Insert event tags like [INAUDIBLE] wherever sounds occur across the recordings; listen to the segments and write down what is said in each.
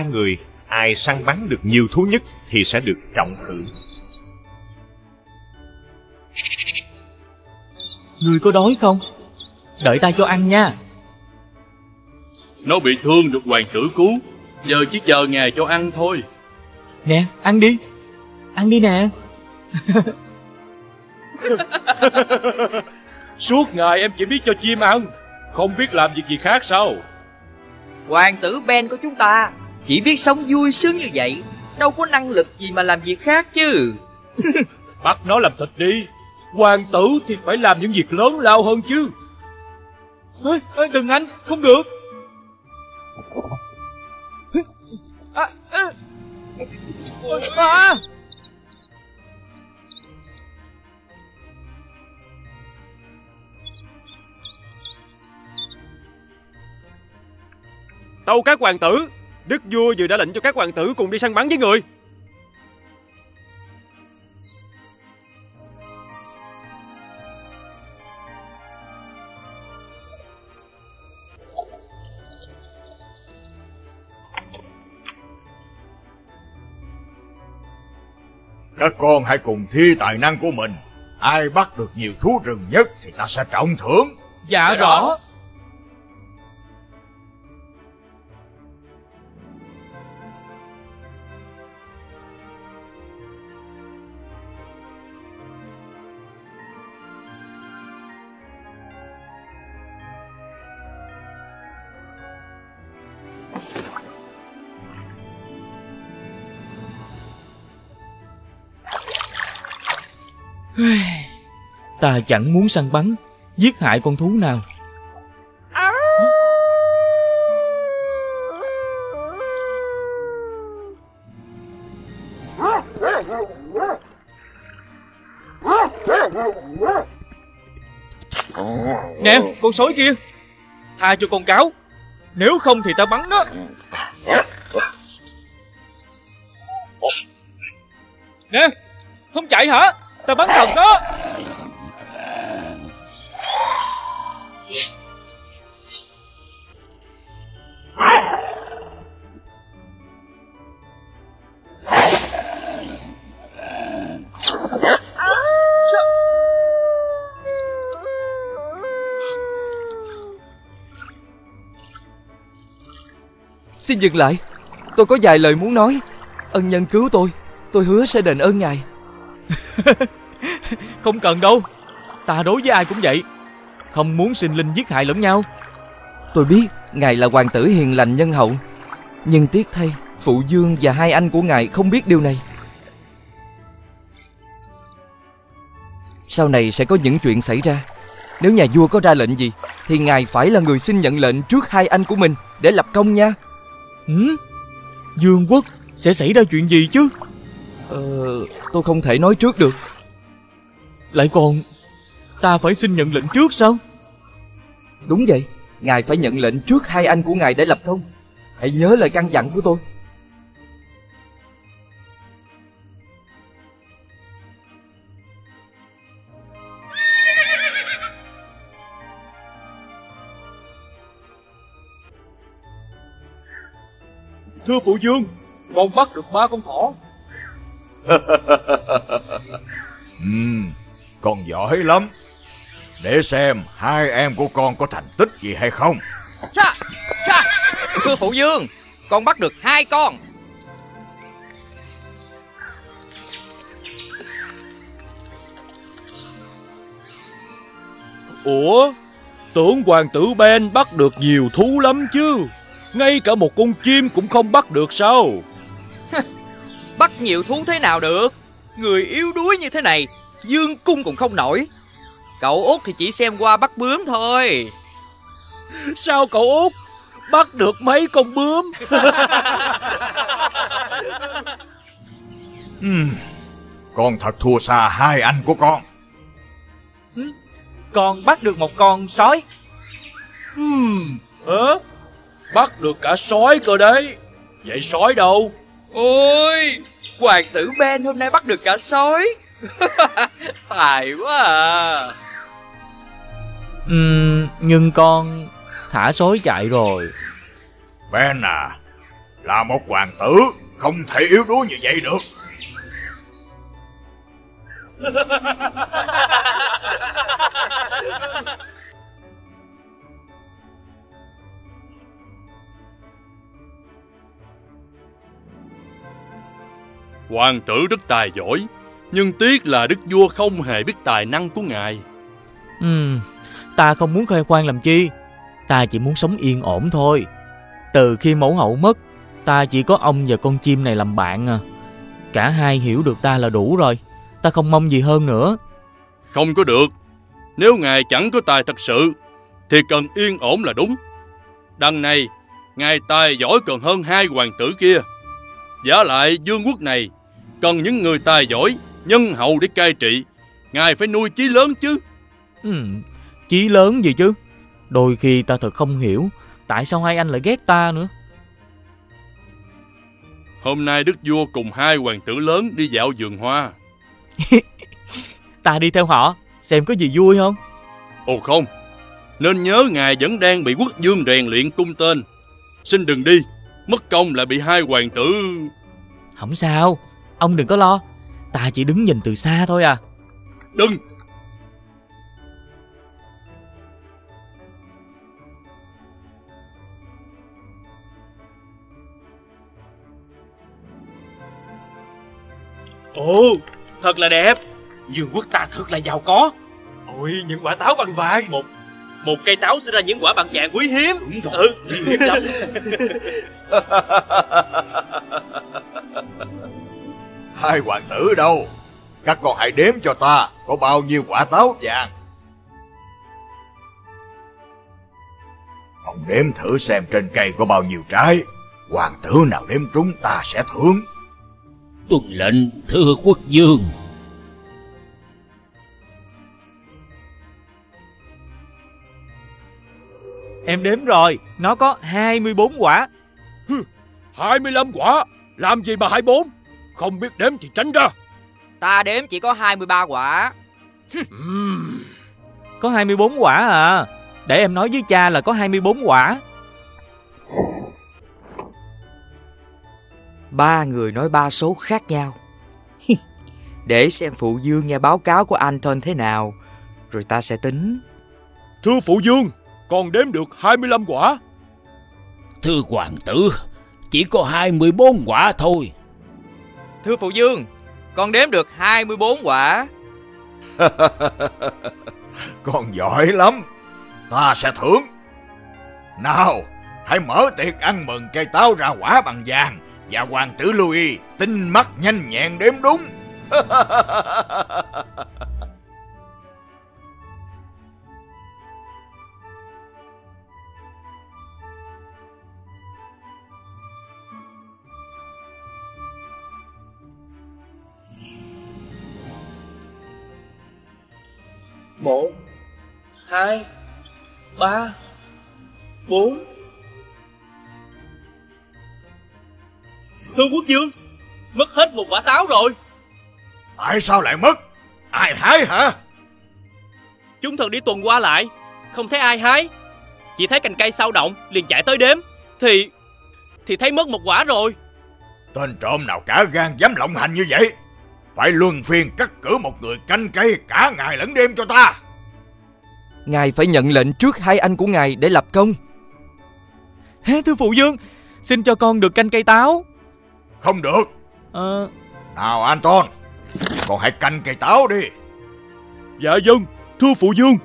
ba người, ai săn bắn được nhiều thú nhất thì sẽ được trọng thưởng. Người có đói không? Đợi ta cho ăn nha. Nó bị thương được hoàng tử cứu, giờ chỉ chờ ngài cho ăn thôi. Nè, ăn đi. Ăn đi nè. [LAUGHS] Suốt ngày em chỉ biết cho chim ăn, không biết làm việc gì khác sao? Hoàng tử Ben của chúng ta chỉ biết sống vui sướng như vậy, đâu có năng lực gì mà làm việc khác chứ. [LAUGHS] Bắt nó làm thịt đi. Hoàng tử thì phải làm những việc lớn lao hơn chứ. Ê, ê, đừng anh, không được. À, à. À. Tâu các hoàng tử Đức vua vừa đã lệnh cho các hoàng tử cùng đi săn bắn với người. Các con hãy cùng thi tài năng của mình. Ai bắt được nhiều thú rừng nhất Thì ta sẽ trọng thưởng. Dạ rõ [SIGHS] Ta chẳng muốn săn bắn, Giết hại con thú nào. Nè, con sói kia, Tha cho con cáo. Nếu không thì ta bắn nó. Nè, Không chạy hả? Ta bắn thật đó. Xin dừng lại. Tôi có vài lời muốn nói. Ân nhân cứu tôi. Tôi hứa sẽ đền ơn ngài. [LAUGHS] [LAUGHS] Không cần đâu. Ta đối với ai cũng vậy. Không muốn sinh linh giết hại lẫn nhau. Tôi biết ngài là hoàng tử hiền lành nhân hậu. Nhưng tiếc thay Phụ Dương và hai anh của ngài không biết điều này. Sau này sẽ có những chuyện xảy ra. Nếu nhà vua có ra lệnh gì Thì ngài phải là người xin nhận lệnh trước hai anh của mình Để lập công nha. Ừ? Dương quốc sẽ xảy ra chuyện gì chứ? Ờ tôi không thể nói trước được Lại còn Ta phải xin nhận lệnh trước sao? Đúng vậy Ngài phải nhận lệnh trước hai anh của ngài để lập công. Hãy nhớ lời căn dặn của tôi. Thưa phụ dương, con bắt được ba con thỏ. [LAUGHS] Ừm, con giỏi lắm. Để xem hai em của con có thành tích gì hay không. Cha, cha, thưa phụ dương, con bắt được hai con. Ủa, tưởng hoàng tử Ben bắt được nhiều thú lắm chứ. Ngay cả một con chim cũng không bắt được sao Bắt nhiều thú thế nào được Người yếu đuối như thế này Dương cung cũng không nổi. Cậu út thì chỉ xem qua bắt bướm thôi. Sao cậu út Bắt được mấy con bướm? Uhm, [LAUGHS] Con thật thua xa hai anh của con. Con bắt được một con sói. Hmm, hả? Bắt được cả sói cơ đấy. Vậy sói đâu? Ôi Hoàng tử Ben hôm nay bắt được cả sói [LAUGHS] Tài quá à. Uhm, Nhưng con thả sói chạy rồi. Ben à Là một hoàng tử Không thể yếu đuối như vậy được. Hoàng tử rất tài giỏi, nhưng tiếc là đức vua không hề biết tài năng của ngài. Ừm, ta không muốn khoe khoang làm chi. Ta chỉ muốn sống yên ổn thôi. Từ khi mẫu hậu mất, ta chỉ có ông và con chim này làm bạn à. Cả hai hiểu được ta là đủ rồi. Ta không mong gì hơn nữa. Không có được. Nếu ngài chẳng có tài thật sự, thì cần yên ổn là đúng. Đằng này, ngài tài giỏi còn hơn hai hoàng tử kia. Giả lại vương quốc này, cần những người tài giỏi, nhân hậu để cai trị. Ngài phải nuôi chí lớn chứ. Ừm, chí lớn gì chứ? Đôi khi ta thật không hiểu tại sao hai anh lại ghét ta nữa. Hôm nay đức vua cùng hai hoàng tử lớn đi dạo vườn hoa. [LAUGHS] Ta đi theo họ, xem có gì vui không? Ồ không, nên nhớ ngài vẫn đang bị quốc dương rèn luyện cung tên. Xin đừng đi, mất công lại bị hai hoàng tử... Không sao, ông đừng có lo. Ta chỉ đứng nhìn từ xa thôi à. Đừng! Ồ, thật là đẹp. Dương quốc ta thật là giàu có. Ôi, những quả táo bằng vàng. Một một cây táo sinh ra những quả bằng vàng quý hiếm. Đúng rồi. Ừ, quý hiếm lắm. [LAUGHS] Hai hoàng tử đâu? Các con hãy đếm cho ta Có bao nhiêu quả táo vàng? Ông đếm thử xem trên cây có bao nhiêu trái. Hoàng tử nào đếm trúng ta sẽ thưởng. Tuân lệnh thưa quốc dương Em đếm rồi, nó có 24 quả. 25 quả? Làm gì mà 24 Không biết đếm thì tránh ra Ta đếm chỉ có 23 quả. Có 24 quả à. Để em nói với cha là có 24 quả. Ba người nói ba số khác nhau. [LAUGHS] Để xem phụ dương nghe báo cáo của Anton thế nào, rồi ta sẽ tính. Thưa phụ dương Con đếm được 25 quả Thưa hoàng tử Chỉ có 24 quả thôi Thưa phụ dương, con đếm được 24 quả. [LAUGHS] Con giỏi lắm. Ta sẽ thưởng. Nào Hãy mở tiệc ăn mừng cây táo ra quả bằng vàng Và hoàng tử Louis Tinh mắt nhanh nhẹn đếm đúng. [LAUGHS] Một, hai, ba, bốn. Thưa quốc dương, mất hết một quả táo rồi. Tại sao lại mất Ai hái hả Chúng thần đi tuần qua lại, không thấy ai hái. Chỉ thấy cành cây sao động, liền chạy tới đếm. Thì... thì thấy mất một quả rồi. Tên trộm nào cả gan dám lộng hành như vậy Phải luân phiên cắt cử một người canh cây cả ngày lẫn đêm cho ta Ngài phải nhận lệnh trước hai anh của ngài để lập công Hé, thưa phụ dương, xin cho con được canh cây táo. Không được Ờ, Nào Anton Con hãy canh cây táo đi Dạ dân Thưa phụ dương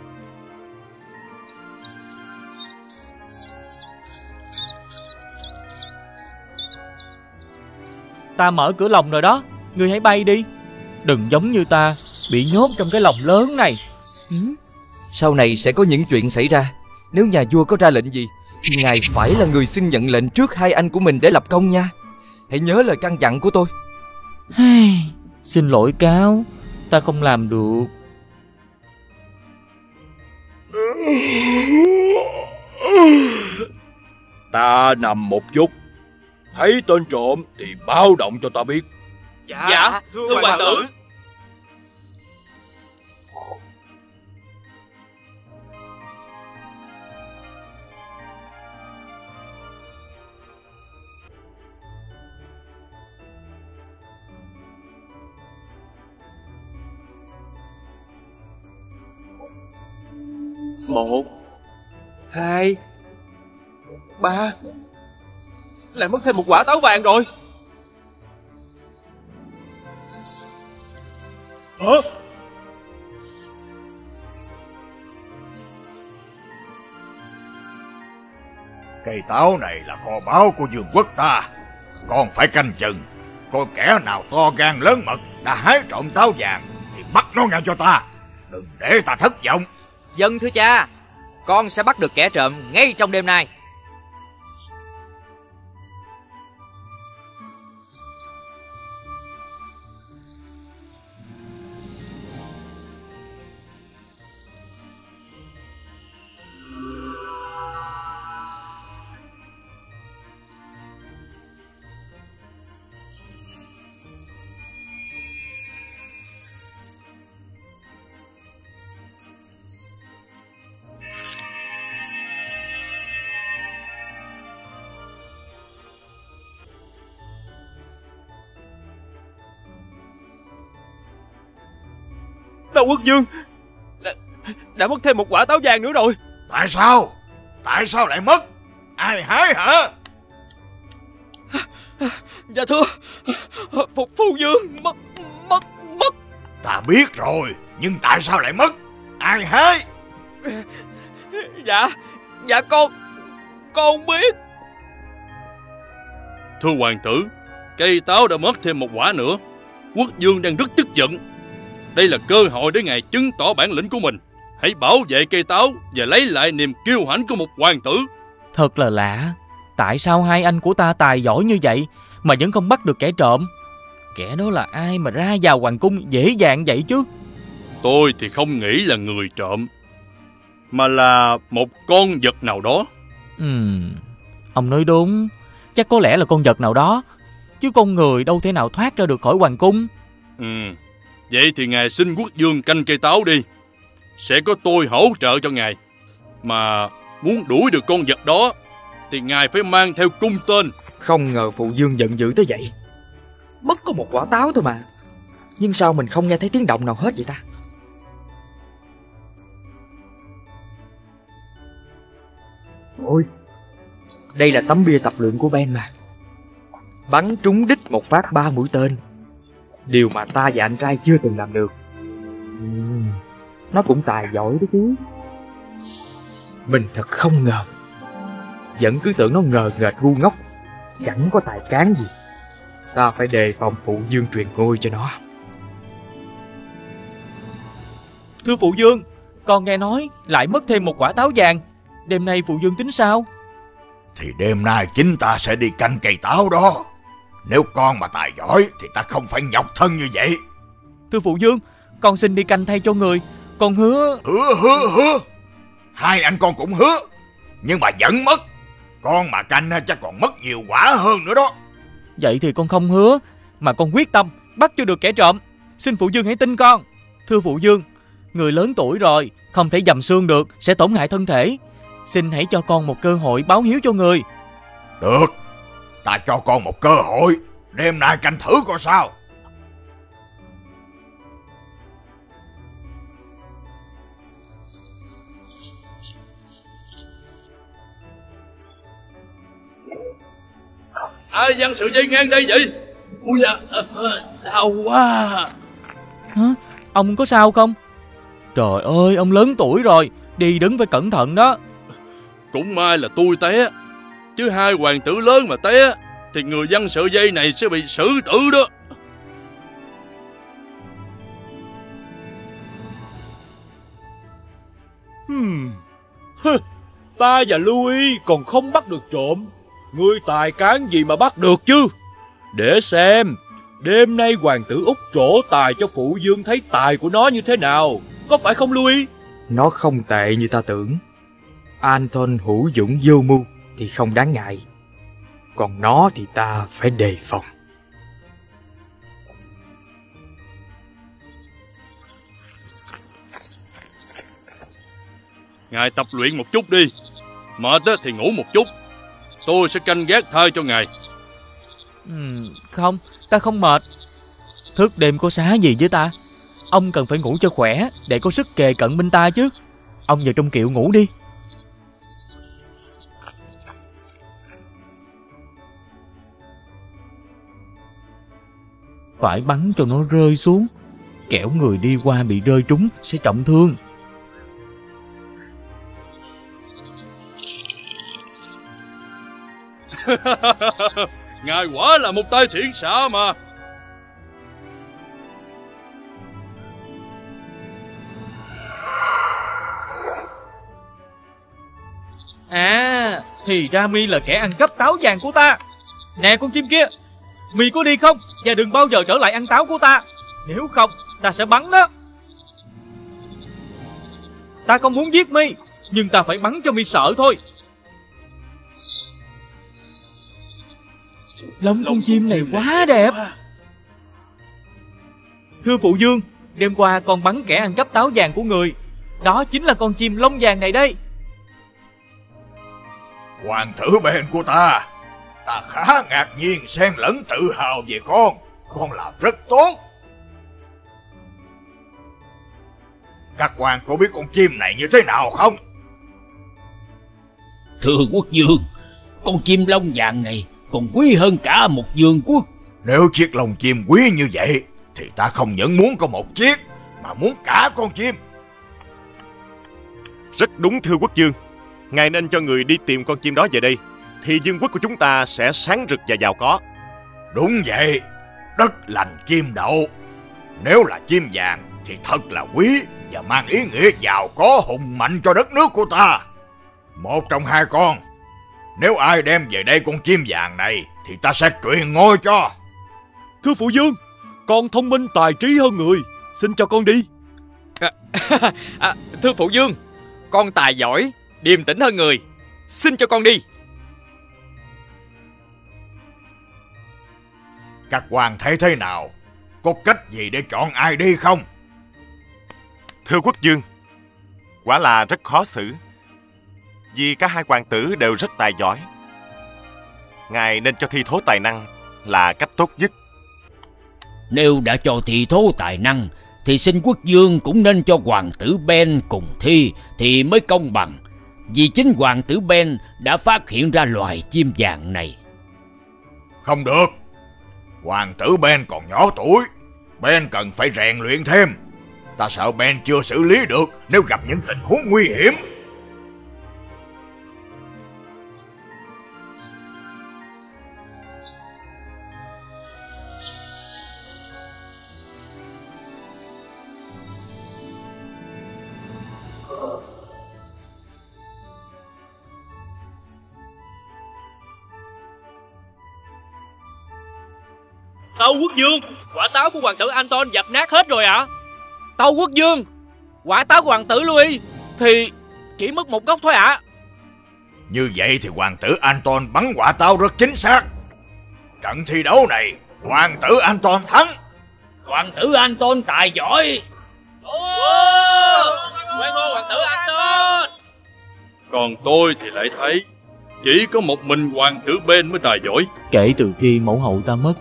ta mở cửa lồng rồi đó. Ngươi hãy bay đi. Đừng giống như ta, bị nhốt trong cái lồng lớn này. Ừ? Sau này sẽ có những chuyện xảy ra Nếu nhà vua có ra lệnh gì Thì ngài phải là người xin nhận lệnh trước hai anh của mình để lập công nha Hãy nhớ lời căn dặn của tôi xin lỗi cáo, ta không làm được. Ta nằm một chút Thấy tên trộm thì báo động cho ta biết Dạ, dạ thưa, thưa hoàng tử. tử. Một. Hai. Ba. Lại mất thêm một quả táo vàng rồi. Hả? Cây táo này là kho báu của vương quốc ta. Con phải canh chừng. Coi kẻ nào to gan lớn mật Đã hái trộm táo vàng Thì bắt nó ngay cho ta. Đừng để ta thất vọng. Dân thưa cha. Con sẽ bắt được kẻ trộm ngay trong đêm nay Tàu quốc dương. Đã, đã mất thêm một quả táo vàng nữa rồi. Tại sao? Tại sao lại mất? Ai hái hả? Dạ thưa Phục phu dương Mất Mất Mất. Ta biết rồi Nhưng tại sao lại mất? Ai hái? Dạ Dạ con Con biết. Thưa hoàng tử, cây táo đã mất thêm một quả nữa. Quốc dương đang rất tức giận. Đây là cơ hội để ngài chứng tỏ bản lĩnh của mình. Hãy bảo vệ cây táo và lấy lại niềm kiêu hãnh của một hoàng tử. Thật là lạ Tại sao hai anh của ta tài giỏi như vậy Mà vẫn không bắt được kẻ trộm Kẻ đó là ai mà ra vào hoàng cung dễ dàng vậy chứ Tôi thì không nghĩ là người trộm, mà là một con vật nào đó. Ừm Ông nói đúng Chắc có lẽ là con vật nào đó Chứ con người đâu thể nào thoát ra được khỏi hoàng cung Ừ, vậy thì ngài xin quốc dương canh cây táo đi. Sẽ có tôi hỗ trợ cho ngài. Mà muốn đuổi được con vật đó, thì ngài phải mang theo cung tên. Không ngờ phụ dương giận dữ tới vậy Mất có một quả táo thôi mà Nhưng sao mình không nghe thấy tiếng động nào hết vậy ta Ôi Đây là tấm bia tập luyện của Ben mà Bắn trúng đích một phát ba mũi tên Điều mà ta và anh trai chưa từng làm được. Nó cũng tài giỏi đó chứ. Mình thật không ngờ. Vẫn cứ tưởng nó ngờ nghệch ngu ngốc. Chẳng có tài cán gì. Ta phải đề phòng phụ dương truyền ngôi cho nó. Thưa phụ dương Con nghe nói lại mất thêm một quả táo vàng. Đêm nay phụ dương tính sao? Thì đêm nay chính ta sẽ đi canh cây táo đó Nếu con mà tài giỏi Thì ta không phải nhọc thân như vậy. Thưa phụ dương Con xin đi canh thay cho người. Con hứa Hứa hứa hứa. Hai anh con cũng hứa. Nhưng mà vẫn mất. Con mà canh chắc còn mất nhiều quả hơn nữa đó. Vậy thì con không hứa Mà con quyết tâm bắt cho được kẻ trộm. Xin phụ dương hãy tin con. Thưa phụ dương Người lớn tuổi rồi Không thể dầm xương được Sẽ tổn hại thân thể. Xin hãy cho con một cơ hội báo hiếu cho người. Được Ta cho con một cơ hội Đêm nay canh thử coi sao Ai dăng sự dây ngang đây vậy? Ui da, ờ, ờ, đau quá. Hả? Ông có sao không Trời ơi ông lớn tuổi rồi Đi đứng phải cẩn thận đó Cũng may là tôi té. Chứ hai hoàng tử lớn mà té, thì người dân sợi dây này sẽ bị xử tử đó. Hmm. Hừ, Ta và Louis còn không bắt được trộm. Ngươi tài cán gì mà bắt được chứ? Để xem Đêm nay hoàng tử Úc trổ tài cho phụ dương thấy tài của nó như thế nào. Có phải không Louis? Nó không tệ như ta tưởng. Anton hữu dũng vô mưu Thì không đáng ngại Còn nó thì ta phải đề phòng Ngài tập luyện một chút đi. Mệt á thì ngủ một chút. Tôi sẽ canh gác thay cho ngài. Ừm, Không ta không mệt Thức đêm có xá gì với ta Ông cần phải ngủ cho khỏe Để có sức kề cận bên ta chứ Ông vào trong kiệu ngủ đi Phải bắn cho nó rơi xuống. Kẻo người đi qua bị rơi trúng Sẽ trọng thương. [LAUGHS] Ngài quả là một tay thiện xạ mà. À Thì ra mi là kẻ ăn cắp táo vàng của ta. Nè con chim kia Mì có đi không? Và đừng bao giờ trở lại ăn táo của ta. Nếu không, ta sẽ bắn đó. Ta không muốn giết mi, Nhưng ta phải bắn cho mi sợ thôi. Lông con chim này quá đẹp. Thưa phụ dương Đêm qua con bắn kẻ ăn cắp táo vàng của người. Đó chính là con chim lông vàng này đây. Hoàng tử bên của ta. Ta khá ngạc nhiên xen lẫn tự hào về con. Con làm rất tốt. Các quan có biết con chim này như thế nào không? Thưa quốc dương, con chim lông vàng này còn quý hơn cả một vương quốc. Nếu chiếc lông chim quý như vậy Thì ta không những muốn có một chiếc Mà muốn cả con chim. Rất đúng thưa quốc dương Ngài nên cho người đi tìm con chim đó về đây Thì vương quốc của chúng ta sẽ sáng rực và giàu có. Đúng vậy Đất lành chim đậu. Nếu là chim vàng Thì thật là quý Và mang ý nghĩa giàu có hùng mạnh cho đất nước của ta. Một trong hai con Nếu ai đem về đây con chim vàng này Thì ta sẽ truyền ngôi cho. Thưa phụ dương Con thông minh tài trí hơn người Xin cho con đi. À, [LAUGHS] Thưa phụ dương Con tài giỏi Điềm tĩnh hơn người Xin cho con đi Các quan thấy thế nào? Có cách gì để chọn ai đi không? Thưa quốc dương Quả là rất khó xử. Vì cả hai hoàng tử đều rất tài giỏi. Ngài nên cho thi thố tài năng Là cách tốt nhất. Nếu đã cho thi thố tài năng Thì xin quốc dương cũng nên cho hoàng tử Ben cùng thi Thì mới công bằng. Vì chính hoàng tử Ben đã phát hiện ra loài chim vàng này. Không được Hoàng tử Ben còn nhỏ tuổi. Ben cần phải rèn luyện thêm. Ta sợ Ben chưa xử lý được Nếu gặp những tình huống nguy hiểm. Tâu quốc dương Quả táo của hoàng tử Anton dập nát hết rồi ạ. À? Tâu quốc dương Quả táo của hoàng tử Louis Thì chỉ mất một góc thôi ạ. À. Như vậy thì hoàng tử Anton bắn quả táo rất chính xác. Trận thi đấu này Hoàng tử Anton thắng. Hoàng tử Anton tài giỏi. Hô hoàng tử Anton! Còn tôi thì lại thấy Chỉ có một mình hoàng tử Ben mới tài giỏi. Kể từ khi mẫu hậu ta mất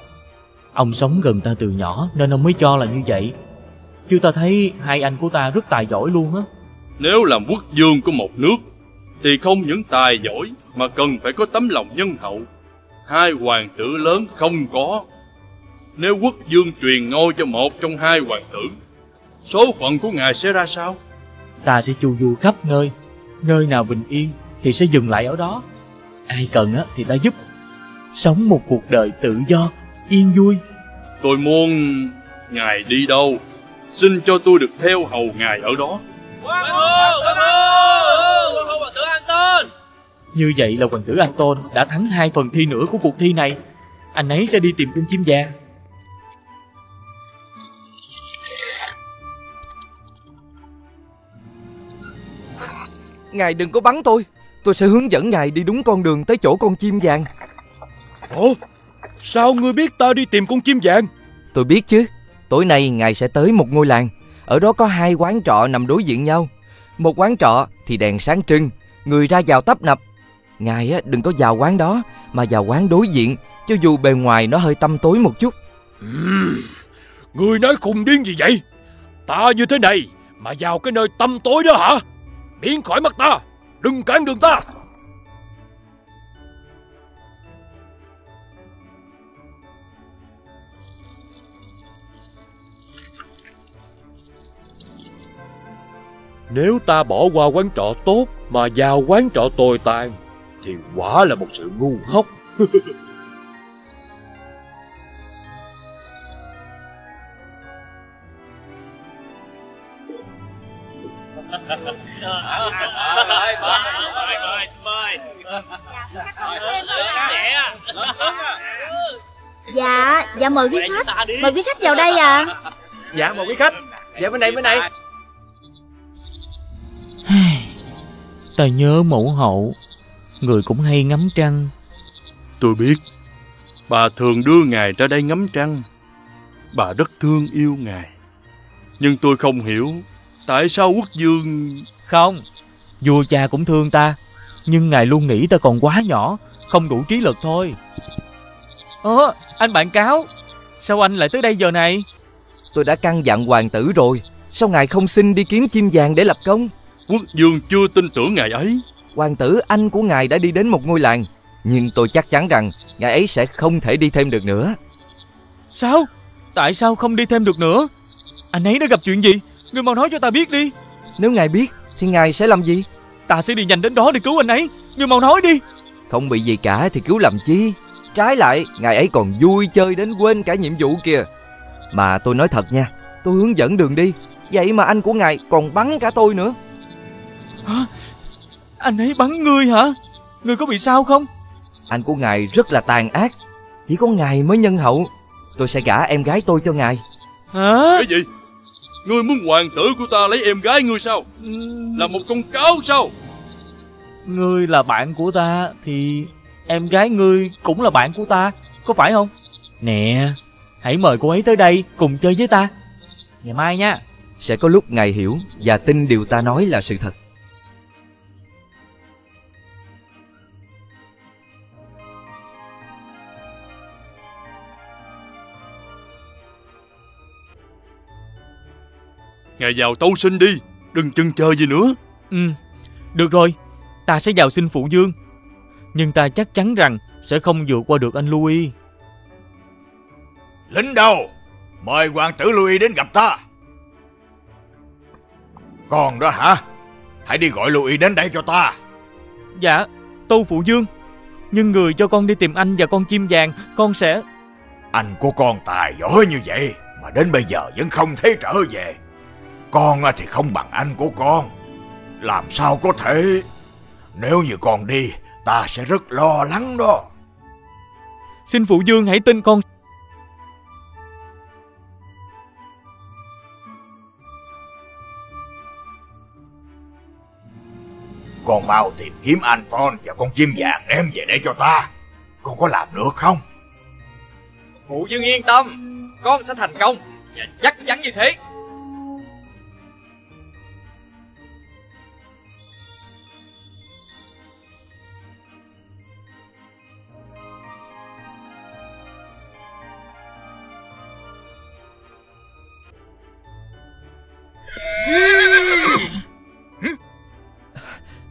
Ông sống gần ta từ nhỏ Nên ông mới cho là như vậy. Chứ ta thấy hai anh của ta rất tài giỏi luôn á. Nếu làm quốc dương của một nước Thì không những tài giỏi Mà cần phải có tấm lòng nhân hậu. Hai hoàng tử lớn không có. Nếu quốc dương truyền ngôi cho một trong hai hoàng tử Số phận của ngài sẽ ra sao? Ta sẽ chu du khắp nơi. Nơi nào bình yên Thì sẽ dừng lại ở đó. Ai cần á thì ta giúp. Sống một cuộc đời tự do Yên vui. Tôi muốn ngài đi đâu? Xin cho tôi được theo hầu ngài ở đó. Hoan hô Hoan hô Hoan hô hoàng tử Anton. Như vậy là hoàng tử Anton đã thắng hai phần thi nữa của cuộc thi này. Anh ấy sẽ đi tìm con chim vàng Ngài đừng có bắn tôi. Tôi sẽ hướng dẫn ngài đi đúng con đường tới chỗ con chim vàng. Ồ Sao ngươi biết ta đi tìm con chim vàng? Tôi biết chứ. Tối nay ngài sẽ tới một ngôi làng. Ở đó có hai quán trọ nằm đối diện nhau. Một quán trọ thì đèn sáng trưng. Người ra vào tấp nập. Ngài á, đừng có vào quán đó Mà vào quán đối diện Cho dù bề ngoài nó hơi tăm tối một chút. Uhm, Ngươi nói khùng điên gì vậy? Ta như thế này Mà vào cái nơi tăm tối đó hả? Biến khỏi mắt ta Đừng cản đường ta Nếu ta bỏ qua quán trọ tốt Mà vào quán trọ tồi tàn Thì quả là một sự ngu ngốc. Dạ, dạ mời quý khách. Mời quý khách vào đây à. Dạ mời quý khách. Dạ bên này bên này Ta nhớ mẫu hậu. Người cũng hay ngắm trăng. Tôi biết Bà thường đưa ngài ra đây ngắm trăng. Bà rất thương yêu ngài. Nhưng tôi không hiểu Tại sao quốc dương Không Vua cha cũng thương ta Nhưng ngài luôn nghĩ ta còn quá nhỏ Không đủ trí lực thôi. Ơ anh bạn cáo Sao anh lại tới đây giờ này? Tôi đã căn dặn hoàng tử rồi Sao ngài không xin đi kiếm chim vàng để lập công Quốc dương chưa tin tưởng ngài ấy. Hoàng tử anh của ngài đã đi đến một ngôi làng Nhưng tôi chắc chắn rằng Ngài ấy sẽ không thể đi thêm được nữa. Sao? Tại sao không đi thêm được nữa? Anh ấy đã gặp chuyện gì? Người mau nói cho ta biết đi. Nếu ngài biết thì ngài sẽ làm gì? Ta sẽ đi nhanh đến đó để cứu anh ấy. Người mau nói đi. Không bị gì cả thì cứu làm chi? Trái lại ngài ấy còn vui chơi đến quên cả nhiệm vụ kìa. Mà tôi nói thật nha Tôi hướng dẫn đường đi. Vậy mà anh của ngài còn bắn cả tôi nữa Hả? Anh ấy bắn ngươi hả? Ngươi có bị sao không? Anh của ngài rất là tàn ác. Chỉ có ngài mới nhân hậu. Tôi sẽ gả em gái tôi cho ngài. Hả? Cái gì? Ngươi muốn hoàng tử của ta lấy em gái ngươi sao? Là một con cáo sao? Ngươi là bạn của ta Thì em gái ngươi cũng là bạn của ta Có phải không? Nè. Hãy mời cô ấy tới đây cùng chơi với ta. Ngày mai nha. Sẽ có lúc ngài hiểu Và tin điều ta nói là sự thật Ngài vào tâu sinh đi Đừng chần chờ gì nữa. Ừ Được rồi Ta sẽ vào xin phụ dương Nhưng ta chắc chắn rằng Sẽ không vượt qua được anh Louis. Lính đâu? Mời hoàng tử Louis đến gặp ta. Còn đó hả? Hãy đi gọi Louis đến đây cho ta. Dạ Tâu phụ dương Nhưng người cho con đi tìm anh và con chim vàng Con sẽ Anh của con tài giỏi như vậy Mà đến bây giờ vẫn không thấy trở về Con thì không bằng anh của con. Làm sao có thể? Nếu như con đi Ta sẽ rất lo lắng đó. Xin phụ dương hãy tin con. Con mau tìm kiếm Anton và con chim vàng đem về đây cho ta. Con có làm được không? Phụ dương yên tâm Con sẽ thành công Và chắc chắn như thế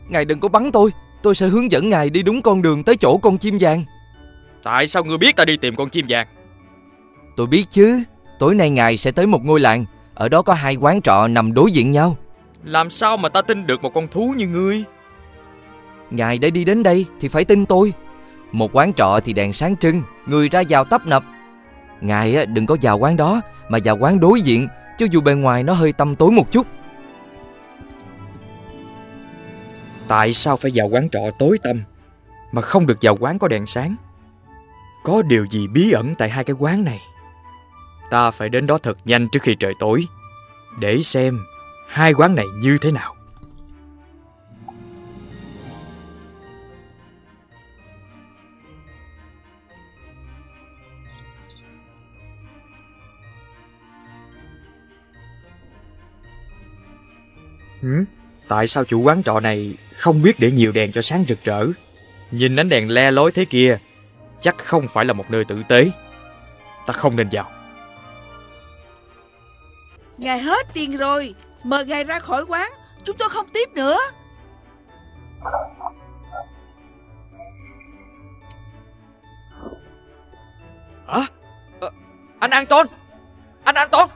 Ngài đừng có bắn tôi. Tôi sẽ hướng dẫn ngài đi đúng con đường tới chỗ con chim vàng. Tại sao ngươi biết ta đi tìm con chim vàng? Tôi biết chứ. Tối nay ngài sẽ tới một ngôi làng. Ở đó có hai quán trọ nằm đối diện nhau. Làm sao mà ta tin được một con thú như ngươi? Ngài đã đi đến đây thì phải tin tôi. Một quán trọ thì đèn sáng trưng Người ra vào tấp nập. Ngài đừng có vào quán đó Mà vào quán đối diện cho dù bề ngoài nó hơi tăm tối một chút. Tại sao phải vào quán trọ tối tăm Mà không được vào quán có đèn sáng? Có điều gì bí ẩn tại hai cái quán này? Ta phải đến đó thật nhanh trước khi trời tối, Để xem hai quán này như thế nào. Hử? Tại sao chủ quán trọ này không biết để nhiều đèn cho sáng rực rỡ? Nhìn ánh đèn le lối thế kia, chắc không phải là một nơi tử tế. Ta không nên vào. Ngài hết tiền rồi Mời ngài ra khỏi quán Chúng tôi không tiếp nữa Hả? À, anh Anton Anh Anton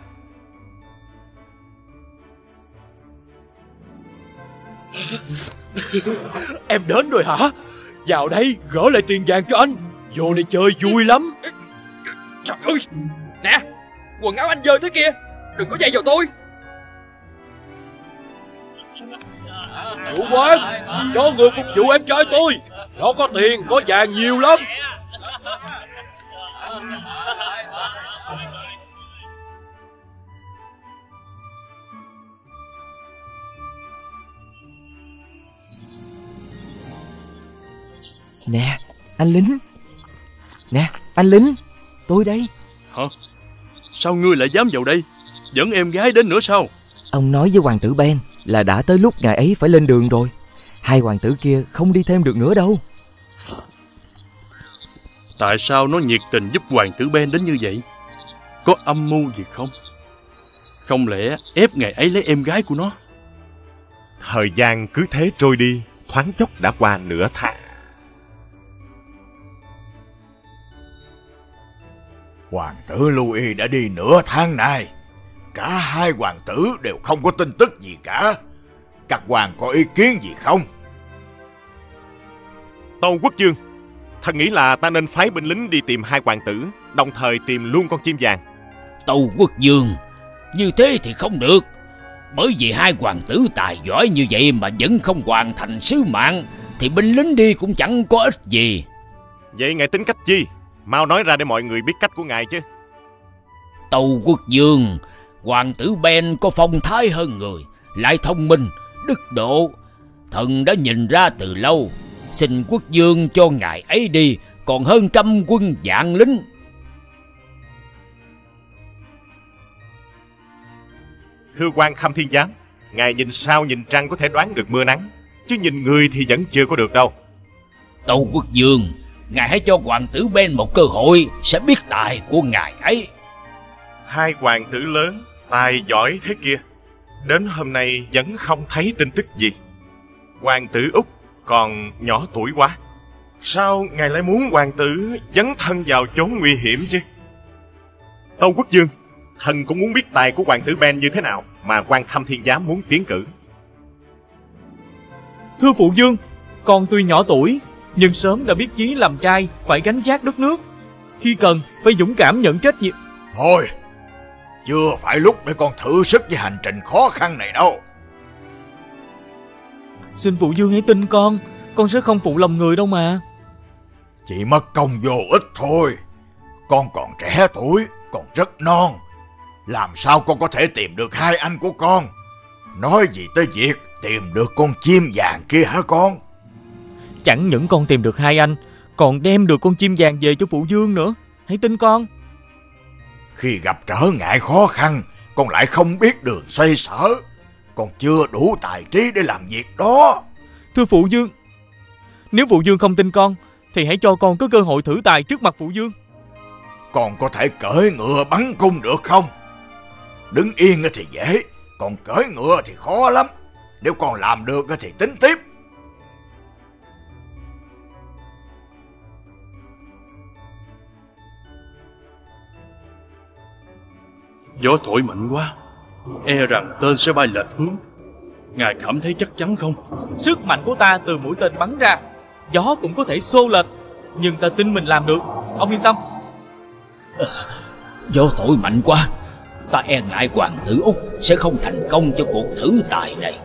Em đến rồi hả? Vào đây, gỡ lại tiền vàng cho anh. Vô đây chơi vui lắm. Trời ơi! Nè, Quần áo anh dơ thế kia, Đừng có dây vào tôi. Chủ quán, Cho người phục vụ em trai tôi. Nó có tiền, có vàng nhiều lắm. Nè anh lính. Nè anh lính Tôi đây. Hả? Sao ngươi lại dám vào đây? Dẫn em gái đến nữa sao? Ông nói với hoàng tử Ben Là đã tới lúc ngài ấy phải lên đường rồi. Hai hoàng tử kia không đi thêm được nữa đâu. Tại sao nó nhiệt tình giúp hoàng tử Ben đến như vậy? Có âm mưu gì không? Không lẽ ép ngài ấy lấy em gái của nó? Thời gian cứ thế trôi đi, thoáng chốc đã qua nửa tháng. Hoàng tử Louis đã đi nửa tháng nay. Cả hai hoàng tử đều không có tin tức gì cả. Các hoàng có ý kiến gì không? Tâu Quốc Dương, thần nghĩ là ta nên phái binh lính đi tìm hai hoàng tử, đồng thời tìm luôn con chim vàng. Tâu Quốc Dương, như thế thì không được. Bởi vì hai hoàng tử tài giỏi như vậy mà vẫn không hoàn thành sứ mạng, thì binh lính đi cũng chẳng có ích gì. Vậy ngài tính cách chi? Mau nói ra để mọi người biết cách của ngài chứ. Tâu Quốc Dương, hoàng tử Ben có phong thái hơn người, lại thông minh, đức độ. Thần đã nhìn ra từ lâu, xin quốc dương cho ngài ấy đi, còn hơn trăm quân vạn lính. Thưa quan Khâm Thiên Giám, ngài nhìn sao nhìn trăng có thể đoán được mưa nắng, chứ nhìn người thì vẫn chưa có được đâu. Tâu Quốc Dương, ngài hãy cho hoàng tử Ben một cơ hội sẽ biết tài của ngài ấy. Hai hoàng tử lớn, tài giỏi thế kia, đến hôm nay vẫn không thấy tin tức gì. Hoàng tử Úc còn nhỏ tuổi quá. Sao ngài lại muốn hoàng tử dấn thân vào chốn nguy hiểm chứ? Tâu Quốc Dương, thần cũng muốn biết tài của hoàng tử Ben như thế nào mà quan khâm thiên giám muốn tiến cử. Thưa phụ dương, con tuy nhỏ tuổi, nhưng sớm đã biết chí làm trai phải gánh vác đất nước. Khi cần, phải dũng cảm nhận trách nhiệm. Thôi, chưa phải lúc để con thử sức với hành trình khó khăn này đâu. Xin phụ dương hãy tin con, con sẽ không phụ lòng người đâu mà. Chỉ mất công vô ích thôi. Con còn trẻ tuổi, còn rất non. Làm sao con có thể tìm được hai anh của con? Nói gì tới việc tìm được con chim vàng kia hả con? Chẳng những con tìm được hai anh, còn đem được con chim vàng về cho phụ dương nữa. Hãy tin con. Khi gặp trở ngại khó khăn, con lại không biết đường xoay sở. Con chưa đủ tài trí để làm việc đó. Thưa phụ dương, nếu phụ dương không tin con, thì hãy cho con có cơ hội thử tài trước mặt phụ dương. Con có thể cởi ngựa bắn cung được không? Đứng yên thì dễ, còn cởi ngựa thì khó lắm. Nếu con làm được thì tính tiếp. Gió thổi mạnh quá E rằng tên sẽ bay lệch hướng Ngài cảm thấy chắc chắn không Sức mạnh của ta từ mũi tên bắn ra, gió cũng có thể xô lệch, nhưng ta tin mình làm được. Ông yên tâm. [LAUGHS] Gió thổi mạnh quá, ta e ngại hoàng tử Úc sẽ không thành công cho cuộc thử tài này.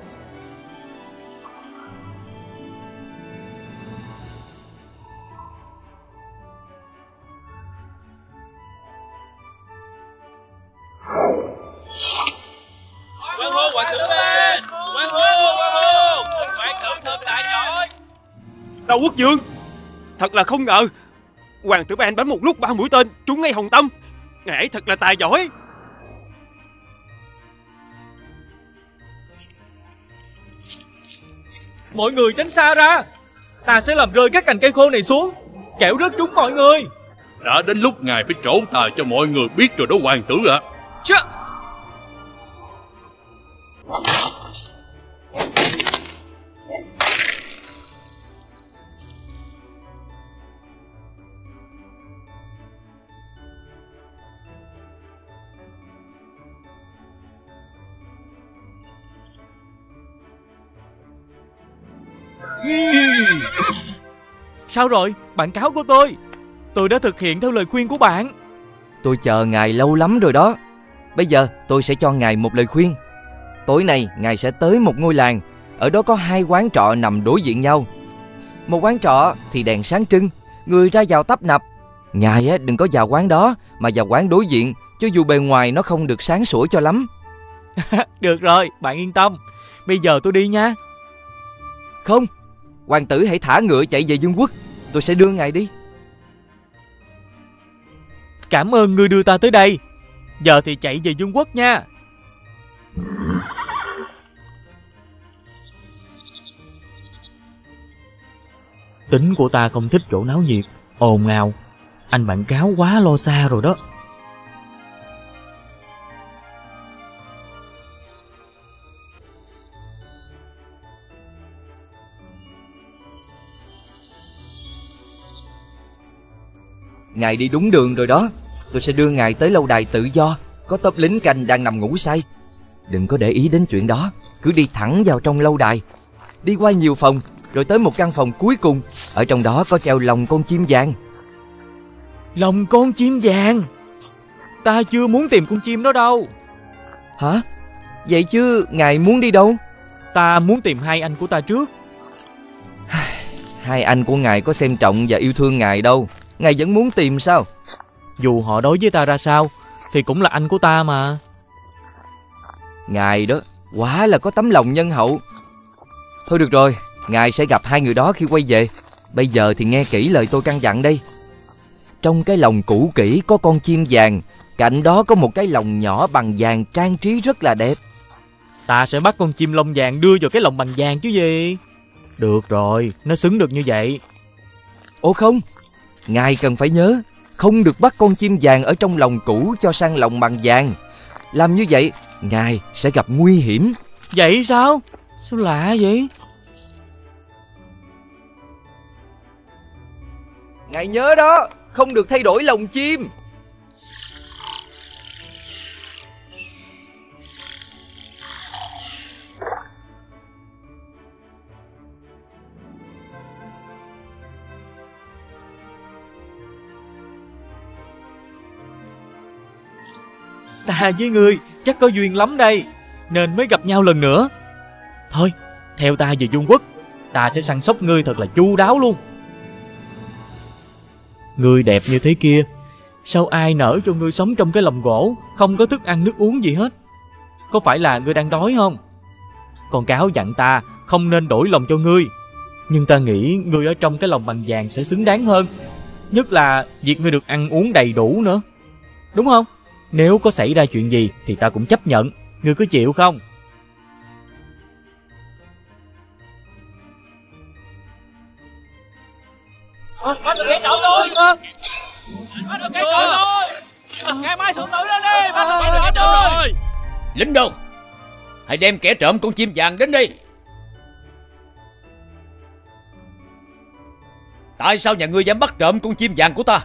Thật là không ngờ Hoàng tử Ben bắn một lúc ba mũi tên Trúng ngay hồng tâm Ngài ấy thật là tài giỏi Mọi người tránh xa ra. Ta sẽ làm rơi các cành cây khô này xuống, kẻo rớt trúng mọi người. Đã đến lúc ngài phải trổ tài cho mọi người biết rồi đó hoàng tử ạ Chứ. Sao rồi, bạn cáo của tôi. Tôi đã thực hiện theo lời khuyên của bạn. Tôi chờ ngài lâu lắm rồi đó. Bây giờ tôi sẽ cho ngài một lời khuyên. Tối nay ngài sẽ tới một ngôi làng. Ở đó có hai quán trọ nằm đối diện nhau. Một quán trọ thì đèn sáng trưng Người ra vào tấp nập. Ngài á, đừng có vào quán đó Mà vào quán đối diện Cho dù bề ngoài nó không được sáng sủa cho lắm. [LAUGHS] Được rồi, bạn yên tâm. Bây giờ tôi đi nha. Không Hoàng tử hãy thả ngựa chạy về dương quốc. Tôi sẽ đưa ngài đi. Cảm ơn ngươi đưa ta tới đây. Giờ thì chạy về Dương quốc nha. Tính của ta không thích chỗ náo nhiệt Ồn ào. Anh bạn cáo quá lo xa rồi đó Ngài đi đúng đường rồi đó. Tôi sẽ đưa ngài tới lâu đài tự do Có tốp lính canh đang nằm ngủ say. Đừng có để ý đến chuyện đó Cứ đi thẳng vào trong lâu đài. Đi qua nhiều phòng Rồi tới một căn phòng cuối cùng. Ở trong đó có treo lòng con chim vàng. Lòng con chim vàng? Ta chưa muốn tìm con chim đó đâu. Hả? Vậy chứ ngài muốn đi đâu? Ta muốn tìm hai anh của ta trước. Hai anh của ngài có xem trọng và yêu thương ngài đâu Ngài vẫn muốn tìm sao? Dù họ đối với ta ra sao Thì cũng là anh của ta mà. Ngài đó Quả là có tấm lòng nhân hậu. Thôi được rồi Ngài sẽ gặp hai người đó khi quay về. Bây giờ thì nghe kỹ lời tôi căn dặn đây. Trong cái lồng cũ kỹ có con chim vàng Cạnh đó có một cái lồng nhỏ bằng vàng trang trí rất là đẹp. Ta sẽ bắt con chim lông vàng đưa vào cái lồng bằng vàng chứ gì? Được rồi, nó xứng được như vậy. Ồ không Ngài cần phải nhớ Không được bắt con chim vàng ở trong lồng cũ cho sang lồng bằng vàng Làm như vậy Ngài sẽ gặp nguy hiểm Vậy sao? Sao lạ vậy? Ngài nhớ đó Không được thay đổi lồng chim Ta với ngươi, chắc có duyên lắm đây. Nên mới gặp nhau lần nữa. Thôi, theo ta về Dung Quốc, Ta sẽ săn sóc ngươi thật là chu đáo luôn. Ngươi đẹp như thế kia, Sao ai nỡ cho ngươi sống trong cái lồng gỗ, Không có thức ăn nước uống gì hết? Có phải là ngươi đang đói không? Con cáo dặn ta Không nên đổi lòng cho ngươi. Nhưng ta nghĩ ngươi ở trong cái lồng bằng vàng Sẽ xứng đáng hơn. Nhất là việc ngươi được ăn uống đầy đủ nữa. Đúng không? Nếu có xảy ra chuyện gì thì ta cũng chấp nhận. Ngươi có chịu không? Bắt được kẻ trộm rồi Bắt được kẻ trộm rồi Ngày mai sự tử lên đi. Bắt được kẻ trộm rồi Lính đâu? Hãy đem kẻ trộm con chim vàng đến đây. Tại sao nhà ngươi dám bắt trộm con chim vàng của ta?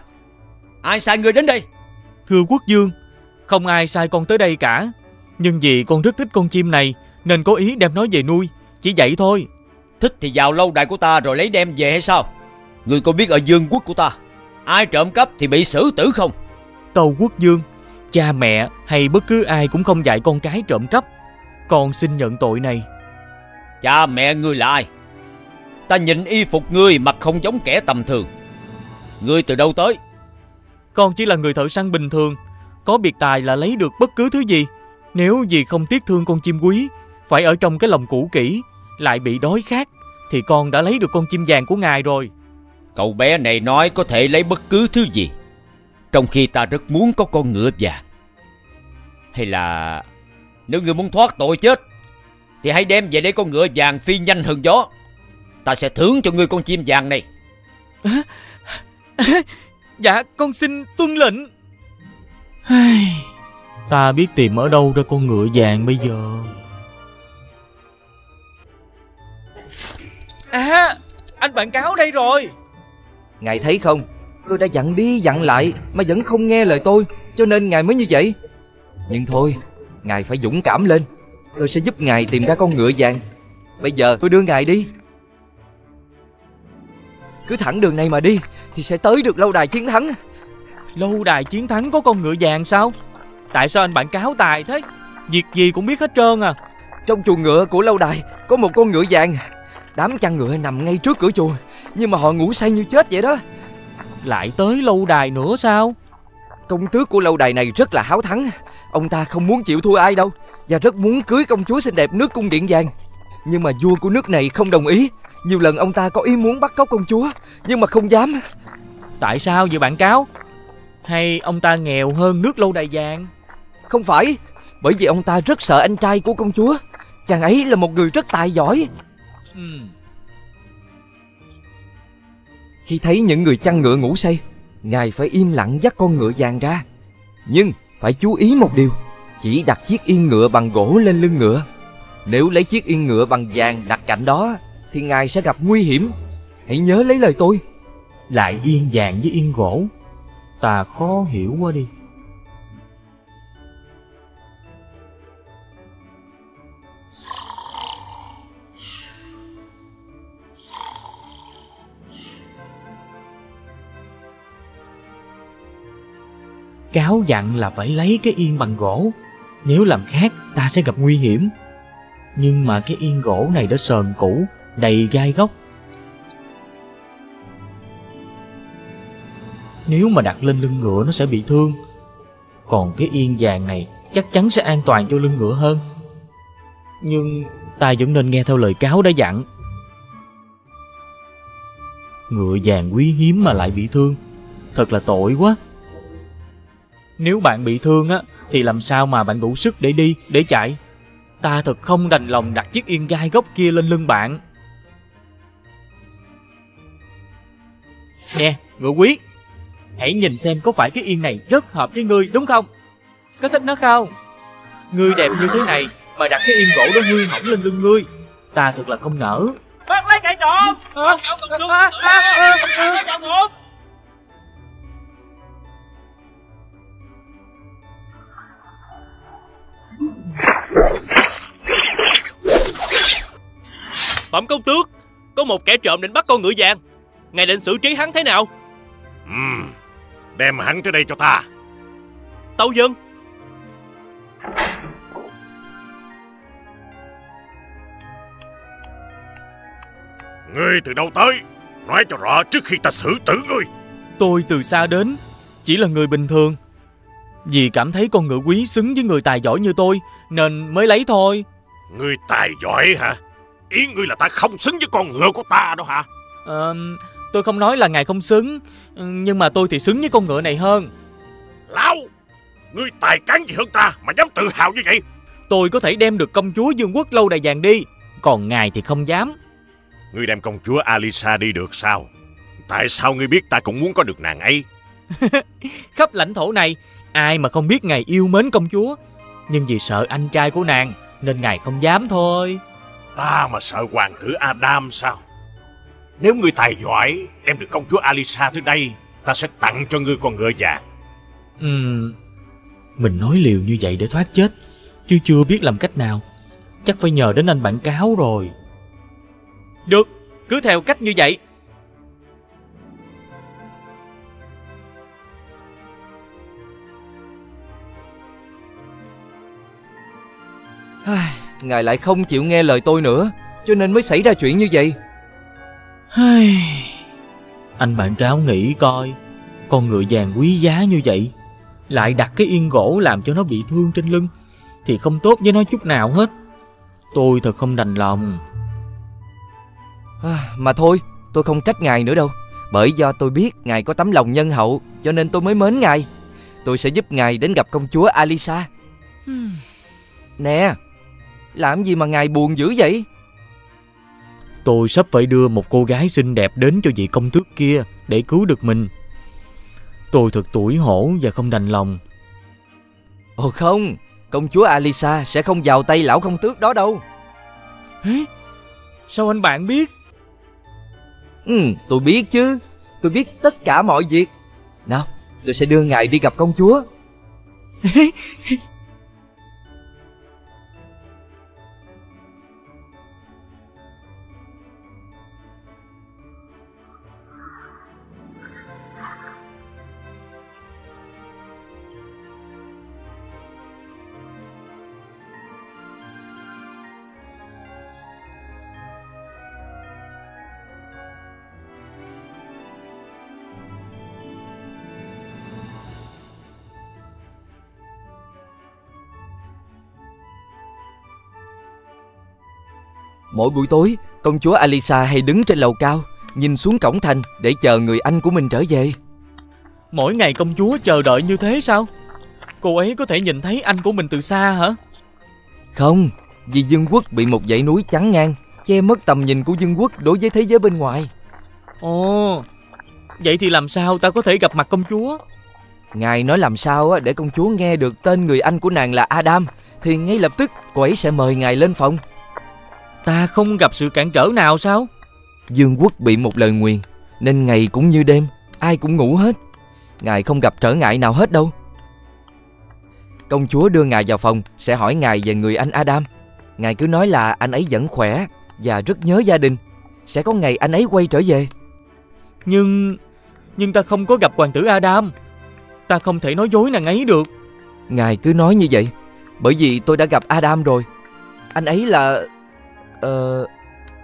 Ai sai ngươi đến đây? Thưa quốc dương Không ai sai con tới đây cả. Nhưng vì con rất thích con chim này Nên có ý đem nó về nuôi Chỉ vậy thôi. Thích thì vào lâu đài của ta rồi lấy đem về hay sao? Ngươi có biết ở dương quốc của ta Ai trộm cắp thì bị xử tử không? Tâu quốc dương Cha mẹ hay bất cứ ai cũng không dạy con cái trộm cắp. Con xin nhận tội này. Cha mẹ ngươi là ai? Ta nhìn y phục ngươi mặt không giống kẻ tầm thường. Ngươi từ đâu tới? Con chỉ là người thợ săn bình thường Có biệt tài là lấy được bất cứ thứ gì. Nếu vì không tiếc thương con chim quý Phải ở trong cái lồng cũ kỹ Lại bị đói khát Thì con đã lấy được con chim vàng của ngài rồi. Cậu bé này nói có thể lấy bất cứ thứ gì Trong khi ta rất muốn có con ngựa vàng Hay là Nếu ngươi muốn thoát tội chết Thì hãy đem về đây con ngựa vàng phi nhanh hơn gió. Ta sẽ thưởng cho ngươi con chim vàng này. [LAUGHS] Dạ con xin tuân lệnh Ta biết tìm ở đâu ra con ngựa vàng bây giờ. À Anh bạn cáo đây rồi. Ngài thấy không? Tôi đã dặn đi dặn lại Mà vẫn không nghe lời tôi Cho nên ngài mới như vậy. Nhưng thôi Ngài phải dũng cảm lên Tôi sẽ giúp ngài tìm ra con ngựa vàng. Bây giờ tôi đưa ngài đi. Cứ thẳng đường này mà đi Thì sẽ tới được lâu đài chiến thắng Lâu đài chiến thắng có con ngựa vàng sao? Tại sao anh bạn cáo tài thế? Việc gì cũng biết hết trơn à. Trong chuồng ngựa của lâu đài Có một con ngựa vàng. Đám chăn ngựa nằm ngay trước cửa chuồng Nhưng mà họ ngủ say như chết vậy đó. Lại tới lâu đài nữa sao? Công tước của lâu đài này rất là háo thắng. Ông ta không muốn chịu thua ai đâu Và rất muốn cưới công chúa xinh đẹp nước cung điện vàng. Nhưng mà vua của nước này không đồng ý. Nhiều lần ông ta có ý muốn bắt cóc công chúa Nhưng mà không dám. Tại sao vậy bạn cáo Hay ông ta nghèo hơn nước lâu đài vàng? Không phải Bởi vì ông ta rất sợ anh trai của công chúa. Chàng ấy là một người rất tài giỏi. Ừ. Khi thấy những người chăn ngựa ngủ say Ngài phải im lặng dắt con ngựa vàng ra. Nhưng phải chú ý một điều Chỉ đặt chiếc yên ngựa bằng gỗ lên lưng ngựa. Nếu lấy chiếc yên ngựa bằng vàng đặt cạnh đó Thì ngài sẽ gặp nguy hiểm. Hãy nhớ lấy lời tôi. Lại yên vàng với yên gỗ Ta khó hiểu quá đi. Cáo dặn là phải lấy cái yên bằng gỗ. Nếu làm khác, ta sẽ gặp nguy hiểm. Nhưng mà cái yên gỗ này đã sờn cũ, Đầy gai góc. Nếu mà đặt lên lưng ngựa nó sẽ bị thương. Còn cái yên vàng này chắc chắn sẽ an toàn cho lưng ngựa hơn. Nhưng ta vẫn nên nghe theo lời cáo đã dặn. Ngựa vàng quý hiếm mà lại bị thương. Thật là tội quá. Nếu bạn bị thương á Thì làm sao mà bạn đủ sức để đi, để chạy? Ta thật không đành lòng đặt chiếc yên gai gốc kia lên lưng bạn. Nè, ngựa quý. Hãy nhìn xem có phải cái yên này rất hợp với ngươi đúng không? Có thích nó không? Ngươi đẹp như thế này mà đặt cái yên gỗ đó hư hỏng lên lưng ngươi Ta thật là không nỡ. Bắt lấy cải trộm! Bắt cậu Bắt cậu một Bẩm công tước Có một kẻ trộm định bắt con ngựa vàng. Ngài định xử trí hắn thế nào? Ừm, đem hắn tới đây cho ta. Tâu dân Ngươi từ đâu tới? Nói cho rõ trước khi ta xử tử ngươi. Tôi từ xa đến Chỉ là người bình thường Vì cảm thấy con ngựa quý xứng với người tài giỏi như tôi Nên mới lấy thôi Ngươi tài giỏi hả? Ý ngươi là ta không xứng với con ngựa của ta đâu hả? Ờ, Tôi không nói là ngài không xứng Nhưng mà tôi thì xứng với con ngựa này hơn Lão! Ngươi tài cán gì hơn ta mà dám tự hào như vậy? Tôi có thể đem được công chúa Dương Quốc lâu đài vàng đi Còn ngài thì không dám Ngươi đem công chúa Alisa đi được sao? Tại sao ngươi biết ta cũng muốn có được nàng ấy? [LAUGHS] Khắp lãnh thổ này Ai mà không biết ngài yêu mến công chúa Nhưng vì sợ anh trai của nàng Nên ngài không dám thôi Ta mà sợ hoàng tử Adam sao? Nếu ngươi tài giỏi đem được công chúa Alisa tới đây, ta sẽ tặng cho ngươi con ngựa vàng. Ừm, mình nói liều như vậy để thoát chết, chứ chưa biết làm cách nào. Chắc phải nhờ đến anh bạn cáo rồi. Được, cứ theo cách như vậy. Ngài lại không chịu nghe lời tôi nữa Cho nên mới xảy ra chuyện như vậy Anh bạn cáo nghĩ coi Con ngựa vàng quý giá như vậy Lại đặt cái yên gỗ làm cho nó bị thương trên lưng Thì không tốt với nó chút nào hết. Tôi thật không đành lòng. À, Mà thôi tôi không trách ngài nữa đâu. Bởi do tôi biết ngài có tấm lòng nhân hậu Cho nên tôi mới mến ngài. Tôi sẽ giúp ngài đến gặp công chúa Alisa. Nè Làm gì mà ngài buồn dữ vậy Tôi sắp phải đưa một cô gái xinh đẹp đến cho vị công tước kia để cứu được mình. Tôi thật tuổi hổ và không đành lòng. Ồ không, công chúa Alisa sẽ không vào tay lão công tước đó đâu. Ê, sao anh bạn biết? Ừ, tôi biết chứ. Tôi biết tất cả mọi việc. Nào, tôi sẽ đưa ngài đi gặp công chúa. Mỗi buổi tối Công chúa Alisa hay đứng trên lầu cao Nhìn xuống cổng thành để chờ người anh của mình trở về. Mỗi ngày công chúa chờ đợi như thế sao? Cô ấy có thể nhìn thấy anh của mình từ xa hả? Không Vì dương quốc bị một dãy núi chắn ngang Che mất tầm nhìn của dương quốc đối với thế giới bên ngoài. Ồ Vậy thì làm sao ta có thể gặp mặt công chúa? Ngài nói làm sao để công chúa nghe được tên người anh của nàng là Adam Thì ngay lập tức cô ấy sẽ mời ngài lên phòng Ta không gặp sự cản trở nào sao? Dương quốc bị một lời nguyền Nên ngày cũng như đêm Ai cũng ngủ hết. Ngài không gặp trở ngại nào hết đâu. Công chúa đưa ngài vào phòng Sẽ hỏi ngài về người anh Adam. Ngài cứ nói là anh ấy vẫn khỏe Và rất nhớ gia đình. Sẽ có ngày anh ấy quay trở về. Nhưng Nhưng ta không có gặp hoàng tử Adam. Ta không thể nói dối nàng ấy được. Ngài cứ nói như vậy Bởi vì tôi đã gặp Adam rồi. Anh ấy là Ờ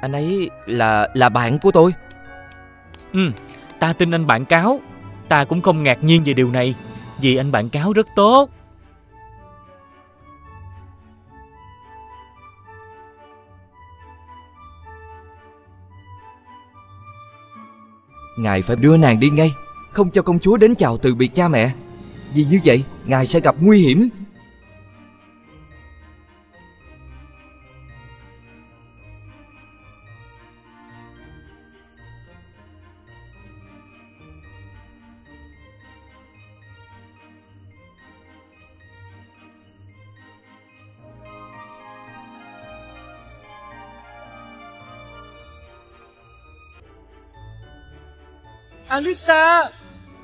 Anh ấy là là bạn của tôi. Ừ Ta tin anh bạn cáo. Ta cũng không ngạc nhiên về điều này Vì anh bạn cáo rất tốt. Ngài phải đưa nàng đi ngay Không cho công chúa đến chào từ biệt cha mẹ. Vì như vậy Ngài sẽ gặp nguy hiểm Alisa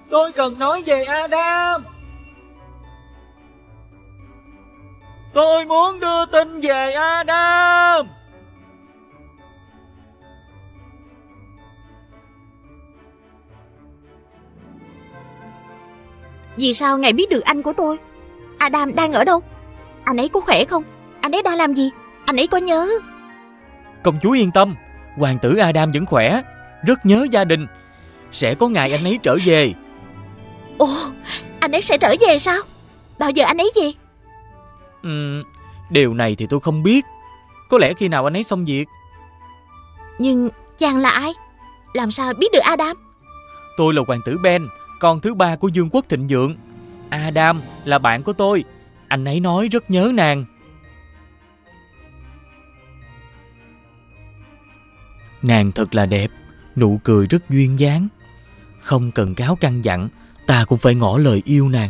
Tôi cần nói về Adam. Tôi muốn đưa tin về Adam. Vì sao ngài biết được anh của tôi? Adam đang ở đâu? Anh ấy có khỏe không? Anh ấy đang làm gì? Anh ấy có nhớ? Công chúa yên tâm Hoàng tử Adam vẫn khỏe. Rất nhớ gia đình Sẽ có ngày anh ấy trở về. Ồ Anh ấy sẽ trở về sao? Bao giờ anh ấy về? Ừm, Điều này thì tôi không biết. Có lẽ khi nào anh ấy xong việc. Nhưng chàng là ai? Làm sao biết được Adam? Tôi là hoàng tử Ben Con thứ ba của Dương quốc thịnh vượng. Adam là bạn của tôi. Anh ấy nói rất nhớ nàng. Nàng thật là đẹp Nụ cười rất duyên dáng Không cần cáo căn dặn Ta cũng phải ngỏ lời yêu nàng.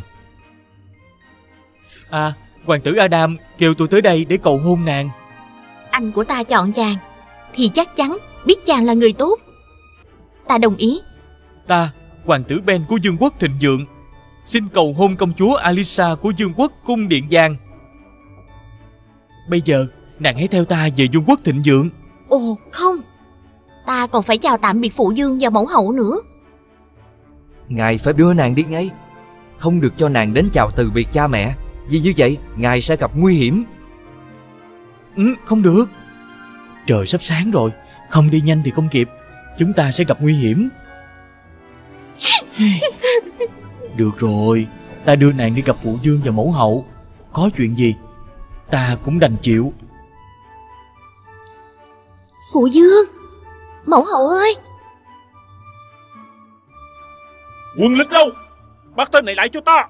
À Hoàng tử Adam kêu tôi tới đây để cầu hôn nàng. Anh của ta chọn chàng Thì chắc chắn biết chàng là người tốt. Ta đồng ý. Ta Hoàng tử Ben của Dương quốc thịnh vượng Xin cầu hôn công chúa Alisa của Dương quốc cung điện vàng Bây giờ nàng hãy theo ta về Dương quốc thịnh vượng. Ồ không. Ta còn phải chào tạm biệt phụ dương và mẫu hậu nữa Ngài phải đưa nàng đi ngay. Không được cho nàng đến chào từ biệt cha mẹ Vì như vậy Ngài sẽ gặp nguy hiểm. Ừ, Không được. Trời sắp sáng rồi Không đi nhanh thì không kịp Chúng ta sẽ gặp nguy hiểm. [LAUGHS] Được rồi Ta đưa nàng đi gặp phụ dương và mẫu hậu. Có chuyện gì Ta cũng đành chịu. Phụ dương Mẫu hậu ơi Quân lính đâu? Bắt tên này lại cho ta.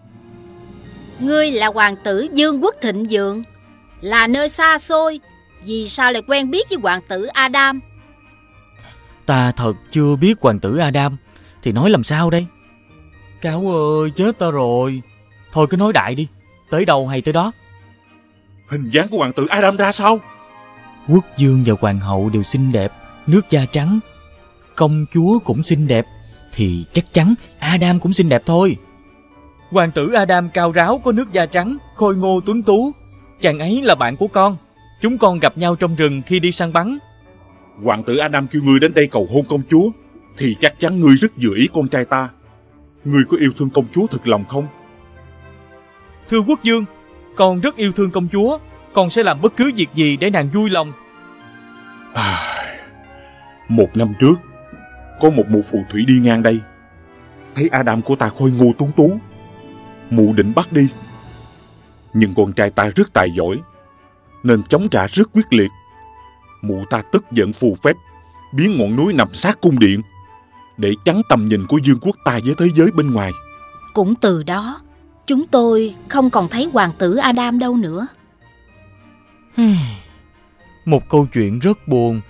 Ngươi là hoàng tử Dương quốc thịnh vượng. Là nơi xa xôi Vì sao lại quen biết với hoàng tử Adam? Ta thật chưa biết hoàng tử Adam. Thì nói làm sao đây? Cáo ơi chết ta rồi. Thôi cứ nói đại đi. Tới đâu hay tới đó? Hình dáng của hoàng tử Adam ra sao? Quốc dương và hoàng hậu đều xinh đẹp Nước da trắng. Công chúa cũng xinh đẹp Thì chắc chắn Adam cũng xinh đẹp thôi. Hoàng tử Adam cao ráo có nước da trắng Khôi ngô tuấn tú. Chàng ấy là bạn của con. Chúng con gặp nhau trong rừng khi đi săn bắn. Hoàng tử Adam kêu ngươi đến đây cầu hôn công chúa Thì chắc chắn ngươi rất vừa ý con trai ta. Ngươi có yêu thương công chúa thật lòng không? Thưa quốc dương Con rất yêu thương công chúa. Con sẽ làm bất cứ việc gì để nàng vui lòng. À, Một năm trước Có một mụ phù thủy đi ngang đây Thấy Adam của ta khôi ngô tuấn tú Mụ định bắt đi Nhưng con trai ta rất tài giỏi Nên chống trả rất quyết liệt Mụ ta tức giận phù phép, biến ngọn núi nằm sát cung điện, để chắn tầm nhìn của dương quốc ta với thế giới bên ngoài. Cũng từ đó, chúng tôi không còn thấy hoàng tử Adam đâu nữa. Một câu chuyện rất buồn,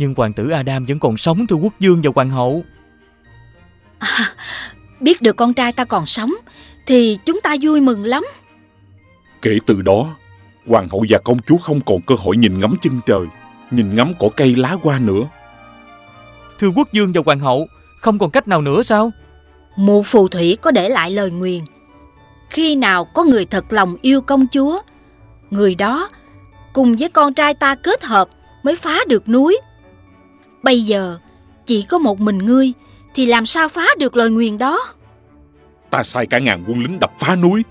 nhưng hoàng tử Adam vẫn còn sống thưa quốc dương và hoàng hậu. Biết được con trai ta còn sống, thì chúng ta vui mừng lắm. Kể từ đó, hoàng hậu và công chúa không còn cơ hội nhìn ngắm chân trời, nhìn ngắm cỏ cây lá hoa nữa. Thưa quốc dương và hoàng hậu, không còn cách nào nữa sao? Mụ phù thủy có để lại lời nguyền. Khi nào có người thật lòng yêu công chúa, người đó cùng với con trai ta kết hợp mới phá được núi. Bây giờ, chỉ có một mình ngươi, thì làm sao phá được lời nguyền đó? Ta sai cả ngàn quân lính đập phá núi,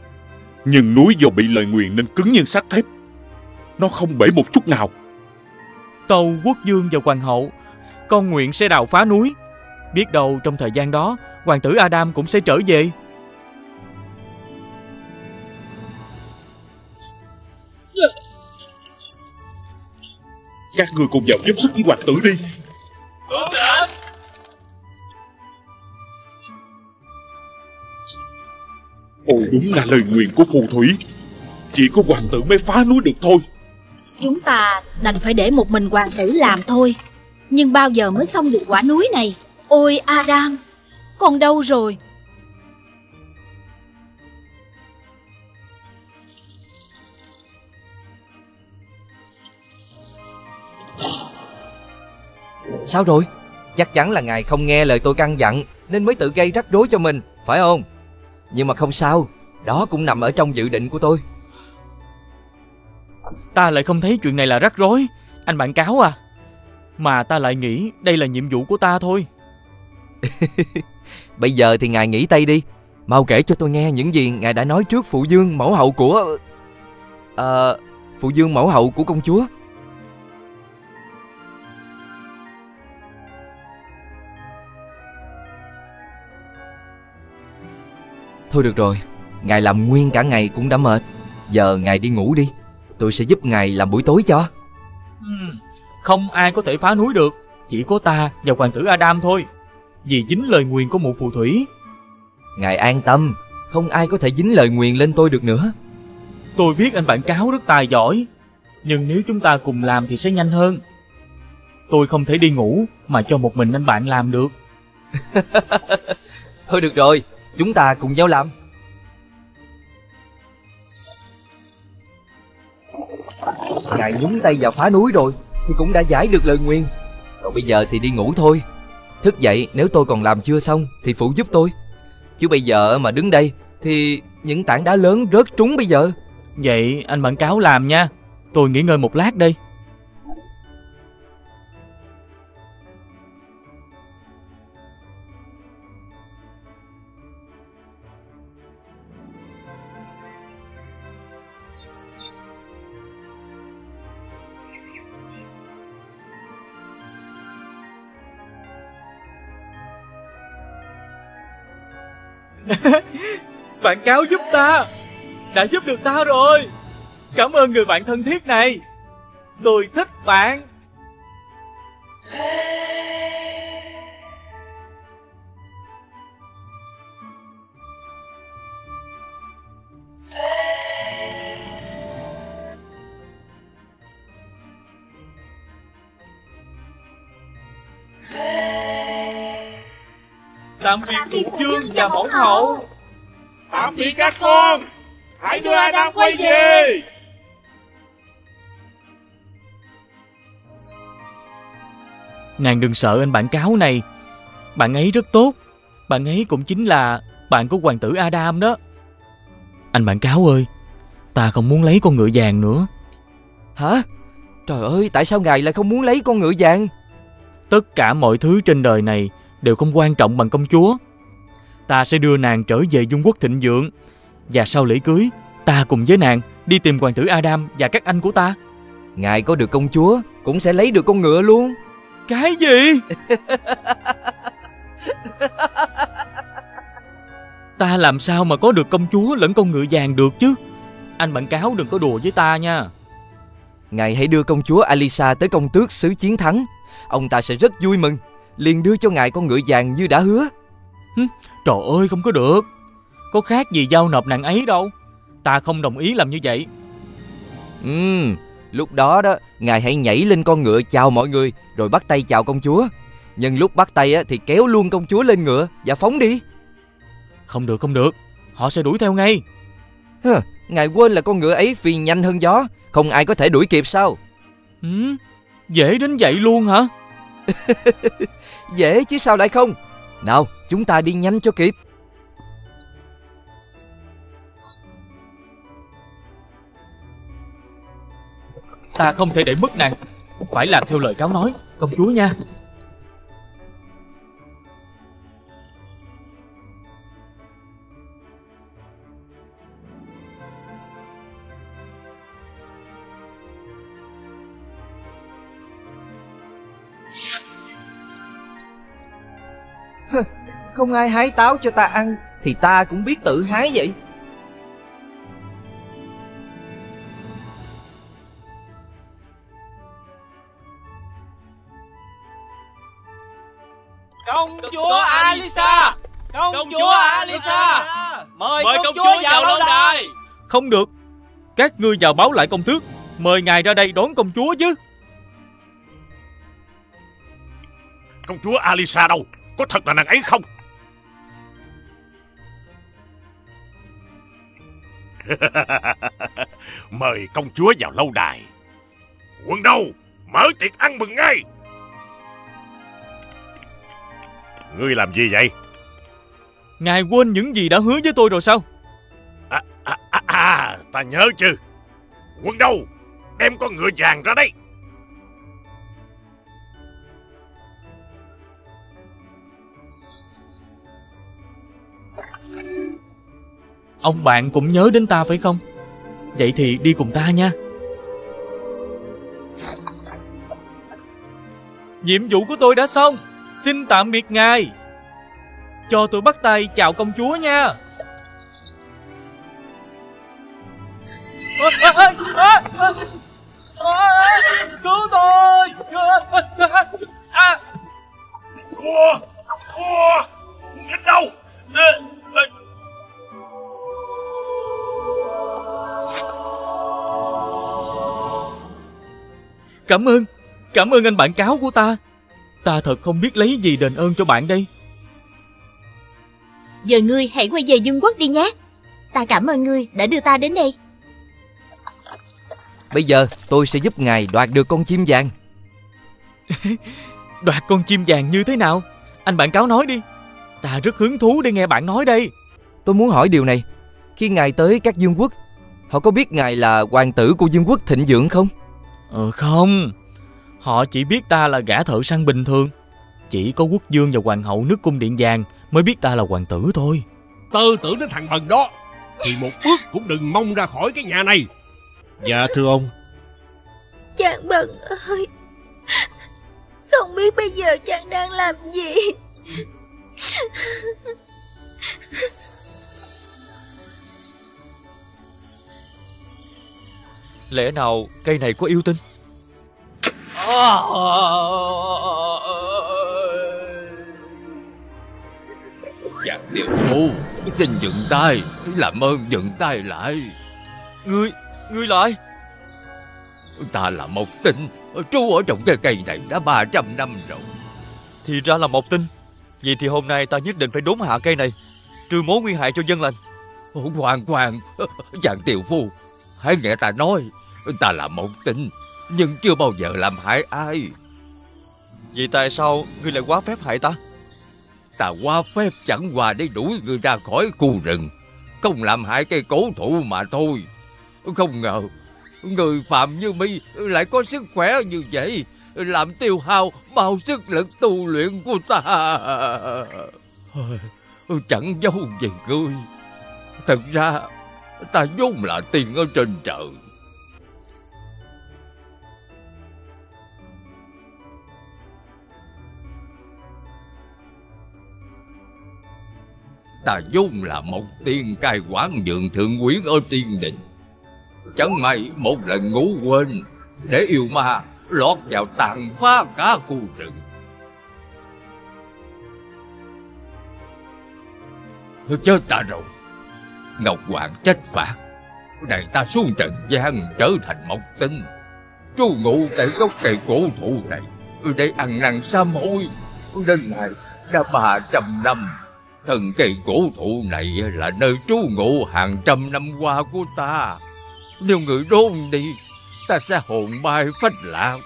nhưng núi do bị lời nguyền nên cứng như sắt thép. Nó không bể một chút nào. Tâu quốc dương và hoàng hậu, con nguyện sẽ đào phá núi. Biết đâu trong thời gian đó, hoàng tử Adam cũng sẽ trở về. Các người cùng vào giúp sức với hoàng tử đi. Ôi đúng là lời nguyện của phù thủy. Chỉ có hoàng tử mới phá núi được thôi. Chúng ta đành phải để một mình hoàng tử làm thôi. Nhưng bao giờ mới xong được quả núi này? Ôi Adam, con đâu rồi? Sao rồi? Chắc chắn là ngài không nghe lời tôi căn dặn Nên mới tự gây rắc rối cho mình Phải không? Nhưng mà không sao Đó cũng nằm ở trong dự định của tôi. Ta lại không thấy chuyện này là rắc rối. Anh bạn cáo à. Mà ta lại nghĩ đây là nhiệm vụ của ta thôi. [LAUGHS] Bây giờ thì ngài nghỉ tay đi. Mau kể cho tôi nghe những gì ngài đã nói trước phụ dương mẫu hậu của Ờ Phụ dương mẫu hậu của công chúa Thôi được rồi Ngài làm nguyên cả ngày cũng đã mệt. Giờ ngài đi ngủ đi Tôi sẽ giúp ngài làm buổi tối cho. Không ai có thể phá núi được Chỉ có ta và hoàng tử Adam thôi. Vì chính lời nguyền của mụ phù thủy. Ngài an tâm Không ai có thể dính lời nguyền lên tôi được nữa. Tôi biết anh bạn cáo rất tài giỏi Nhưng nếu chúng ta cùng làm thì sẽ nhanh hơn. Tôi không thể đi ngủ Mà cho một mình anh bạn làm được. [LAUGHS] Thôi được rồi Chúng ta cùng nhau làm. Ngài nhúng tay vào phá núi rồi, Thì cũng đã giải được lời nguyền Còn bây giờ thì đi ngủ thôi. Thức dậy, nếu tôi còn làm chưa xong, Thì phụ giúp tôi. Chứ bây giờ mà đứng đây, Thì những tảng đá lớn rớt trúng bây giờ. Vậy anh bạn cáo làm nha. Tôi nghỉ ngơi một lát đây. Bạn cáo giúp ta. Đã giúp được ta rồi. Cảm ơn người bạn thân thiết này. Tôi thích bạn. Tạm biệt Thục Dương và Mẫu Hậu Tạm biệt các con Hãy đưa Adam quay về. Nàng đừng sợ anh bạn cáo này. Bạn ấy rất tốt. Bạn ấy cũng chính là bạn của hoàng tử Adam đó. Anh bạn cáo ơi Ta không muốn lấy con ngựa vàng nữa. Hả? Trời ơi tại sao ngài lại không muốn lấy con ngựa vàng? Tất cả mọi thứ trên đời này Đều không quan trọng bằng công chúa Ta sẽ đưa nàng trở về dung quốc thịnh vượng. Và sau lễ cưới Ta cùng với nàng đi tìm hoàng tử Adam và các anh của ta. Ngài có được công chúa Cũng sẽ lấy được con ngựa luôn. Cái gì? Ta làm sao mà có được công chúa lẫn con ngựa vàng được chứ? Anh bạn cáo đừng có đùa với ta nha. Ngài hãy đưa công chúa Alisa tới công tước xứ chiến thắng. Ông ta sẽ rất vui mừng Liền đưa cho ngài con ngựa vàng như đã hứa Trời ơi không có được. Có khác gì giao nộp nàng ấy đâu. Ta không đồng ý làm như vậy. Ừm Lúc đó đó Ngài hãy nhảy lên con ngựa chào mọi người Rồi bắt tay chào công chúa. Nhân lúc bắt tay á, thì kéo luôn công chúa lên ngựa Và phóng đi. Không được không được. Họ sẽ đuổi theo ngay. Hờ, Ngài quên là con ngựa ấy phi nhanh hơn gió. Không ai có thể đuổi kịp sao? Ừ, Dễ đến vậy luôn hả? [LAUGHS] Dễ chứ sao lại không nào, chúng ta đi nhanh cho kịp. Ta không thể để mất nàng. Phải làm theo lời cáo nói, Công chúa nha. Không ai hái táo cho ta ăn Thì ta cũng biết tự hái vậy. Công chúa Alisa! Công, chúa Alisa! Mời, công, chúa vào lâu đài! Không được. Các ngươi vào báo lại công tước. Mời ngài ra đây đón công chúa chứ. Công chúa Alisa đâu? Có thật là nàng ấy không [LAUGHS] Mời công chúa vào lâu đài. Quân đâu? Mở tiệc ăn mừng ngay. Ngươi làm gì vậy? Ngài quên những gì đã hứa với tôi rồi sao? À, à, à, à ta nhớ chứ. Quân đâu? Đem con ngựa vàng ra đây Ông bạn cũng nhớ đến ta phải không? Vậy thì đi cùng ta nha. Nhiệm vụ của tôi đã xong. Xin tạm biệt ngài. Cho tôi bắt tay chào công chúa nha. À, à, à, Cứu tôi. Cua Cua Đến đâu. Cảm ơn Cảm ơn anh bạn cáo của ta. Ta thật không biết lấy gì đền ơn cho bạn đây. Giờ ngươi hãy quay về Dương quốc đi nhé. Ta cảm ơn ngươi đã đưa ta đến đây. Bây giờ tôi sẽ giúp ngài đoạt được con chim vàng. [LAUGHS] Đoạt con chim vàng như thế nào? Anh bạn cáo nói đi. Ta rất hứng thú để nghe bạn nói đây. Tôi muốn hỏi điều này. Khi ngài tới các dương quốc Họ có biết ngài là hoàng tử của dương quốc thịnh dưỡng không? Ờ không. Họ chỉ biết ta là gã thợ săn bình thường. Chỉ có quốc dương và hoàng hậu nước cung điện vàng Mới biết ta là hoàng tử thôi. Tư tưởng đến thằng bần đó Thì một bước cũng đừng mong ra khỏi cái nhà này. Dạ thưa ông. Chàng bần ơi. Không biết bây giờ chàng đang làm gì Lẽ nào cây này có yêu tinh? Chàng tiểu phu Xin dừng tay Làm ơn dừng tay lại. Ngươi, ngươi lại Ta là một tinh Trú ở trong cái cây này đã 300 năm rồi. Thì ra là một tinh. Vậy thì hôm nay ta nhất định phải đốn hạ cây này Trừ mối nguy hại cho dân lành. Khoan khoan Chàng tiểu phu Hãy nghe ta nói Ta là một tinh Nhưng chưa bao giờ làm hại ai. Vậy tại sao ngươi lại quá phép hại ta? Ta quá phép chẳng qua để đuổi người ra khỏi khu rừng. Không làm hại cây cổ thụ mà thôi. Không ngờ Người phạm như mi lại có sức khỏe như vậy Làm tiêu hao bao sức lực tu luyện của ta. [LAUGHS] Chẳng giấu gì ngươi. Thật ra Ta vốn là tiền ở trên trời Ta vốn là một tiên cai quản dường thượng quyến ở tiên đình Chẳng may một lần ngủ quên, để yêu ma lọt vào tàn phá cả khu rừng. Chết ta rồi. Ngọc Hoàng trách phạt. Này ta xuống trần gian trở thành một tinh. Trú ngụ tại gốc cây cổ thụ này. Để ăn năn sám hối. Đến nay đã ba trăm năm. Thần cây cổ thụ này là nơi trú ngụ hàng trăm năm qua của ta. Nếu người đốn đi, ta sẽ hồn bay phách lạc.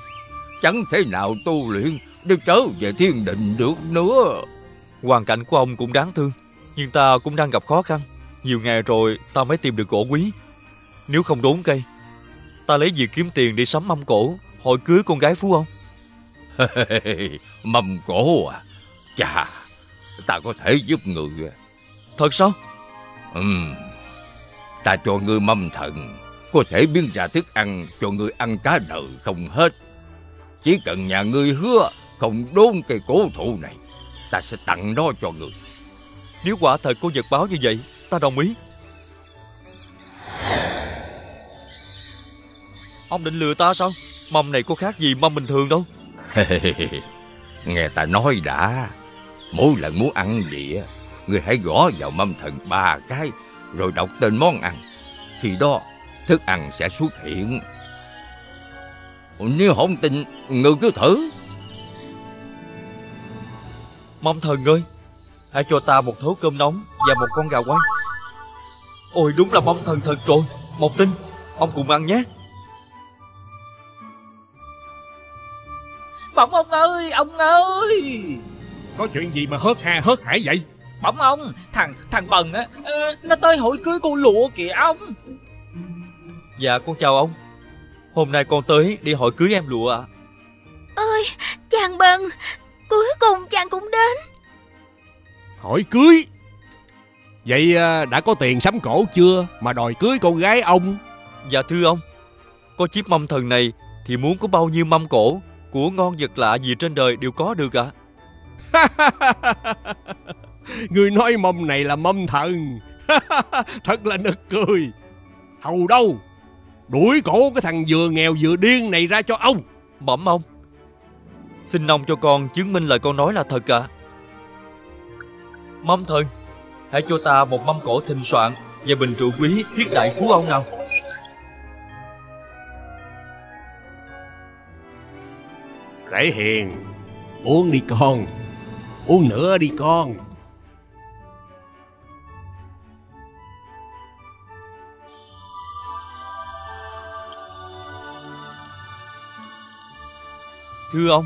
Chẳng thể nào tu luyện để trở về thiên định được nữa. Hoàn cảnh của ông cũng đáng thương, nhưng ta cũng đang gặp khó khăn. Nhiều ngày rồi ta mới tìm được gỗ quý. Nếu không đốn cây, ta lấy gì kiếm tiền đi sắm mâm cổ, hội cưới con gái phú ông? [LAUGHS] Mâm cổ à? Chà, ta có thể giúp người. Thật sao? Ừm, ta cho ngươi mâm thần, có thể biến ra thức ăn cho ngươi ăn cả đời không hết. Chỉ cần nhà ngươi hứa không đốn cây cổ thụ này, ta sẽ tặng nó cho ngươi. Nếu quả thật có vật báo như vậy, ta đồng ý. Ông định lừa ta sao? Mâm này có khác gì mâm bình thường đâu. [LAUGHS] Nghe ta nói đã, mỗi lần muốn ăn gì á, ngươi hãy gõ vào mâm thần ba cái, rồi đọc tên món ăn. Khi đó, thức ăn sẽ xuất hiện. Nếu không tin, ngươi cứ thử. Mâm thần ơi, hãy cho ta một thố cơm nóng và một con gà quay. Ôi đúng là mâm thần thật rồi, một tin, ông cùng ăn nhé. Bẩm ông ơi, ông ơi Có chuyện gì mà hớt ha hớt hải vậy? Bẩm ông, thằng thằng Bần á ờ, Nó tới hội cưới cô lụa kìa ông. Dạ con chào ông. Hôm nay con tới đi hội cưới em lụa ạ. Ơi, chàng Bần Cuối cùng chàng cũng đến. Hỏi cưới? Vậy à, đã có tiền sắm cổ chưa Mà đòi cưới con gái ông? Dạ thưa ông. Có chiếc mâm thần này Thì muốn có bao nhiêu mâm cổ Của ngon vật lạ gì trên đời đều có được ạ [LAUGHS] Người nói mâm này là mâm thần. [LAUGHS] Thật là nực cười. Hầu đâu? Đuổi cổ cái thằng vừa nghèo vừa điên này ra cho ông. Bẩm ông Xin ông cho con chứng minh lời con nói là thật ạ. Mâm thần Hãy cho ta một mâm cổ thịnh soạn Và bình rượu quý thiết đại phú ông nào. Rải hiền Uống đi con Uống nữa đi con. Thưa ông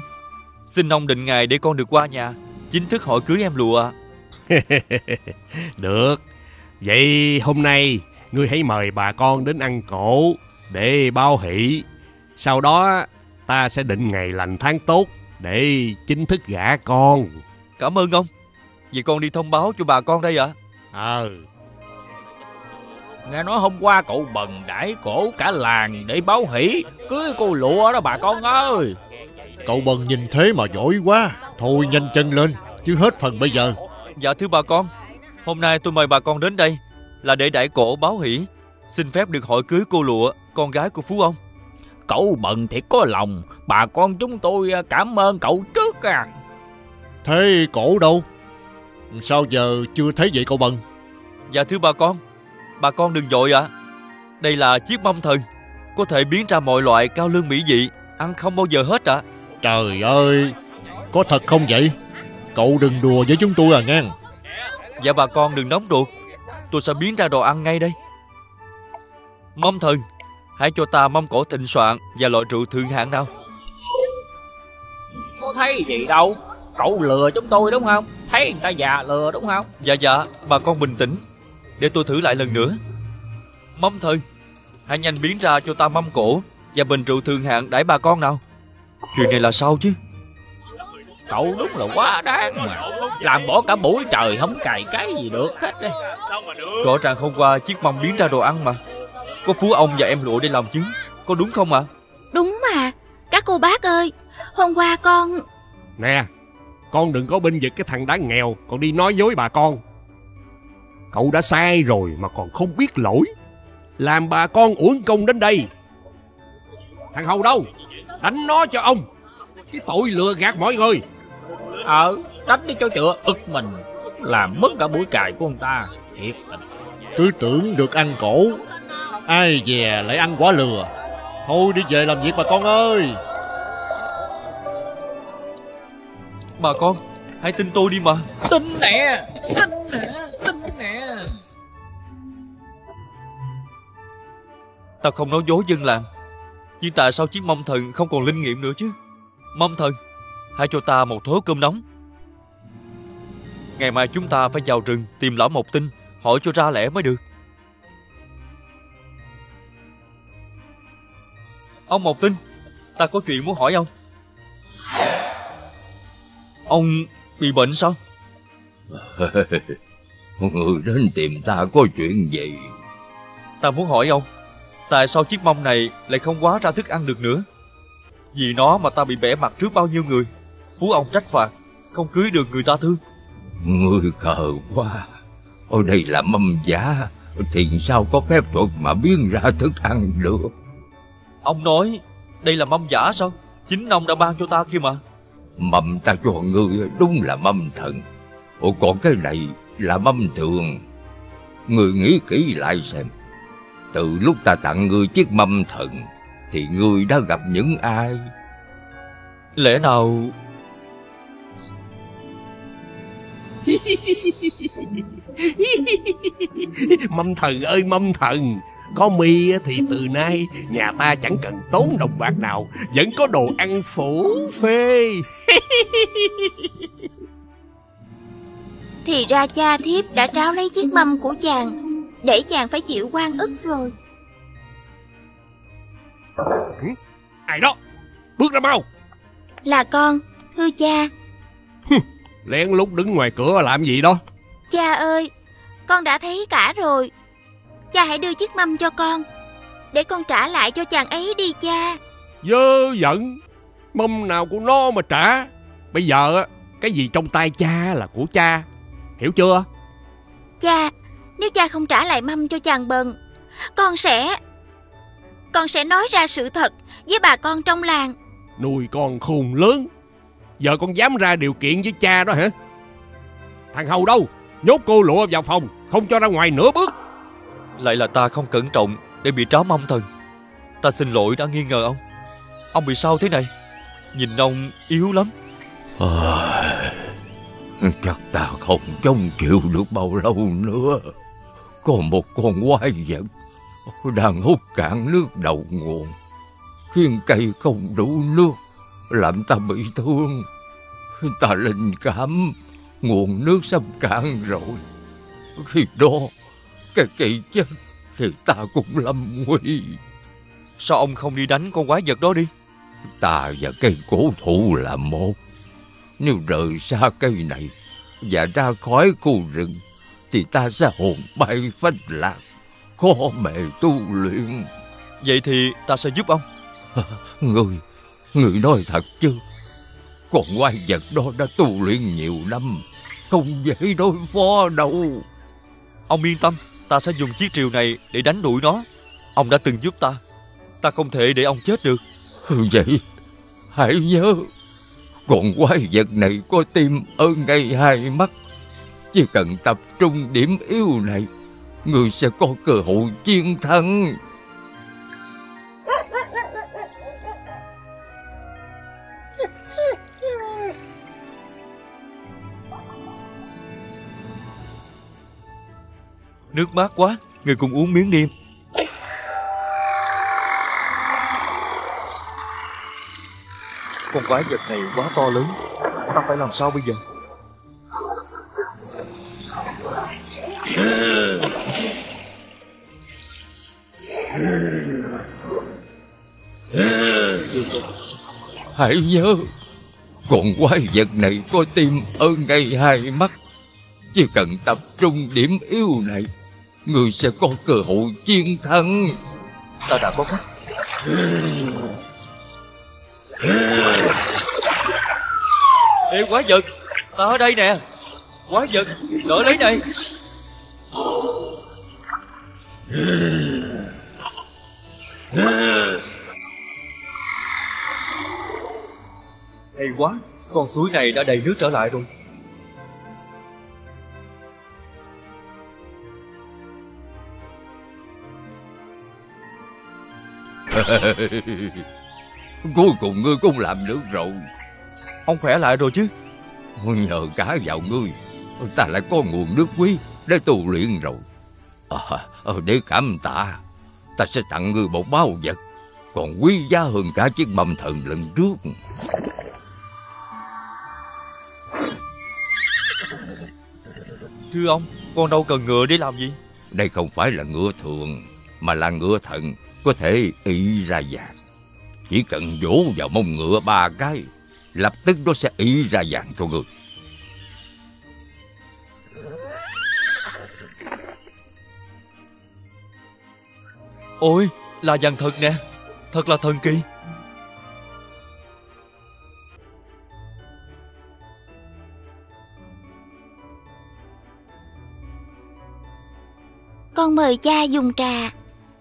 Xin ông định ngày để con được qua nhà Chính thức hỏi cưới em lụa. Ạ [LAUGHS] Được. Vậy hôm nay Ngươi hãy mời bà con đến ăn cổ Để bao hỷ. Sau đó ta sẽ định ngày lành tháng tốt Để chính thức gả con Cảm ơn ông. Vậy con đi thông báo cho bà con đây ạ. Ờ. Nghe nói hôm qua cậu Bần đãi cổ cả làng để báo hỷ. Cưới cô lụa đó bà con ơi. Cậu Bần nhìn thế mà giỏi quá. Thôi nhanh chân lên Chứ hết phần bây giờ. Dạ thưa bà con. Hôm nay tôi mời bà con đến đây Là để đãi cổ báo hỷ. Xin phép được hội cưới cô lụa Con gái của Phú ông. Cậu Bần thiệt có lòng. Bà con chúng tôi cảm ơn cậu trước à Thế cổ đâu? Sao giờ chưa thấy vậy cậu Bần? Dạ thưa bà con Bà con đừng dội ạ. Đây là chiếc mâm thần Có thể biến ra mọi loại cao lương mỹ vị Ăn không bao giờ hết ạ. Trời ơi Có thật không vậy? Cậu đừng đùa với chúng tôi à ngang Dạ bà con đừng nóng ruột Tôi sẽ biến ra đồ ăn ngay đây. Mâm thần Hãy cho ta mâm cổ thịnh soạn Và loại rượu thượng hạng nào. Có thấy gì đâu Cậu lừa chúng tôi đúng không? Thấy người ta già lừa đúng không? Dạ dạ bà con bình tĩnh. Để tôi thử lại lần nữa. Mâm thần Hãy nhanh biến ra cho ta mâm cổ Và bình rượu thượng hạng đãi bà con nào. Chuyện này là sao chứ? Cậu đúng là quá đáng mà. Làm bỏ cả buổi trời không cài cái gì được hết đấy. Rõ ràng hôm qua chiếc mâm biến ra đồ ăn mà. Có phú ông và em lụa để làm chứng. Có đúng không ạ? Đúng mà. Các cô bác ơi Hôm qua con Nè Con đừng có binh vực cái thằng đáng nghèo Còn đi nói dối bà con. Cậu đã sai rồi mà còn không biết lỗi. Làm bà con uổng công đến đây. Thằng Hầu đâu? Đánh nó cho ông. Cái tội lừa gạt mọi người. Ờ Đánh đi cho chữa. Ức mình Làm mất cả buổi cài của ông ta. Thiệt tình. Cứ tưởng được ăn cổ Ai dè lại ăn quả lừa. Thôi đi về làm việc bà con ơi Bà con Hãy tin tôi đi mà. Tin nè Tin nè Tin nè. Tao không nói dối dân làm Nhưng tại sao chiếc mâm thần không còn linh nghiệm nữa chứ? Mâm thần Hãy cho ta một thớ cơm nóng. Ngày mai chúng ta phải vào rừng Tìm lão Mộc Tinh Hỏi cho ra lẽ mới được. Ông Mộc Tinh Ta có chuyện muốn hỏi ông Ông bị bệnh sao? [LAUGHS] Người đến tìm ta có chuyện gì? Ta muốn hỏi ông Tại sao chiếc mông này lại không quá ra thức ăn được nữa? Vì nó mà ta bị bẻ mặt trước bao nhiêu người Phú ông trách phạt Không cưới được người ta thương. Người khờ quá Ở đây là mâm giá Thì sao có phép thuật mà biến ra thức ăn được? Ông nói đây là mâm giả sao? Chính ông đã ban cho ta kia mà Mâm ta cho ngươi đúng là mâm thần. Ủa, còn cái này là mâm thường. Ngươi nghĩ kỹ lại xem. Từ lúc ta tặng ngươi chiếc mâm thần, Thì ngươi đã gặp những ai? Lẽ nào? [LAUGHS] Mâm thần ơi, mâm thần. Có mi thì từ nay Nhà ta chẳng cần tốn đồng bạc nào Vẫn có đồ ăn phủ phê. [LAUGHS] Thì ra cha thiếp đã trao lấy chiếc mâm của chàng Để chàng phải chịu quan ức rồi. Ai đó? Bước ra mau. Là con Thưa cha. Lén lút đứng ngoài cửa làm gì đó? Cha ơi Con đã thấy cả rồi Cha hãy đưa chiếc mâm cho con. Để con trả lại cho chàng ấy đi cha. Dơ giận. Mâm nào của nó mà trả? Bây giờ á Cái gì trong tay cha là của cha. Hiểu chưa? Cha Nếu cha không trả lại mâm cho chàng bần Con sẽ Con sẽ nói ra sự thật Với bà con trong làng. Nuôi con khùng lớn. Giờ con dám ra điều kiện với cha đó hả? Thằng Hầu đâu? Nhốt cô lụa vào phòng Không cho ra ngoài nửa bước lại là ta không cẩn trọng Để bị tráo mâm thần. Ta xin lỗi đã nghi ngờ ông. Ông bị sao thế này? Nhìn ông yếu lắm. À, Chắc ta không chống chịu được bao lâu nữa. Có một con quái vật Đang hút cạn nước đầu nguồn. Khiến cây không đủ nước Làm ta bị thương. Ta linh cảm Nguồn nước sắp cạn rồi. Khi đó cái cây chết Thì ta cũng lâm nguy. Sao ông không đi đánh con quái vật đó đi? Ta và cây cổ thụ là một. Nếu rời xa cây này Và ra khỏi khu rừng Thì ta sẽ hồn bay phách lạc Khó mẹ tu luyện. Vậy thì ta sẽ giúp ông. [LAUGHS] Người Người nói thật chứ. Con quái vật đó đã tu luyện nhiều năm Không dễ đối phó đâu. Ông yên tâm Ta sẽ dùng chiếc triều này để đánh đuổi nó. Ông đã từng giúp ta. Ta không thể để ông chết được. Vậy Hãy nhớ còn quái vật này có tim ở ngay hai mắt. Chỉ cần tập trung điểm yếu này, Người sẽ có cơ hội chiến thắng. Nước mát quá Người cùng uống miếng đi. Con quái vật này quá to lớn. Ta phải làm sao bây giờ? Hãy nhớ Con quái vật này có tim ở ngay hai mắt. Chỉ cần tập trung điểm yếu này Người sẽ có cơ hội chiến thắng. Ta đã có cách Ê quá giật. Ta ở đây nè. Quá giật. Đỡ lấy này. Hay quá. Con suối này đã đầy nước trở lại rồi. [LAUGHS] Cuối cùng ngươi cũng làm được rồi. Ông khỏe lại rồi chứ? Nhờ cả vào ngươi Ta lại có nguồn nước quý Để tu luyện rồi. À, Để cảm tạ Ta sẽ tặng ngươi một bao vật Còn quý giá hơn cả chiếc mâm thần lần trước. Thưa ông Con đâu cần ngựa để làm gì? Đây không phải là ngựa thường Mà là ngựa thần Có thể ị ra vàng. Chỉ cần vỗ vào mông ngựa ba cái Lập tức nó sẽ ị ra vàng cho người. Ôi là vàng thật nè. Thật là thần kỳ. Con mời cha dùng trà.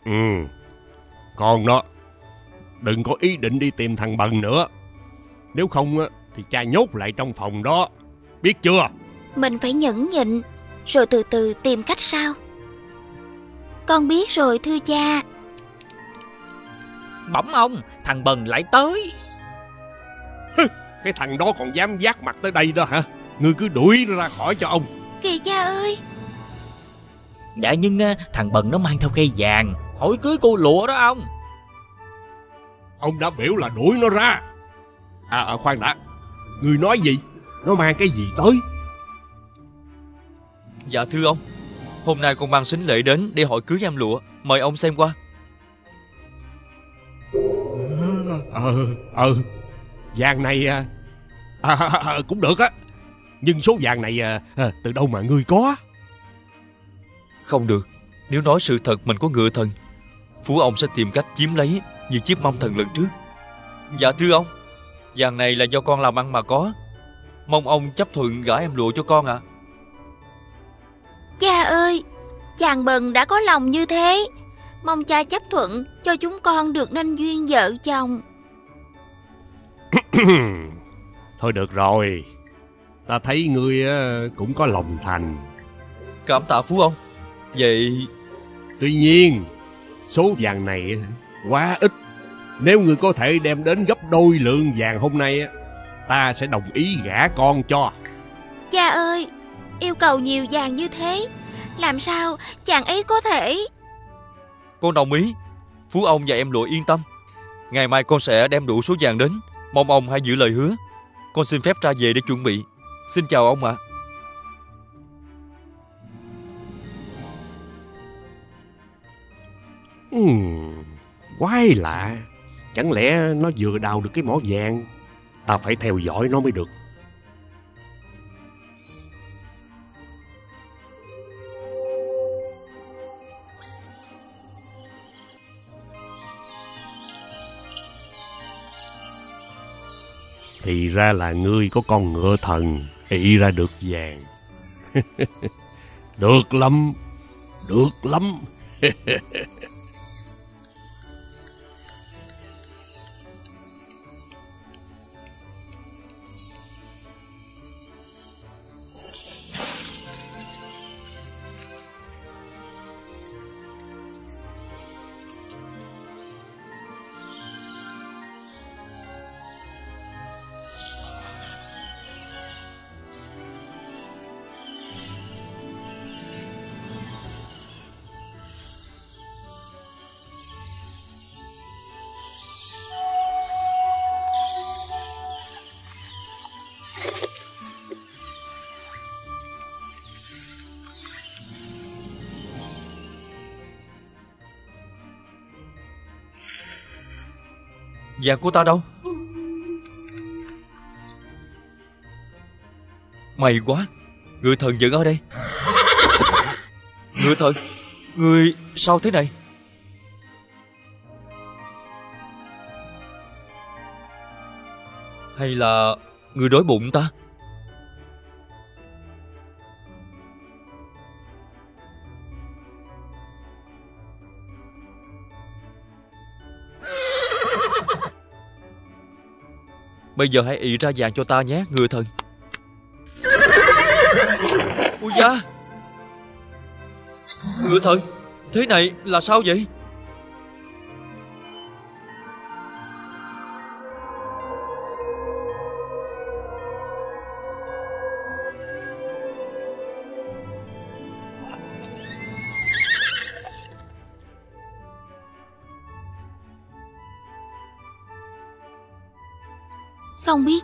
Ừ Con đó Đừng có ý định đi tìm thằng Bần nữa. Nếu không á thì cha nhốt lại trong phòng đó. Biết chưa? Mình phải nhẫn nhịn Rồi từ từ tìm cách sao Con biết rồi thưa cha. Bẩm ông Thằng Bần lại tới. Cái thằng đó còn dám giác mặt tới đây đó hả? Ngươi cứ đuổi nó ra khỏi cho ông. Kìa cha ơi. Dạ nhưng á, thằng Bần nó mang theo cây vàng Hỏi cưới cô lụa đó ông. Ông đã biểu là đuổi nó ra. À, à khoan đã. Ngươi nói gì Nó mang cái gì tới? Dạ thưa ông. Hôm nay con mang sính lễ đến để hỏi cưới em lụa. Mời ông xem qua. Ờ Ờ. Vàng này à, à, à, à, Cũng được á. Nhưng số vàng này à, à, Từ đâu mà ngươi có? Không được. Nếu nói sự thật mình có ngựa thần Phú ông sẽ tìm cách chiếm lấy Như chiếc mâm thần lần trước. Dạ thưa ông Vàng này là do con làm ăn mà có. Mong ông chấp thuận gả em lụa cho con ạ. Cha ơi Chàng Bần đã có lòng như thế. Mong cha chấp thuận cho chúng con được nên duyên vợ chồng. [COUGHS] Thôi được rồi. Ta thấy ngươi á, cũng có lòng thành. Cảm tạ Phú ông. Vậy Tuy nhiên Số vàng này quá ít. Nếu ngươi có thể đem đến gấp đôi lượng vàng hôm nay á, Ta sẽ đồng ý gả con cho. Cha ơi Yêu cầu nhiều vàng như thế Làm sao chàng ấy có thể? Con đồng ý. Phú ông và em lụa yên tâm. Ngày mai con sẽ đem đủ số vàng đến. Mong ông hãy giữ lời hứa. Con xin phép ra về để chuẩn bị. Xin chào ông ạ Quái lạ. Chẳng lẽ nó vừa đào được cái mỏ vàng, Ta phải theo dõi nó mới được. Thì ra là ngươi có con ngựa thần, ị ra được vàng. [LAUGHS] Được lắm Được lắm. [LAUGHS] Vàng của ta đâu? May quá, Người thần vẫn ở đây. Người thần, Người sao thế này? Hay là Người đói bụng ta? Bây giờ hãy ị ra vàng cho ta nhé Ngựa thần. Ui da. Ngựa thần, Thế này là sao vậy?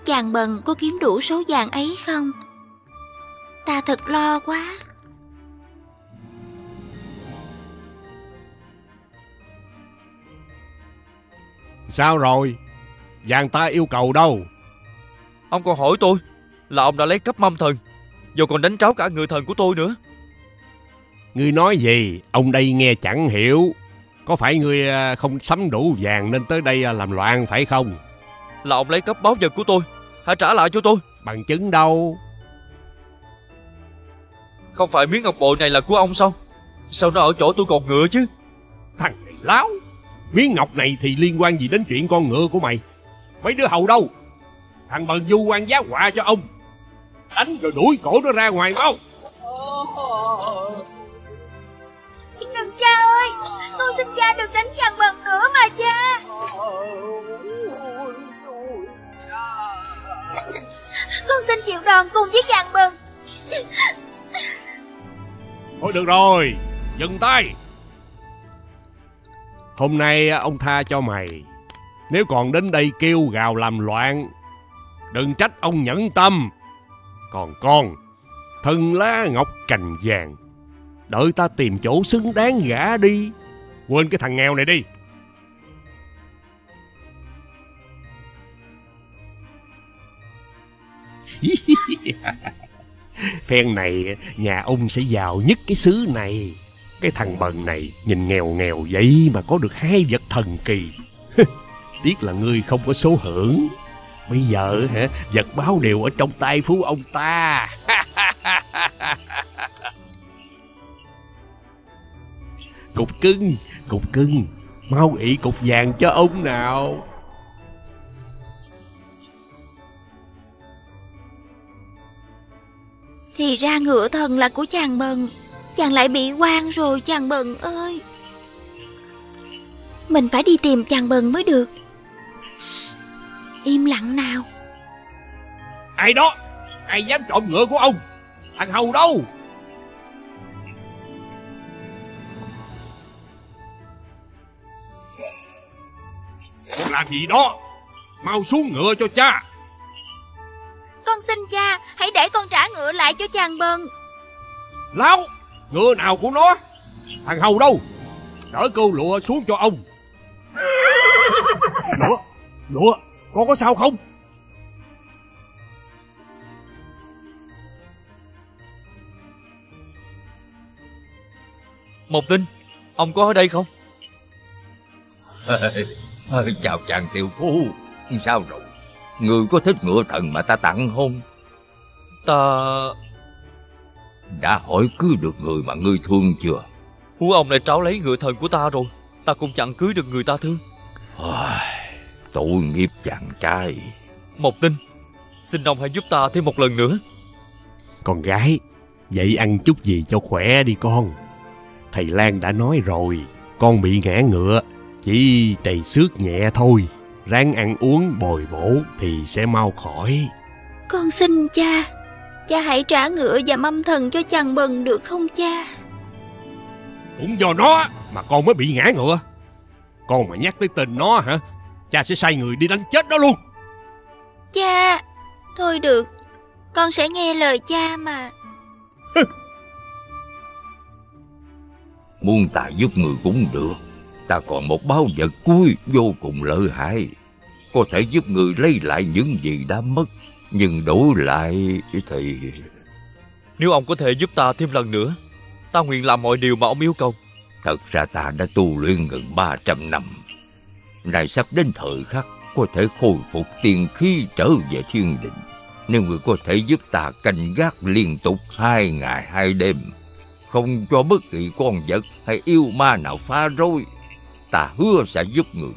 Chàng bần có kiếm đủ số vàng ấy không? Ta thật lo quá. Sao rồi? Vàng ta yêu cầu đâu? Ông còn hỏi tôi Là ông đã lấy cấp mâm thần Giờ còn đánh tráo cả người thần của tôi nữa. Ngươi nói gì? Ông đây nghe chẳng hiểu. Có phải ngươi à, không sắm đủ vàng Nên tới đây à, làm loạn phải không Là ông lấy cấp báo vật của tôi. Hãy trả lại cho tôi. Bằng chứng đâu? Không phải miếng ngọc bội này là của ông sao? Sao nó ở chỗ tôi còn ngựa chứ? Thằng này láo Miếng ngọc này thì liên quan gì đến chuyện con ngựa của mày? Mấy đứa hầu đâu? Thằng bần du quan giá họa cho ông. Đánh rồi đuổi cổ nó ra ngoài mau. Đừng cha ơi Con xin cha đừng đánh chàng bần nữa mà cha con xin chịu đòn cùng với chàng bừng. Thôi được rồi, Dừng tay. Hôm nay ông tha cho mày. Nếu còn đến đây kêu gào làm loạn, Đừng trách ông nhẫn tâm. Còn con Thân lá ngọc cành vàng, Đợi ta tìm chỗ xứng đáng gả đi. Quên cái thằng nghèo này đi. [LAUGHS] Phen này nhà ông sẽ giàu nhất cái xứ này. Cái thằng bần này nhìn nghèo nghèo vậy mà có được hai vật thần kỳ. [LAUGHS] Tiếc là ngươi không có số hưởng. Bây giờ hả vật báo đều ở trong tay phú ông ta. [LAUGHS] Cục cưng, cục cưng Mau ị cục vàng cho ông nào. Thì ra ngựa thần là của chàng bần Chàng lại bị quan rồi chàng bần ơi. Mình phải đi tìm chàng bần mới được. Shh, Im lặng nào. Ai đó? Ai dám trộm ngựa của ông? Thằng Hầu đâu? Con làm gì đó? Mau xuống ngựa cho cha. Con xin cha Hãy để con trả ngựa lại cho chàng bần Láo Ngựa nào của nó? Thằng Hầu đâu? Đỡ câu lụa xuống cho ông. [LAUGHS] Lụa Lụa Con có sao không? Một tinh Ông có ở đây không? [LAUGHS] Chào chàng tiểu phu Sao rồi Người có thích ngựa thần mà ta tặng không? Ta Đã hỏi cưới được người mà ngươi thương chưa? Phú ông lại tráo lấy ngựa thần của ta rồi. Ta cũng chẳng cưới được người ta thương. Tội nghiệp chàng trai. Một tinh Xin ông hãy giúp ta thêm một lần nữa. Con gái Vậy ăn chút gì cho khỏe đi con. Thầy Lan đã nói rồi Con bị ngã ngựa Chỉ trầy xước nhẹ thôi Ráng ăn uống bồi bổ Thì sẽ mau khỏi. Con xin cha. Cha hãy trả ngựa và mâm thần cho chàng bần được không cha? Cũng do nó mà con mới bị ngã ngựa. Con mà nhắc tới tên nó hả Cha sẽ sai người đi đánh chết nó luôn. Cha Thôi được. Con sẽ nghe lời cha mà. Muốn ta giúp người cũng được Ta còn một báo vật cuối vô cùng lợi hại. Có thể giúp người lấy lại những gì đã mất Nhưng đổi lại thì... Nếu ông có thể giúp ta thêm lần nữa Ta nguyện làm mọi điều mà ông yêu cầu. Thật ra ta đã tu luyện gần 300 năm. Nay sắp đến thời khắc Có thể khôi phục tiền khí trở về thiên định. Nếu người có thể giúp ta canh gác liên tục hai ngày hai đêm Không cho bất kỳ con vật hay yêu ma nào phá rối Ta hứa sẽ giúp người.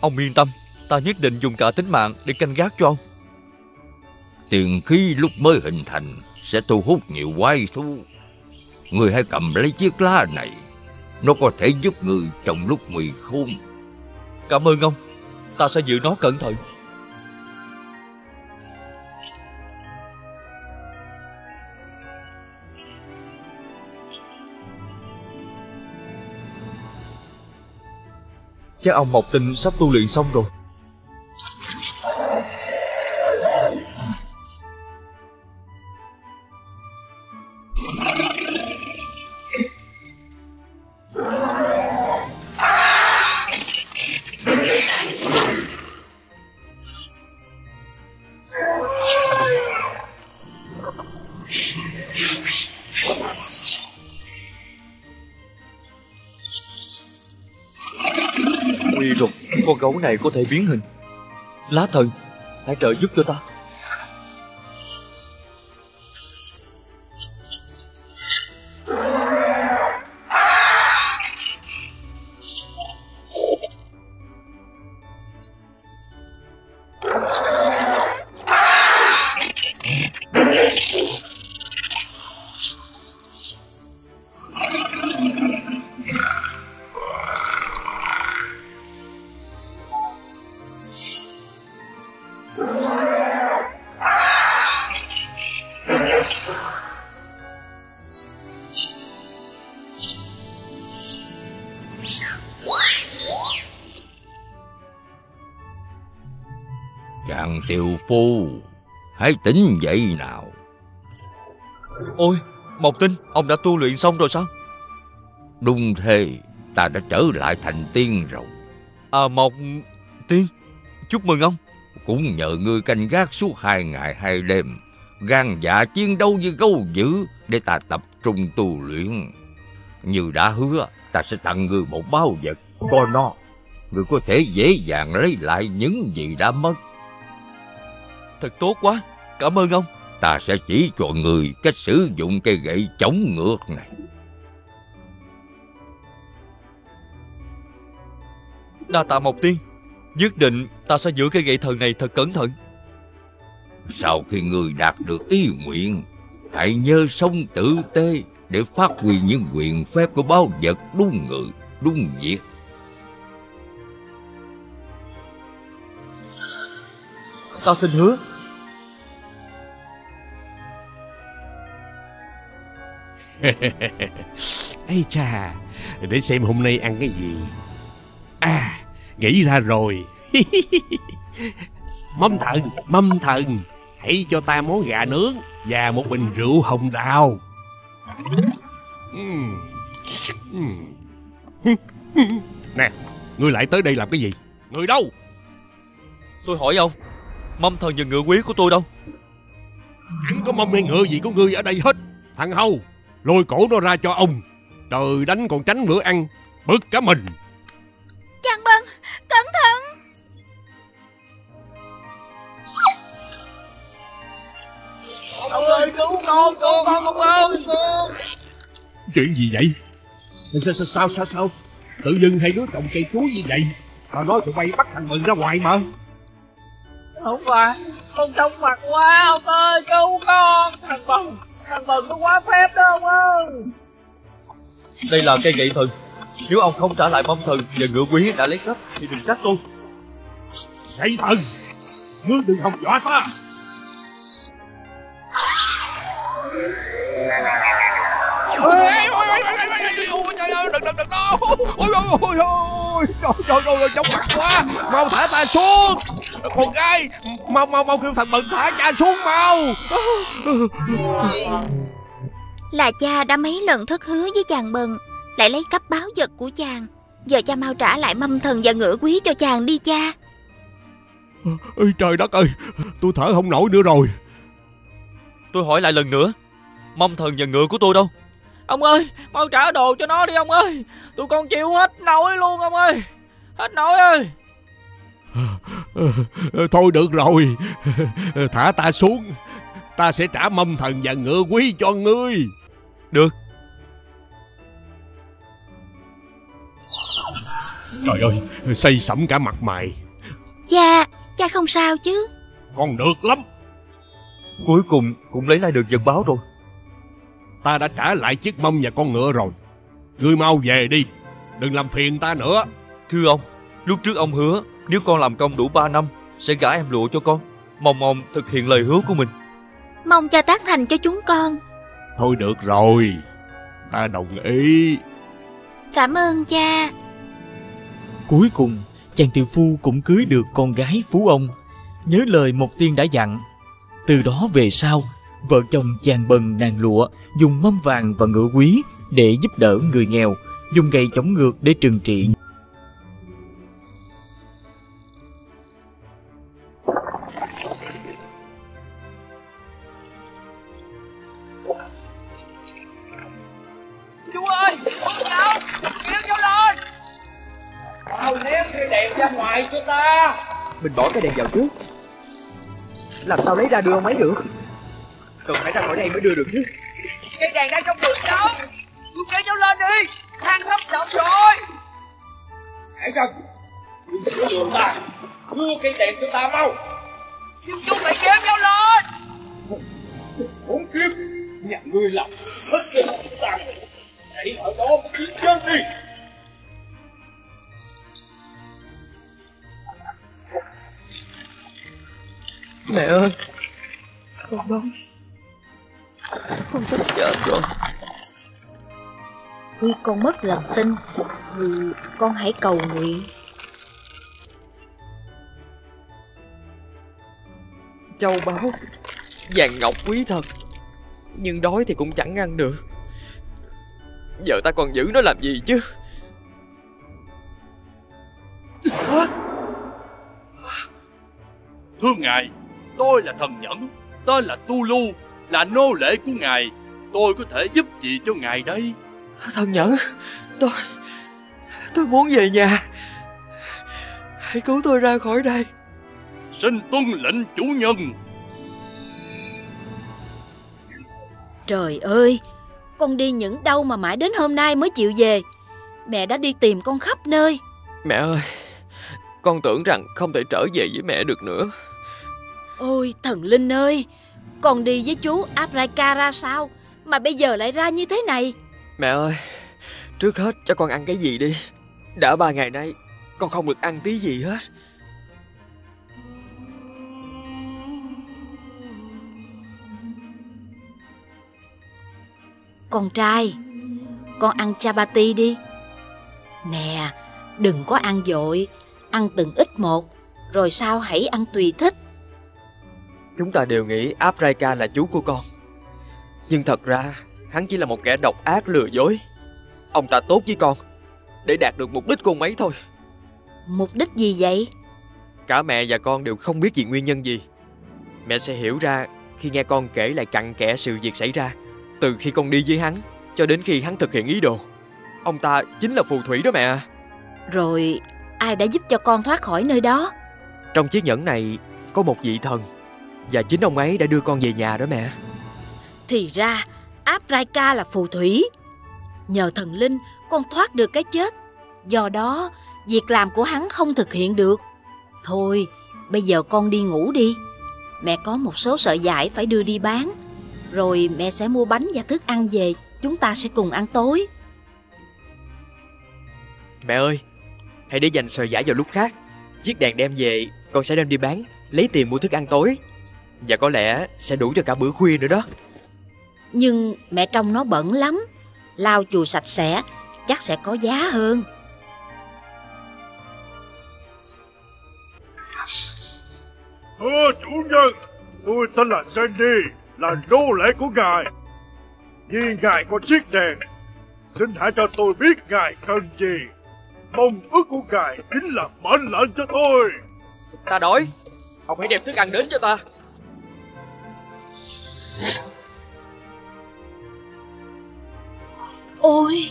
Ông yên tâm Ta nhất định dùng cả tính mạng để canh gác cho ông. Tiền khí lúc mới hình thành Sẽ thu hút nhiều quái thú. Người hãy cầm lấy chiếc lá này Nó có thể giúp người trong lúc nguy khốn. Cảm ơn ông Ta sẽ giữ nó cẩn thận Chắc ông Mộc Tinh sắp tu luyện xong rồi. Gấu này có thể biến hình. Lá thần, hãy trợ giúp cho ta. Phu Hãy tỉnh dậy nào. Ôi, Mộc Tinh, ông đã tu luyện xong rồi sao? Đúng thế Ta đã trở lại thành tiên rồi. À Mộc Tiên Chúc mừng ông. Cũng nhờ ngươi canh gác suốt hai ngày hai đêm gan dạ chiến đấu với gấu dữ Để ta tập trung tu luyện. Như đã hứa Ta sẽ tặng ngươi một bao vật Có nó Ngươi có thể dễ dàng lấy lại những gì đã mất Thật tốt quá. Cảm ơn ông. Ta sẽ chỉ cho người cách sử dụng cây gậy chống ngược này. Đa tạ Mộc Tiên. Nhất định ta sẽ giữ cây gậy thần này thật cẩn thận. Sau khi người đạt được ý nguyện Hãy nhớ sống tử tế Để phát huy những quyền phép của báo vật đúng người, đúng việc Ta xin hứa [LAUGHS] Ây cha Để xem hôm nay ăn cái gì. À Nghĩ ra rồi. [LAUGHS] Mâm thần Mâm thần. Hãy cho ta món gà nướng Và một bình rượu hồng đào. Nè Ngươi lại tới đây làm cái gì? Người đâu? Tôi hỏi ông Mâm thần và ngựa quý của tôi đâu? Chẳng có mâm hay ngựa gì của ngươi ở đây hết Thằng Hầu Lôi cổ nó ra cho ông. Trời đánh còn tránh bữa ăn. Bực cả mình. Chàng Bân Cẩn thận. Ông ơi cứu con Cứu con ông ơi Chuyện gì vậy? Sao sao sao sao, sao? Tự dưng hai đứa trồng cây chuối như vậy. Mà nói tụi bay bắt thằng Mừng ra ngoài mà. Không phải Con trong mặt quá ông ơi cứu con Thằng Bần Thằng Bần nó quá phép đó ông ơi Đây là cây gậy thần Nếu ông không trả lại mâm thần và ngựa quý đã lấy cắp Thì đừng trách tôi Gậy thần Ngươi đừng hòng dọa ta Trời ơi đừng đừng đừng đâu Ôi ôi ôi ôi Trời trời trời trong mặt quá Mau thả ta xuống Con gái Mau mau mau kêu thằng Mừng thả cha xuống mau. Là cha đã mấy lần thất hứa với chàng Bần Lại lấy cắp báo vật của chàng. Giờ cha mau trả lại mâm thần và ngựa quý cho chàng đi cha. Ơi trời đất ơi Tôi thở không nổi nữa rồi. Tôi hỏi lại lần nữa Mâm thần và ngựa của tôi đâu? Ông ơi Mau trả đồ cho nó đi ông ơi. Tụi con chịu hết nổi luôn ông ơi. Hết nổi ơi [LAUGHS] Thôi được rồi. [LAUGHS] Thả ta xuống. Ta sẽ trả mâm thần và ngựa quý cho ngươi. Được. Trời ơi Xây sẩm cả mặt mày. Cha, cha không sao chứ? Con được lắm. Cuối cùng cũng lấy lại được vật báo rồi. Ta đã trả lại chiếc mông và con ngựa rồi. Ngươi mau về đi. Đừng làm phiền ta nữa. Thưa ông Lúc trước ông hứa Nếu con làm công đủ 3 năm Sẽ gả em lụa cho con. Mong ông thực hiện lời hứa của mình. Mong cha tác thành cho chúng con. Thôi được rồi. Ta đồng ý. Cảm ơn cha. Cuối cùng chàng tiểu phu cũng cưới được con gái phú ông. Nhớ lời một tiên đã dặn. Từ đó về sau Vợ chồng chàng bần nàng lụa Dùng mâm vàng và ngựa quý Để giúp đỡ người nghèo Dùng gậy chống ngược để trừng trị ngoài cho ta. Mình bỏ cái đèn vào trước Làm sao lấy ra đưa ông ấy được Cần phải ra khỏi đây mới đưa được chứ Cái đèn đang trong người cháu. Chú kéo cháu lên đi, than sắp sập rồi. Hãy cần, chú đường ta, đưa cây đèn cho ta mau. Nhưng chú phải kéo cháu lên. Muốn kiếp, nhà ngươi làm hết hồn ta. Hãy ở đó mà kiếm chân đi. Mẹ ơi. Con đó Con sắp chết rồi Khi con mất lòng tin Thì con hãy cầu nguyện. Châu báu Vàng ngọc quý thật Nhưng đói thì cũng chẳng ăn được. Giờ ta còn giữ nó làm gì chứ? Thưa ngài, tôi là thần nhẫn, tên là Tulu, là nô lệ của ngài. Tôi có thể giúp gì cho ngài đây? Thần nhẫn Tôi Tôi muốn về nhà Hãy cứu tôi ra khỏi đây Xin tuân lệnh chủ nhân. Trời ơi Con đi những đâu mà mãi đến hôm nay mới chịu về Mẹ đã đi tìm con khắp nơi Mẹ ơi Con tưởng rằng không thể trở về với mẹ được nữa Ôi thần linh ơi Con đi với chú Abraika ra sao? Mà bây giờ lại ra như thế này? Mẹ ơi Trước hết cho con ăn cái gì đi. Đã ba ngày nay Con không được ăn tí gì hết. Con trai Con ăn chapati đi. Nè Đừng có ăn dội Ăn từng ít một Rồi sau hãy ăn tùy thích Chúng ta đều nghĩ Abraika là chú của con. Nhưng thật ra Hắn chỉ là một kẻ độc ác lừa dối. Ông ta tốt với con Để đạt được mục đích của ông ấy thôi. Mục đích gì vậy? Cả mẹ và con đều không biết vì nguyên nhân gì. Mẹ sẽ hiểu ra Khi nghe con kể lại cặn kẽ sự việc xảy ra Từ khi con đi với hắn Cho đến khi hắn thực hiện ý đồ. Ông ta chính là phù thủy đó mẹ Rồi ai đã giúp cho con thoát khỏi nơi đó? Trong chiếc nhẫn này Có một vị thần Và chính ông ấy đã đưa con về nhà đó mẹ. Thì ra Abraika là phù thủy. Nhờ thần linh con thoát được cái chết. Do đó Việc làm của hắn không thực hiện được. Thôi Bây giờ con đi ngủ đi. Mẹ có một số sợi dải phải đưa đi bán. Rồi mẹ sẽ mua bánh và thức ăn về. Chúng ta sẽ cùng ăn tối. Mẹ ơi Hãy để dành sợi giải vào lúc khác. Chiếc đèn đem về Con sẽ đem đi bán Lấy tiền mua thức ăn tối Và có lẽ sẽ đủ cho cả bữa khuya nữa đó Nhưng mẹ trông nó bẩn lắm Lau chùi sạch sẽ Chắc sẽ có giá hơn Thưa chủ nhân, tôi tên là Sandy, là nô lệ của ngài. Vì ngài có chiếc đèn, xin hãy cho tôi biết ngài cần gì. Mong ước của ngài chính là mệnh lệnh cho tôi. Ta đói Ông hãy đem thức ăn đến cho ta Ôi,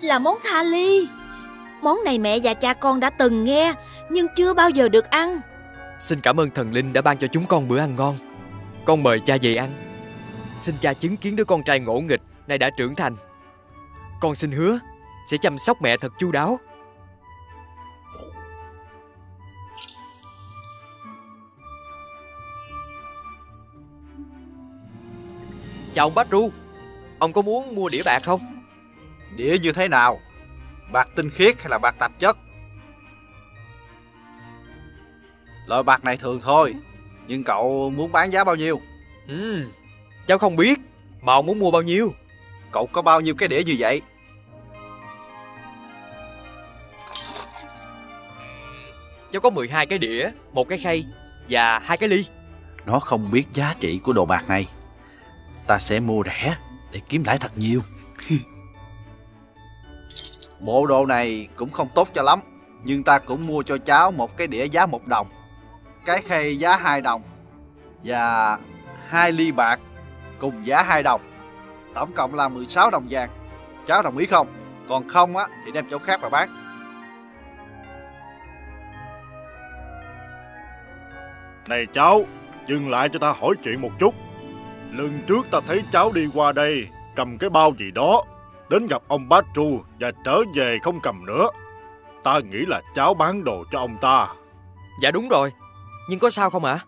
Là món tha ly. Món này mẹ và cha con đã từng nghe, Nhưng chưa bao giờ được ăn. Xin cảm ơn thần linh đã ban cho chúng con bữa ăn ngon. Con mời cha về ăn. Xin cha chứng kiến đứa con trai ngỗ nghịch Này đã trưởng thành. Con xin hứa Sẽ chăm sóc mẹ thật chu đáo. Chào ông Bách Ru Ông có muốn mua đĩa bạc không Đĩa như thế nào? Bạc tinh khiết hay là bạc tạp chất? Loại bạc này thường thôi Nhưng cậu muốn bán giá bao nhiêu? Ừ, cháu không biết Mà ông muốn mua bao nhiêu Cậu có bao nhiêu cái đĩa như vậy? Cháu có 12 cái đĩa một cái khay Và hai cái ly Nó không biết giá trị của đồ bạc này Ta sẽ mua rẻ Để kiếm lãi thật nhiều [LAUGHS] Bộ đồ này cũng không tốt cho lắm Nhưng ta cũng mua cho cháu một cái đĩa giá một đồng Cái khay giá 2 đồng Và hai ly bạc cùng giá 2 đồng Tổng cộng là 16 đồng vàng Cháu đồng ý không? Còn không á thì đem chỗ khác mà bán Này cháu, dừng lại cho ta hỏi chuyện một chút. Lần trước ta thấy cháu đi qua đây, cầm cái bao gì đó, đến gặp ông Bát Tru và trở về không cầm nữa. Ta nghĩ là cháu bán đồ cho ông ta. Dạ đúng rồi Nhưng có sao không ạ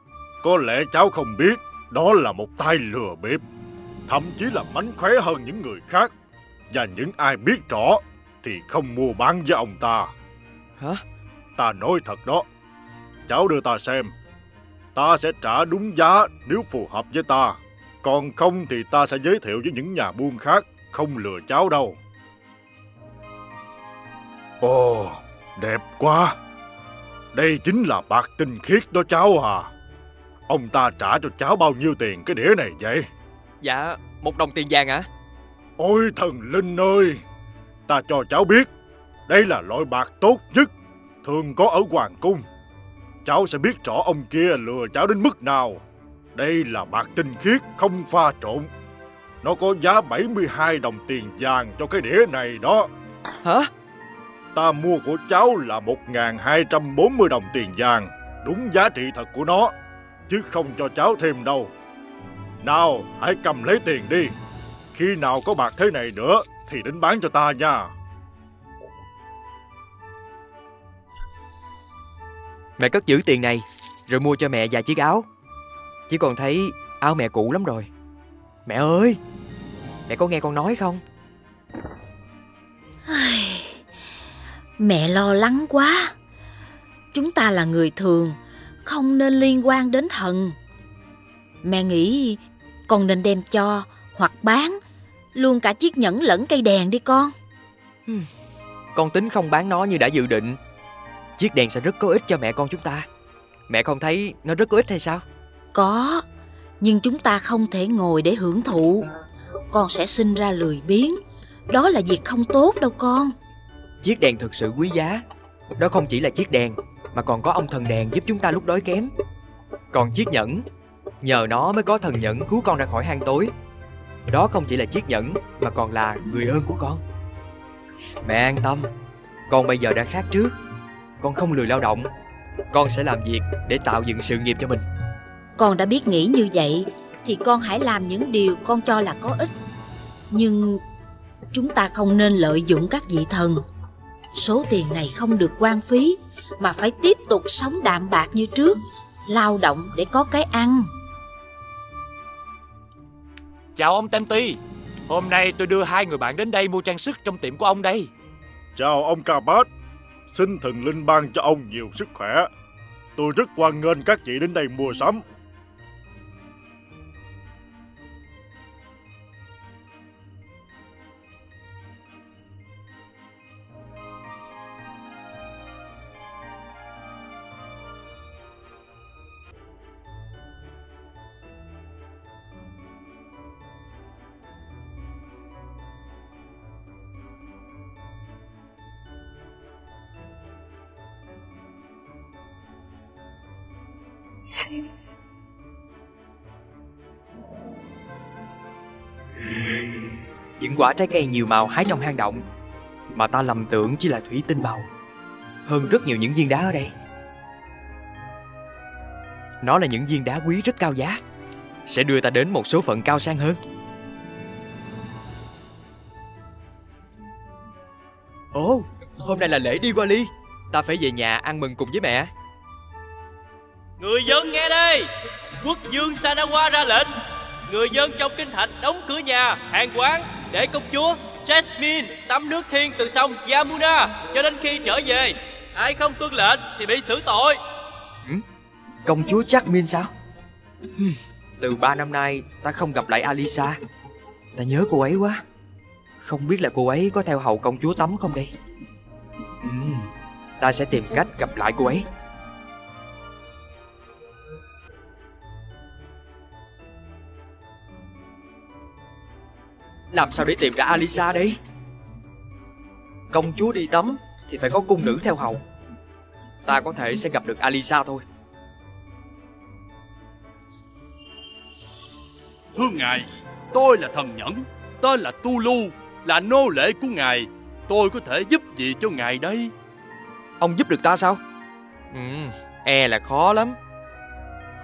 Có lẽ cháu không biết, đó là một tay lừa bịp. Thậm chí là mánh khóe hơn những người khác. Và những ai biết rõ thì không mua bán với ông ta. Hả? Ta nói thật đó. Cháu đưa ta xem. Ta sẽ trả đúng giá nếu phù hợp với ta. Còn không thì ta sẽ giới thiệu với những nhà buôn khác không lừa cháu đâu. Ồ, đẹp quá. Đây chính là bạc tinh khiết đó cháu à. Ông ta trả cho cháu bao nhiêu tiền cái đĩa này vậy? Dạ một đồng tiền vàng ạ Ôi thần linh ơi! Ta cho cháu biết, đây là loại bạc tốt nhất, thường có ở Hoàng Cung. Cháu sẽ biết rõ ông kia lừa cháu đến mức nào. Đây là bạc tinh khiết, không pha trộn. Nó có giá 72 đồng tiền vàng cho cái đĩa này đó. Hả? Ta mua của cháu là 1.240 đồng tiền vàng, đúng giá trị thật của nó, chứ không cho cháu thêm đâu. Nào, hãy cầm lấy tiền đi. Khi nào có bạc thế này nữa thì đến bán cho ta nha. Mẹ cất giữ tiền này Rồi mua cho mẹ vài chiếc áo Chỉ còn thấy áo mẹ cũ lắm rồi Mẹ ơi Mẹ có nghe con nói không Mẹ lo lắng quá. Chúng ta là người thường, không nên liên quan đến thần. Mẹ nghĩ con nên đem cho hoặc bán luôn cả chiếc nhẫn lẫn cây đèn đi con. Con tính không bán nó như đã dự định Chiếc đèn sẽ rất có ích cho mẹ con chúng ta Mẹ không thấy nó rất có ích hay sao có, nhưng chúng ta không thể ngồi để hưởng thụ. Con sẽ sinh ra lười biếng. Đó là việc không tốt đâu con. Chiếc đèn thực sự quý giá. Đó không chỉ là chiếc đèn Mà còn có ông thần đèn giúp chúng ta lúc đói kém. Còn chiếc nhẫn Nhờ nó mới có thần nhẫn cứu con ra khỏi hang tối. Đó không chỉ là chiếc nhẫn Mà còn là người ơn của con. Mẹ an tâm Con bây giờ đã khác trước. Con không lười lao động. Con sẽ làm việc để tạo dựng sự nghiệp cho mình. Con đã biết nghĩ như vậy thì con hãy làm những điều con cho là có ích. Nhưng chúng ta không nên lợi dụng các vị thần. Số tiền này không được quan phí mà phải tiếp tục sống đạm bạc như trước, lao động để có cái ăn. Chào ông Tempty Hôm nay tôi đưa hai người bạn đến đây mua trang sức trong tiệm của ông đây Chào ông Kabat. Xin thần linh ban cho ông nhiều sức khỏe. Tôi rất hoan nghênh các chị đến đây mua sắm. Quả trái cây nhiều màu hái trong hang động Mà ta lầm tưởng chỉ là thủy tinh màu Hơn rất nhiều những viên đá ở đây. Nó là những viên đá quý rất cao giá Sẽ đưa ta đến một số phận cao sang hơn. Ồ, hôm nay là lễ đi qua ly. Ta phải về nhà ăn mừng cùng với mẹ. Người dân nghe đây. Quốc dương Sanawa ra lệnh. Người dân trong kinh thành đóng cửa nhà, hàng quán để công chúa Jasmine tắm nước thiên từ sông Yamuna cho đến khi trở về. Ai không tuân lệnh thì bị xử tội. Công chúa Jasmine sao? Từ ba năm nay ta không gặp lại Alisa. Ta nhớ cô ấy quá. Không biết là cô ấy có theo hầu công chúa tắm không đây? Ta sẽ tìm cách gặp lại cô ấy Làm sao để tìm ra Alisa đây Công chúa đi tắm Thì phải có cung nữ theo hầu Ta có thể sẽ gặp được Alisa thôi Thưa ngài, tôi là thần nhẫn, tên là Tulu, là nô lệ của ngài. Tôi có thể giúp gì cho ngài đây? Ông giúp được ta sao? Ừ, e là khó lắm.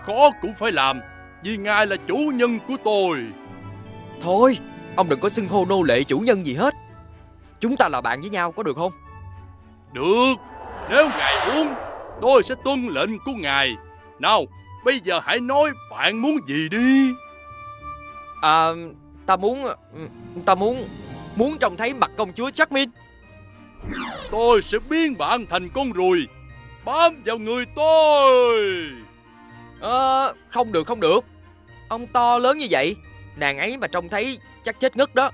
Khó cũng phải làm, vì ngài là chủ nhân của tôi. Thôi, ông đừng có xưng hô nô lệ chủ nhân gì hết. Chúng ta là bạn với nhau có được không? Được, nếu ngài muốn, tôi sẽ tuân lệnh của ngài. Nào, bây giờ hãy nói bạn muốn gì đi. À, ta muốn... Ta muốn... Muốn trông thấy mặt công chúa Jasmine. Tôi sẽ biến bạn thành con ruồi, bám vào người tôi. Ờ, không được không được. Ông to lớn như vậy, nàng ấy mà trông thấy chắc chết ngất đó.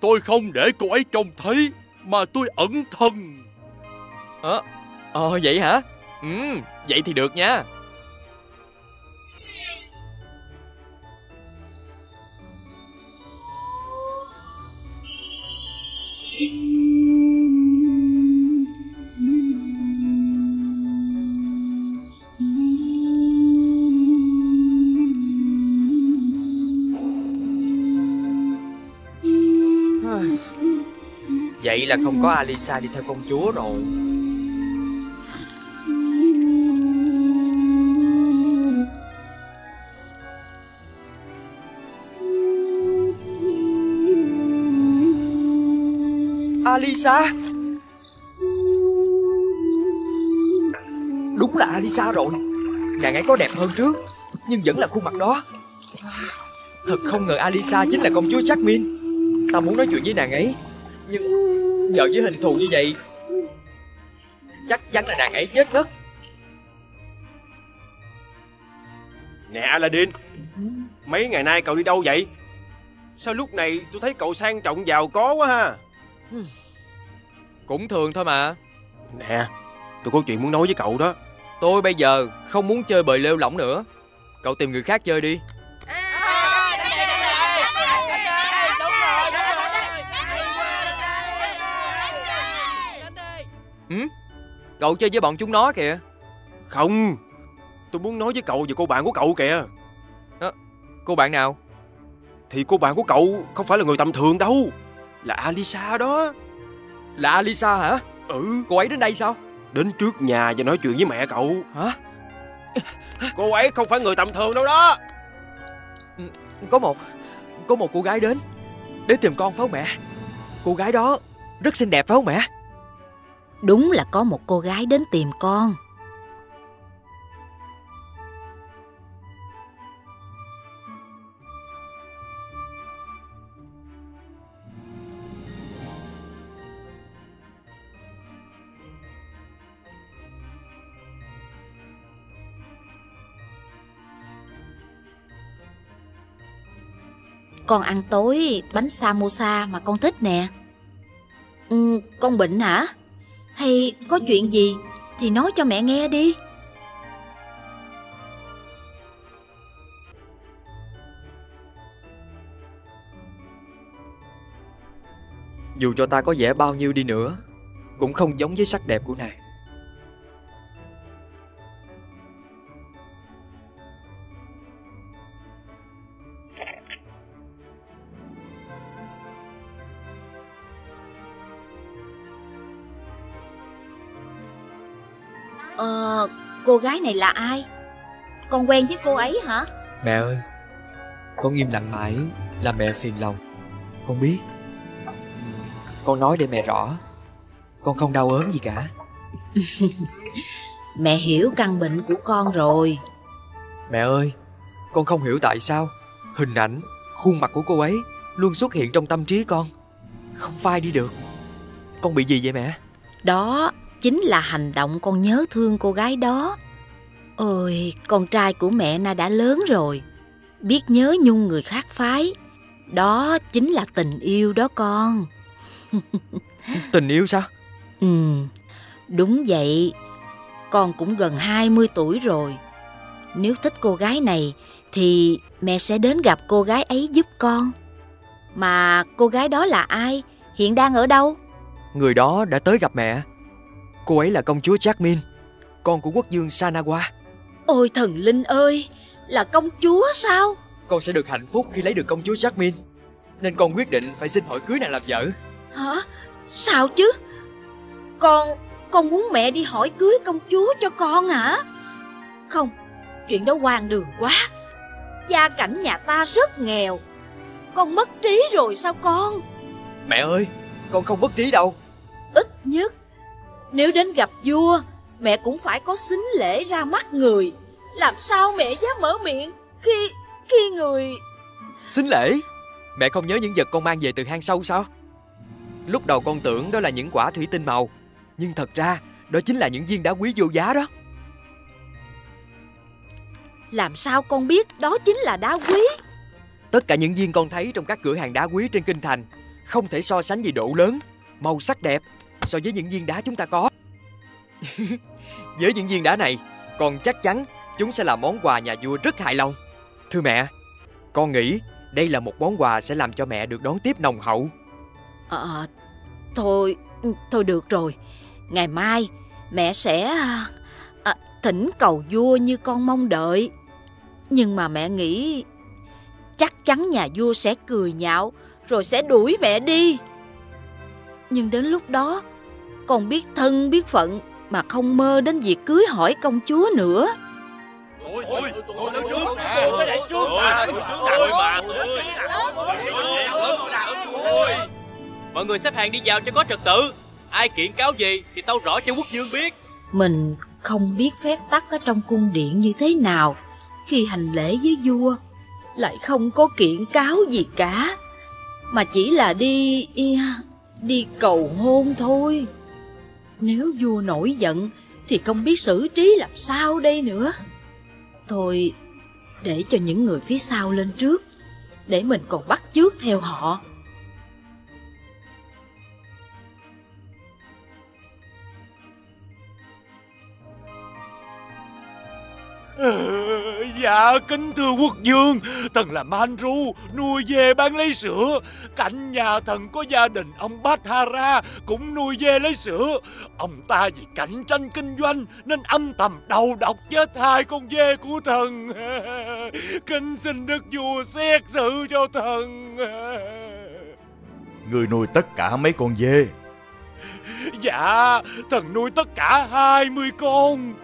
Tôi không để cô ấy trông thấy, mà tôi ẩn thân. Ờ, ờ vậy hả? Ừ, vậy thì được nha. Vậy là không có Alisa đi theo công chúa rồi. Alisa? Đúng là Alisa rồi. Nàng ấy có đẹp hơn trước, Nhưng vẫn là khuôn mặt đó. Thật không ngờ Alisa chính là công chúa Jasmine Ta muốn nói chuyện với nàng ấy, Nhưng giờ với hình thù như vậy Chắc chắn là nàng ấy chết ngất Nè Aladdin Mấy ngày nay cậu đi đâu vậy? Sao lúc này tôi thấy cậu sang trọng giàu có quá ha? Cũng thường thôi mà. Nè Tôi có chuyện muốn nói với cậu đó. Tôi bây giờ không muốn chơi bời lêu lỏng nữa. Cậu tìm người khác chơi đi Cậu chơi với bọn chúng nó kìa. Không Tôi muốn nói với cậu về cô bạn của cậu kìa. À, Cô bạn nào? Thì cô bạn của cậu không phải là người tầm thường đâu Là Alisa đó. Là Alisa hả? Ừ. Cô ấy đến đây sao? Đến trước nhà và nói chuyện với mẹ cậu. Hả? Cô ấy không phải người tầm thường đâu đó. Ừ, Có một Có một cô gái đến Đến tìm con phải không mẹ. Cô gái đó rất xinh đẹp phải không mẹ Đúng là có một cô gái đến tìm con. Con ăn tối bánh samosa mà con thích nè. Ừ, con bệnh hả? Hay có chuyện gì thì nói cho mẹ nghe đi. Dù cho ta có vẻ bao nhiêu đi nữa, Cũng không giống với sắc đẹp của nàng Ờ, cô gái này là ai? Con quen với cô ấy hả? Mẹ ơi Con im lặng mãi Làm mẹ phiền lòng Con biết Con nói để mẹ rõ Con không đau ớn gì cả [LAUGHS] Mẹ hiểu căn bệnh của con rồi. Mẹ ơi Con không hiểu tại sao Hình ảnh, khuôn mặt của cô ấy luôn xuất hiện trong tâm trí con. Không phai đi được. Con bị gì vậy mẹ? Đó chính là hành động con nhớ thương cô gái đó. Ôi, con trai của mẹ na đã lớn rồi. Biết nhớ nhung người khác phái. Đó chính là tình yêu đó con. [LAUGHS] Tình yêu sao? Ừ, đúng vậy. Con cũng gần 20 tuổi rồi. Nếu thích cô gái này thì mẹ sẽ đến gặp cô gái ấy giúp con. Mà cô gái đó là ai? Hiện đang ở đâu? Người đó đã tới gặp mẹ. Cô ấy là công chúa Jasmine, con của quốc dương Sanawa. Ôi thần linh ơi, là công chúa sao? Con sẽ được hạnh phúc khi lấy được công chúa Jasmine. Nên con quyết định phải xin hỏi cưới nàng làm vợ. Hả? Sao chứ? Con, con muốn mẹ đi hỏi cưới công chúa cho con hả? Không, chuyện đó hoang đường quá. Gia cảnh nhà ta rất nghèo. Con mất trí rồi sao con? Mẹ ơi, con không mất trí đâu. Ít nhất, nếu đến gặp vua, mẹ cũng phải có xính lễ ra mắt người. Làm sao mẹ dám mở miệng khi khi người... Xính lễ? Mẹ không nhớ những vật con mang về từ hang sâu sao? Lúc đầu con tưởng đó là những quả thủy tinh màu Nhưng thật ra đó chính là những viên đá quý vô giá đó Làm sao con biết đó chính là đá quý Tất cả những viên con thấy trong các cửa hàng đá quý trên kinh thành Không thể so sánh gì độ lớn Màu sắc đẹp So với những viên đá chúng ta có [LAUGHS] Với những viên đá này Con chắc chắn chúng sẽ là món quà nhà vua rất hài lòng Thưa mẹ Con nghĩ đây là một món quà sẽ làm cho mẹ được đón tiếp nồng hậu À, thôi, thôi được rồi. Ngày mai mẹ sẽ à, thỉnh cầu vua như con mong đợi. Nhưng mà mẹ nghĩ chắc chắn nhà vua sẽ cười nhạo rồi sẽ đuổi mẹ đi. Nhưng đến lúc đó con biết thân biết phận mà không mơ đến việc cưới hỏi công chúa nữa. Trước. Tôi lại trước. Mọi người xếp hàng đi vào cho có trật tự. Ai kiện cáo gì thì tao rõ cho quốc dương biết. Mình không biết phép tắc ở trong cung điện như thế nào khi hành lễ với vua. Lại không có kiện cáo gì cả. Mà chỉ là đi... đi cầu hôn thôi. Nếu vua nổi giận thì không biết xử trí làm sao đây nữa. Thôi, để cho những người phía sau lên trước, để mình còn bắt chước theo họ. Dạ kính thưa quốc dương Thần là Manru Nuôi dê bán lấy sữa. Cạnh nhà thần có gia đình ông Bathara Cũng nuôi dê lấy sữa. Ông ta vì cạnh tranh kinh doanh Nên âm thầm đầu độc chết hai con dê của thần. [LAUGHS] Kính xin đức vua xét xử cho thần. [LAUGHS] Người nuôi tất cả mấy con dê. Dạ Thần nuôi tất cả 20 con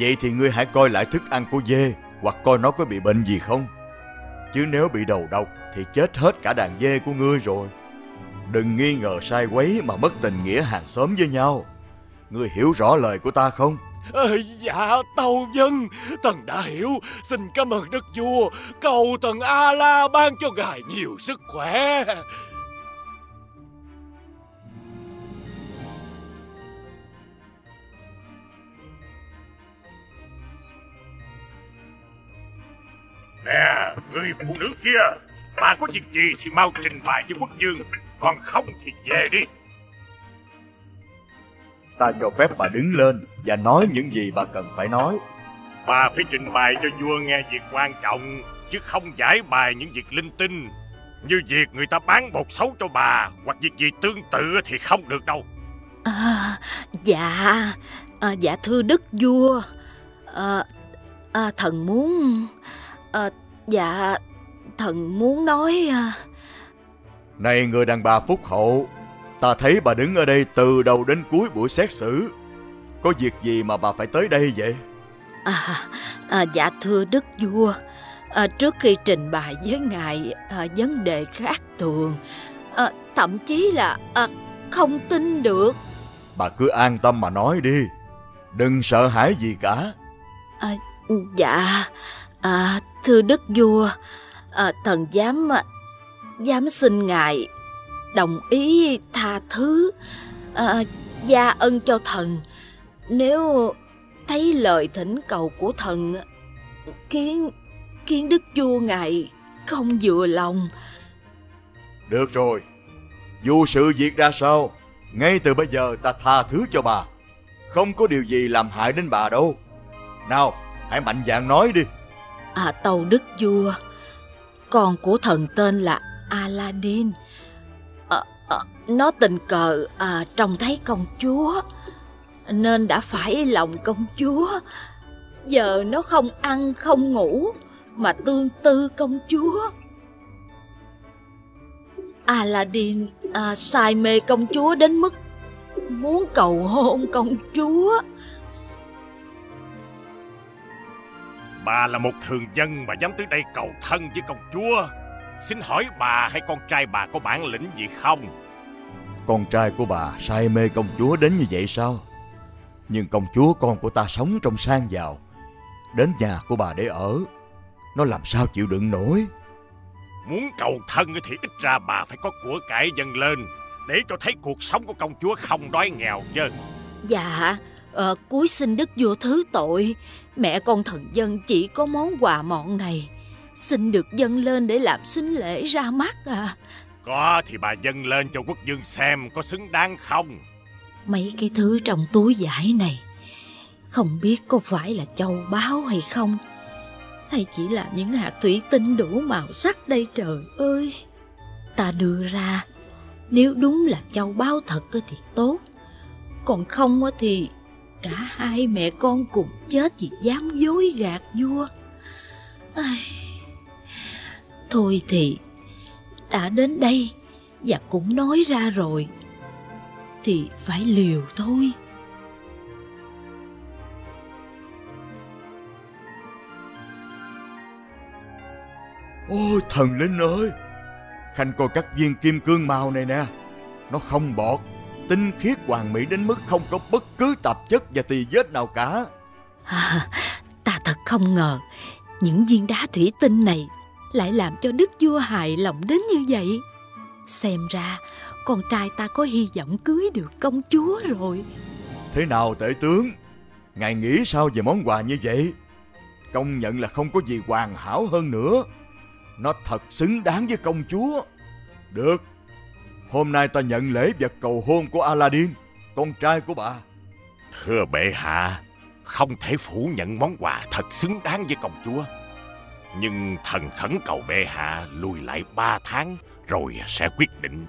Vậy thì ngươi hãy coi lại thức ăn của dê Hoặc coi nó có bị bệnh gì không? Chứ nếu bị đầu độc Thì chết hết cả đàn dê của ngươi rồi. Đừng nghi ngờ sai quấy Mà mất tình nghĩa hàng xóm với nhau. Ngươi hiểu rõ lời của ta không? À, Dạ tâu dân tần đã hiểu. Xin cảm ơn đức vua. Cầu tần A-la ban cho ngài nhiều sức khỏe. Nè, người phụ nữ kia, bà có việc gì thì mau trình bày với quốc dương, còn không thì về đi. Ta cho phép bà đứng lên và nói những gì bà cần phải nói. Bà phải trình bày cho vua nghe việc quan trọng, chứ không giải bài những việc linh tinh. Như việc người ta bán bột xấu cho bà, hoặc việc gì tương tự thì không được đâu. À, dạ, à, dạ thưa đức vua, à, à, thần muốn... À, dạ, thần muốn nói... À... Này người đàn bà phúc hậu, ta thấy bà đứng ở đây từ đầu đến cuối buổi xét xử. Có việc gì mà bà phải tới đây vậy? À, à, dạ thưa đức vua, à, trước khi trình bày với ngài à, vấn đề khác thường, à, thậm chí là à, không tin được. Bà cứ an tâm mà nói đi, đừng sợ hãi gì cả. À, dạ, à, thưa đức vua, à, Thần dám Dám ờ, xin ngài Đồng ý tha thứ à, Gia ân cho thần. Nếu thấy lời thỉnh cầu của thần Khiến Khiến đức vua ngài Không vừa lòng. Được rồi. Dù sự việc ra sao Ngay từ bây giờ ta tha thứ cho bà. Không có điều gì làm hại đến bà đâu. Nào hãy mạnh dạn nói đi. À tàu đức vua. Con của thần tên là Aladdin. À, à, Nó tình cờ à, trông thấy công chúa Nên đã phải lòng công chúa. Giờ nó không ăn không ngủ Mà tương tư công chúa. Aladdin à, say mê công chúa đến mức Muốn cầu hôn công chúa. Bà là một thường dân mà dám tới đây cầu thân với công chúa. Xin hỏi bà hay con trai bà có bản lĩnh gì không? Con trai của bà say mê công chúa đến như vậy sao? Nhưng công chúa con của ta sống trong sang giàu. Đến nhà của bà để ở. Nó làm sao chịu đựng nổi? Muốn cầu thân thì ít ra bà phải có của cải dâng lên Để cho thấy cuộc sống của công chúa không đói nghèo chứ. Dạ ờ, Cuối xin đức vua thứ tội. Mẹ con thần dân chỉ có món quà mọn này. Xin được dâng lên để làm sinh lễ ra mắt à. Có thì bà dâng lên cho quốc dương xem có xứng đáng không? Mấy cái thứ trong túi giải này Không biết có phải là châu báu hay không Hay chỉ là những hạt thủy tinh đủ màu sắc đây trời ơi. Ta đưa ra Nếu đúng là châu báu thật thì tốt Còn không thì cả hai mẹ con cùng chết vì dám dối gạt vua. Ai... Thôi thì, đã đến đây và cũng nói ra rồi, thì phải liều thôi. Ôi, thần linh ơi! Khanh coi các viên kim cương màu này nè, Nó không bọt. Tinh khiết hoàn mỹ đến mức không có bất cứ tạp chất và tỳ vết nào cả. À, Ta thật không ngờ Những viên đá thủy tinh này Lại làm cho đức vua hài lòng đến như vậy. Xem ra Con trai ta có hy vọng cưới được công chúa rồi. Thế nào tể tướng? Ngài nghĩ sao về món quà như vậy? Công nhận là không có gì hoàn hảo hơn nữa. Nó thật xứng đáng với công chúa. Được Hôm nay ta nhận lễ vật cầu hôn của Aladdin Con trai của bà. Thưa bệ hạ Không thể phủ nhận món quà thật xứng đáng với công chúa. Nhưng thần khẩn cầu bệ hạ lùi lại ba tháng Rồi sẽ quyết định.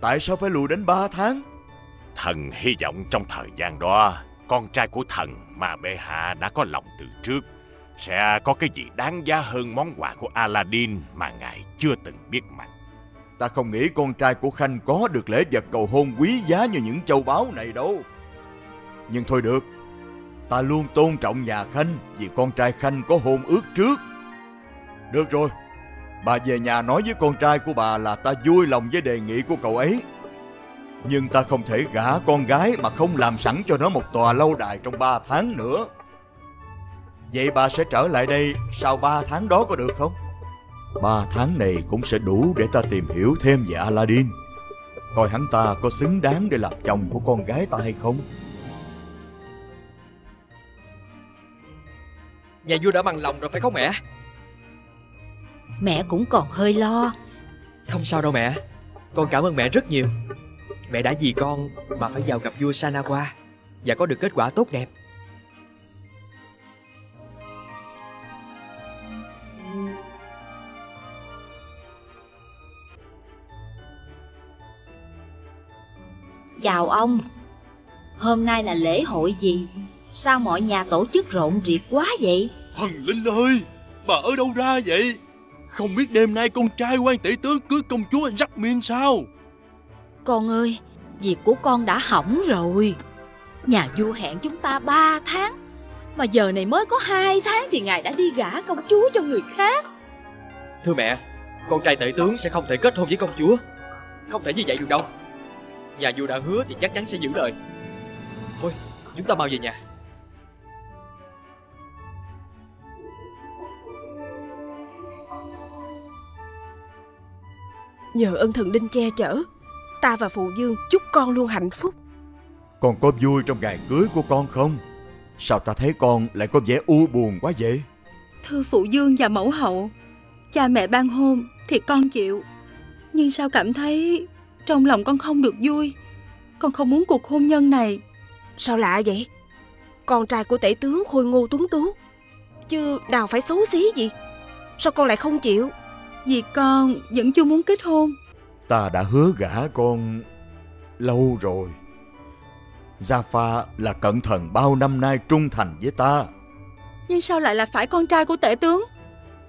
Tại sao phải lùi đến ba tháng? Thần hy vọng trong thời gian đó Con trai của thần mà bệ hạ đã có lòng từ trước Sẽ có cái gì đáng giá hơn món quà của Aladdin Mà ngài chưa từng biết mặt Ta không nghĩ con trai của Khanh có được lễ vật cầu hôn quý giá như những châu báu này đâu. Nhưng thôi được, Ta luôn tôn trọng nhà Khanh Vì con trai Khanh có hôn ước trước. Được rồi, Bà về nhà nói với con trai của bà là ta vui lòng với đề nghị của cậu ấy. Nhưng ta không thể gả con gái mà không làm sẵn cho nó một tòa lâu đài trong 3 tháng nữa. Vậy bà sẽ trở lại đây sau 3 tháng đó có được không? 3 tháng này cũng sẽ đủ để ta tìm hiểu thêm về Aladdin. Coi hắn ta có xứng đáng để làm chồng của con gái ta hay không? Nhà vua đã bằng lòng rồi phải không mẹ? Mẹ cũng còn hơi lo. Không sao đâu mẹ. Con cảm ơn mẹ rất nhiều. Mẹ đã vì con mà phải vào gặp vua Sanawa Và có được kết quả tốt đẹp Chào ông. Hôm nay là lễ hội gì? Sao mọi nhà tổ chức rộn rịp quá vậy? Thần Linh ơi Bà ở đâu ra vậy? Không biết đêm nay con trai quan tỷ tướng cưới công chúa Jasmine sao? Con ơi Việc của con đã hỏng rồi. Nhà vua hẹn chúng ta 3 tháng Mà giờ này mới có 2 tháng Thì ngài đã đi gả công chúa cho người khác. Thưa mẹ Con trai tể tướng sẽ không thể kết hôn với công chúa. Không thể như vậy được đâu Nhà vua đã hứa thì chắc chắn sẽ giữ lời Thôi chúng ta mau về nhà Nhờ ân thần linh che chở Ta và phụ dương chúc con luôn hạnh phúc Con có vui trong ngày cưới của con không? Sao ta thấy con lại có vẻ u buồn quá vậy? Thưa phụ dương và mẫu hậu Cha mẹ ban hôn thì con chịu Nhưng sao cảm thấy Trong lòng con không được vui. Con không muốn cuộc hôn nhân này. Sao lạ vậy? Con trai của tể tướng khôi ngô tuấn tú. Chứ nào phải xấu xí gì? Sao con lại không chịu? Vì con vẫn chưa muốn kết hôn. Ta đã hứa gả con lâu rồi. Gia Pha là cận thần bao năm nay trung thành với ta. Nhưng sao lại là phải con trai của tể tướng?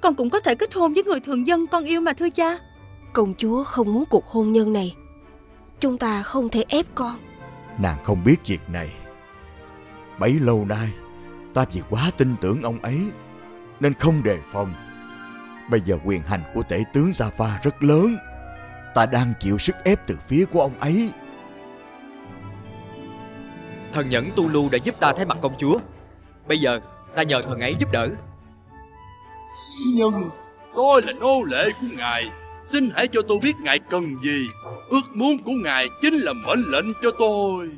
Con cũng có thể kết hôn với người thường dân con yêu mà thưa cha. Công chúa không muốn cuộc hôn nhân này Chúng ta không thể ép con Nàng không biết việc này. Bấy lâu nay, ta vì quá tin tưởng ông ấy, nên không đề phòng. Bây giờ quyền hành của tể tướng Gia Pha rất lớn. Ta đang chịu sức ép từ phía của ông ấy. Thần nhẫn Tu Lu đã giúp ta thấy mặt công chúa Bây giờ ta nhờ thần ấy giúp đỡ nhân tôi là nô lệ của ngài xin hãy cho tôi biết ngài cần gì. Ước muốn của ngài chính là mệnh lệnh cho tôi.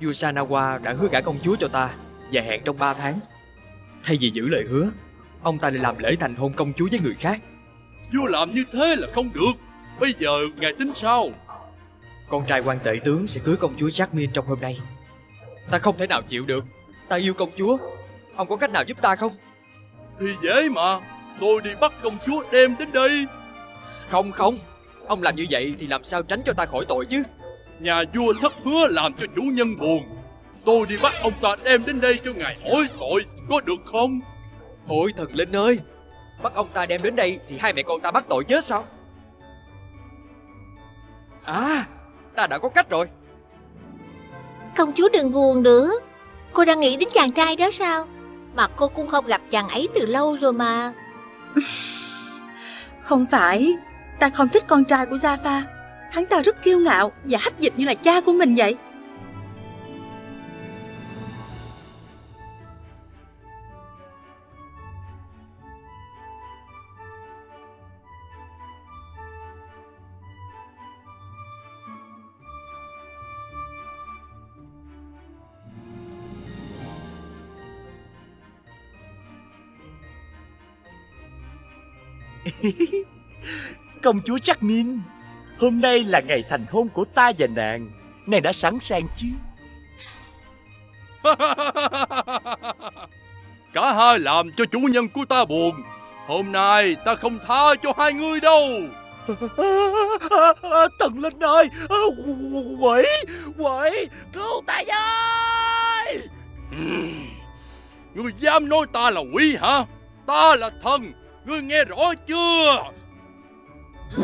Vua Sanawa đã hứa gả công chúa cho ta Và hẹn trong 3 tháng. Thay vì giữ lời hứa Ông ta lại làm lễ thành hôn công chúa với người khác. Vua làm như thế là không được. Bây giờ ngài tính sao? Con trai quan tể tướng sẽ cưới công chúa Jasmine trong hôm nay. Ta không thể nào chịu được. Ta yêu công chúa. Ông có cách nào giúp ta không? Thì dễ mà. Tôi đi bắt công chúa đem đến đây Không không. Ông làm như vậy thì làm sao tránh cho ta khỏi tội chứ? Nhà vua thất hứa làm cho chủ nhân buồn. Tôi đi bắt ông ta đem đến đây cho ngài hỏi tội có được không? Ôi thần linh ơi Bắt ông ta đem đến đây thì hai mẹ con ta bắt tội chết sao? À Ta đã có cách rồi. Công chúa đừng buồn nữa. Cô đang nghĩ đến chàng trai đó sao? Mà cô cũng không gặp chàng ấy từ lâu rồi mà. [LAUGHS] Không phải Ta không thích con trai của Gia Pha Hắn ta rất kiêu ngạo Và hách dịch như là cha của mình vậy. [LAUGHS] Công chúa Jasmine Hôm nay là ngày thành hôn của ta và nàng. Nàng đã sẵn sàng chứ? [LAUGHS] Cả hai làm cho chủ nhân của ta buồn. Hôm nay ta không tha cho hai người đâu. [LAUGHS] Thần linh ơi! Quỷ! Quỷ! Cứu ta với! Ngươi dám nói ta là quỷ hả? Ta là thần. Ngươi nghe rõ chưa Ông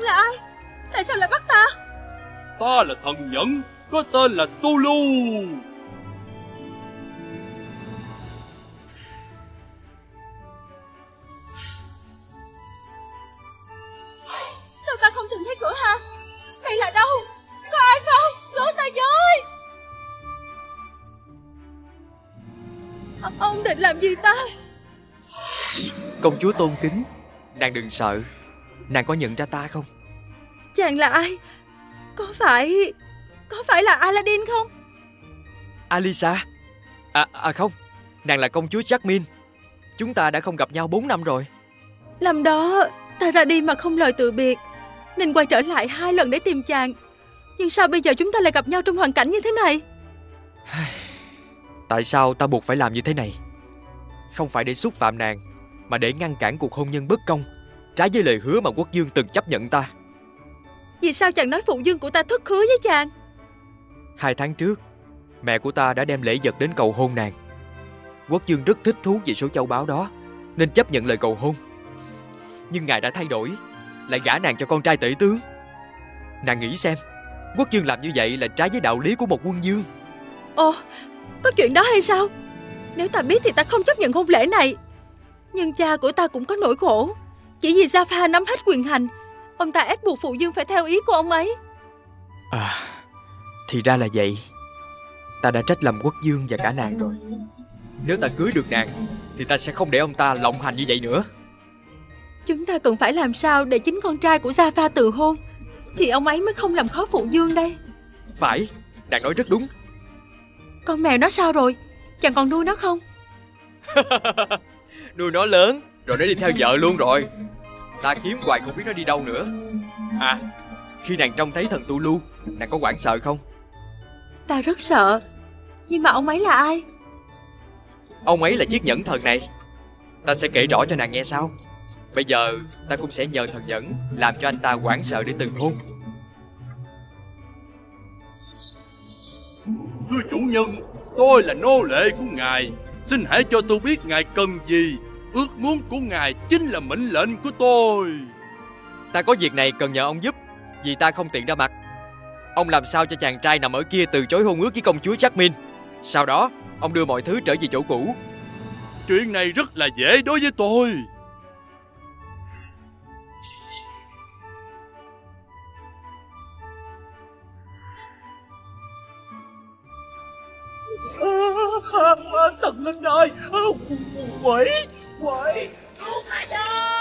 là ai? Tại sao lại bắt ta? Ta là thần nhẫn, Có tên là Tulu. Sao ta không tìm thấy cửa hàng? Đây là đâu? Có ai không? Cứu ta với Ông định làm gì ta? Công chúa tôn kính Nàng đừng sợ. Nàng có nhận ra ta không? Chàng là ai? Có phải Có phải là Aladdin không? Alisa? À, à không Nàng là công chúa Jasmine. Chúng ta đã không gặp nhau 4 năm rồi. Năm đó ta ra đi mà không lời từ biệt Nên quay trở lại hai lần để tìm chàng. Nhưng sao bây giờ chúng ta lại gặp nhau trong hoàn cảnh như thế này? Tại sao ta buộc phải làm như thế này? Không phải để xúc phạm nàng Mà để ngăn cản cuộc hôn nhân bất công Trái với lời hứa mà quốc dương từng chấp nhận ta. Vì sao chàng nói phụ dương của ta thất hứa với chàng? Hai tháng trước Mẹ của ta đã đem lễ vật đến cầu hôn nàng. Quốc dương rất thích thú về số châu báu đó Nên chấp nhận lời cầu hôn. Nhưng ngài đã thay đổi Lại gả nàng cho con trai tể tướng. Nàng nghĩ xem Quốc dương làm như vậy là trái với đạo lý của một quân dương Ồ Có chuyện đó hay sao? Nếu ta biết thì ta không chấp nhận hôn lễ này. Nhưng cha của ta cũng có nỗi khổ. Chỉ vì Gia Pha nắm hết quyền hành Ông ta ép buộc phụ dương phải theo ý của ông ấy. À Thì ra là vậy. Ta đã trách lầm quốc dương và cả nàng rồi. Nếu ta cưới được nàng Thì ta sẽ không để ông ta lộng hành như vậy nữa Chúng ta cần phải làm sao để chính con trai của Gia Pha từ hôn? Thì ông ấy mới không làm khó phụ dương đây. Phải Nàng nói rất đúng. Con mèo nó sao rồi? Chẳng còn nuôi nó không? [LAUGHS] Nuôi nó lớn Rồi nó đi theo vợ luôn rồi. Ta kiếm hoài không biết nó đi đâu nữa. À Khi nàng trông thấy thần tu lu Nàng có hoảng sợ không? Ta rất sợ. Nhưng mà ông ấy là ai? Ông ấy là chiếc nhẫn thần này. Ta sẽ kể rõ cho nàng nghe sau Bây giờ ta cũng sẽ nhờ thần nhẫn Làm cho anh ta hoảng sợ để từng hôn. Thưa chủ nhân Tôi là nô lệ của ngài. Xin hãy cho tôi biết ngài cần gì. Ước muốn của ngài chính là mệnh lệnh của tôi. Ta có việc này cần nhờ ông giúp Vì ta không tiện ra mặt. Ông làm sao cho chàng trai nằm ở kia từ chối hôn ước với công chúa Jasmine Sau đó Ông đưa mọi thứ trở về chỗ cũ. Chuyện này rất là dễ đối với tôi à, à, Thần linh ơi à, Quỷ Quỷ Cứu ta ơi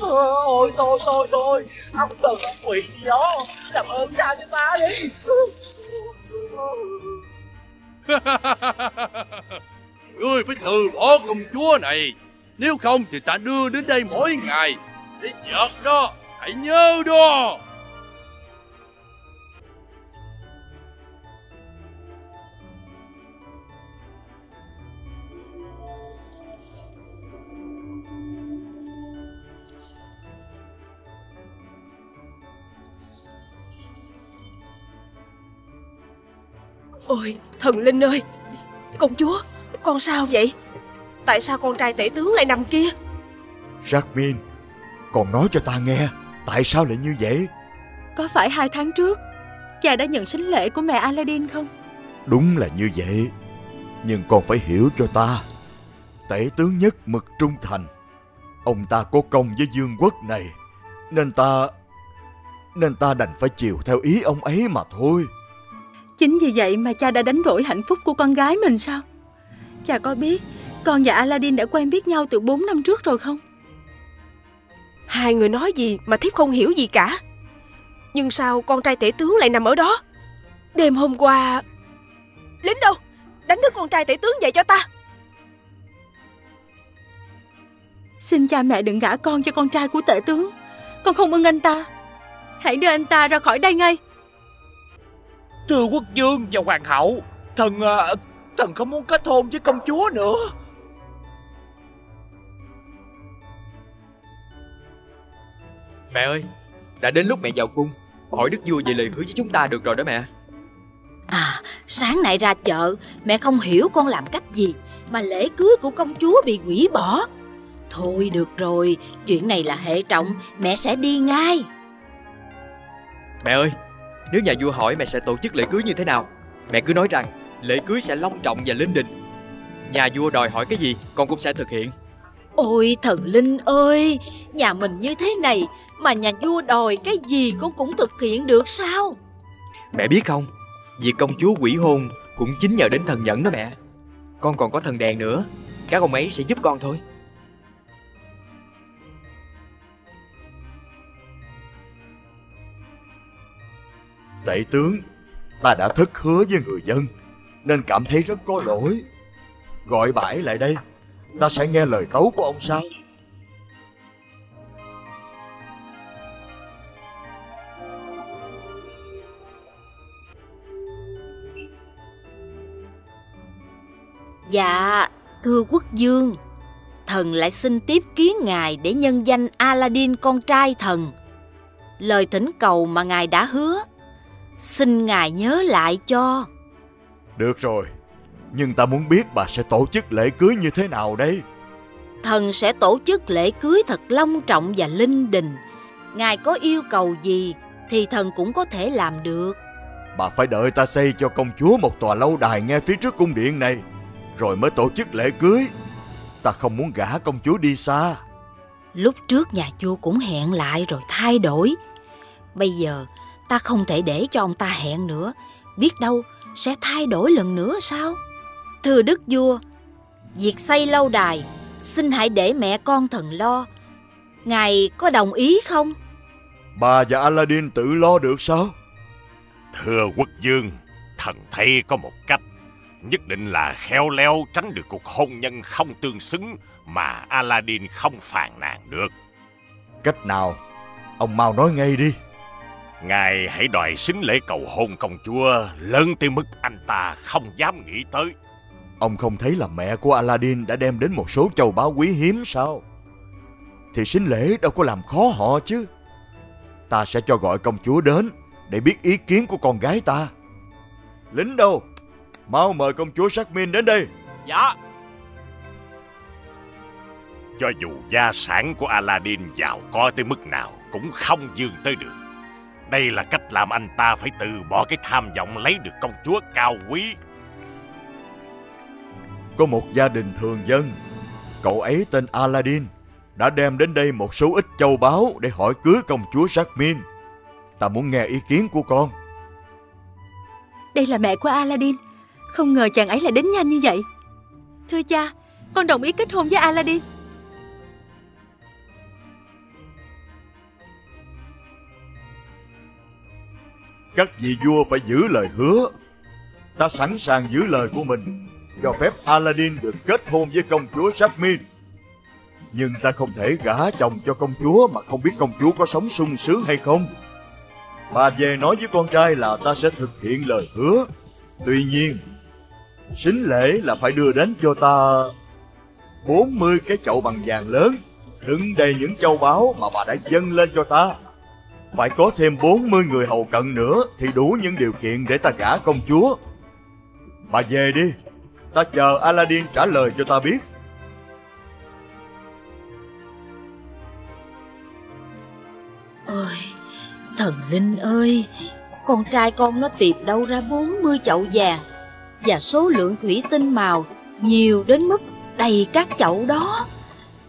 Ôi tôi tôi tôi Ông thần ông quỷ gì đó Làm ơn tha cho ta đi Ngươi phải từ bỏ công chúa này. Nếu không thì ta đưa đến đây mỗi ngày. Để giật đó Hãy nhớ đó. Thần linh ơi. Công chúa Con sao vậy? Tại sao con trai tể tướng lại nằm kia? Jasmine Còn nói cho ta nghe Tại sao lại như vậy? Có phải hai tháng trước Cha đã nhận sính lễ của mẹ Aladdin không? Đúng là như vậy Nhưng con phải hiểu cho ta. Tể tướng nhất mực trung thành Ông ta có công với dương quốc này Nên ta Nên ta đành phải chiều theo ý ông ấy mà thôi Chính vì vậy mà cha đã đánh đổi hạnh phúc của con gái mình sao? Cha có biết Con và Aladdin đã quen biết nhau từ 4 năm trước rồi không? Hai người nói gì mà thiếp không hiểu gì cả. Nhưng sao con trai tể tướng lại nằm ở đó? Đêm hôm qua Lính đâu? Đánh thức con trai tể tướng dậy cho ta. Xin cha mẹ đừng gả con cho con trai của tể tướng. Con không ưng anh ta. Hãy đưa anh ta ra khỏi đây ngay Thưa quốc vương và hoàng hậu Thần à, Thần không muốn kết hôn với công chúa nữa. Mẹ ơi Đã đến lúc mẹ vào cung Hỏi đức vua về lời hứa với chúng ta được rồi đó mẹ. À sáng nay ra chợ Mẹ không hiểu con làm cách gì Mà lễ cưới của công chúa bị hủy bỏ. Thôi được rồi Chuyện này là hệ trọng Mẹ sẽ đi ngay. Mẹ ơi Nếu nhà vua hỏi mẹ sẽ tổ chức lễ cưới như thế nào Mẹ cứ nói rằng lễ cưới sẽ long trọng và linh đình. Nhà vua đòi hỏi cái gì con cũng sẽ thực hiện. Ôi thần linh ơi Nhà mình như thế này Mà nhà vua đòi cái gì con cũng thực hiện được sao? Mẹ biết không Việc công chúa quỷ hôn Cũng chính nhờ đến thần nhẫn đó mẹ. Con còn có thần đèn nữa Các ông ấy sẽ giúp con thôi Tể tướng. Ta đã thất hứa với người dân, Nên cảm thấy rất có lỗi. Gọi bãi lại đây, Ta sẽ nghe lời tấu của ông sao Dạ thưa quốc dương, Thần lại xin tiếp kiến ngài để nhân danh Aladdin con trai thần. Lời thỉnh cầu mà ngài đã hứa Xin ngài nhớ lại cho. Được rồi Nhưng ta muốn biết bà sẽ tổ chức lễ cưới như thế nào đây? Thần sẽ tổ chức lễ cưới thật long trọng và linh đình. Ngài có yêu cầu gì Thì thần cũng có thể làm được. Bà phải đợi ta xây cho công chúa một tòa lâu đài ngay phía trước cung điện này Rồi mới tổ chức lễ cưới. Ta không muốn gả công chúa đi xa. Lúc trước nhà vua cũng hẹn lại rồi thay đổi. Bây giờ ta không thể để cho ông ta hẹn nữa. Biết đâu sẽ thay đổi lần nữa sao? Thưa đức vua, việc xây lâu đài xin hãy để mẹ con thần lo. Ngài có đồng ý không? Bà và Aladdin tự lo được sao? Thưa quốc dương, thần thấy có một cách. Nhất định là khéo léo tránh được cuộc hôn nhân không tương xứng mà Aladdin không phàn nàn được. Cách nào? Ông mau nói ngay đi. Ngài hãy đòi xính lễ cầu hôn công chúa lớn tới mức anh ta không dám nghĩ tới. Ông không thấy là mẹ của Aladdin đã đem đến một số châu báu quý hiếm sao? Thì xính lễ đâu có làm khó họ chứ. Ta sẽ cho gọi công chúa đến để biết ý kiến của con gái ta. Lính đâu? Mau mời công chúa Jasmine đến đây. Dạ. Cho dù gia sản của Aladdin giàu có tới mức nào cũng không dường tới được. Đây là cách làm anh ta phải từ bỏ cái tham vọng lấy được công chúa cao quý. Có một gia đình thường dân, cậu ấy tên Aladdin, đã đem đến đây một số ít châu báu để hỏi cưới công chúa Jasmine. Ta muốn nghe ý kiến của con. Đây là mẹ của Aladdin Không ngờ chàng ấy lại đến nhanh như vậy Thưa cha Con đồng ý kết hôn với Aladdin Các vị vua phải giữ lời hứa. Ta sẵn sàng giữ lời của mình, cho phép Aladdin được kết hôn với công chúa Jasmine. Nhưng ta không thể gả chồng cho công chúa mà không biết công chúa có sống sung sướng hay không. Bà về nói với con trai là ta sẽ thực hiện lời hứa. Tuy nhiên, xính lễ là phải đưa đến cho ta 40 cái chậu bằng vàng lớn, đựng đầy những châu báu mà bà đã dâng lên cho ta. Phải có thêm 40 người hầu cận nữa thì đủ những điều kiện để ta gả công chúa. Bà về đi, ta chờ Aladdin trả lời cho ta biết. Ôi, thần linh ơi, con trai con nó tìm đâu ra 40 chậu vàng và số lượng thủy tinh màu nhiều đến mức đầy các chậu đó.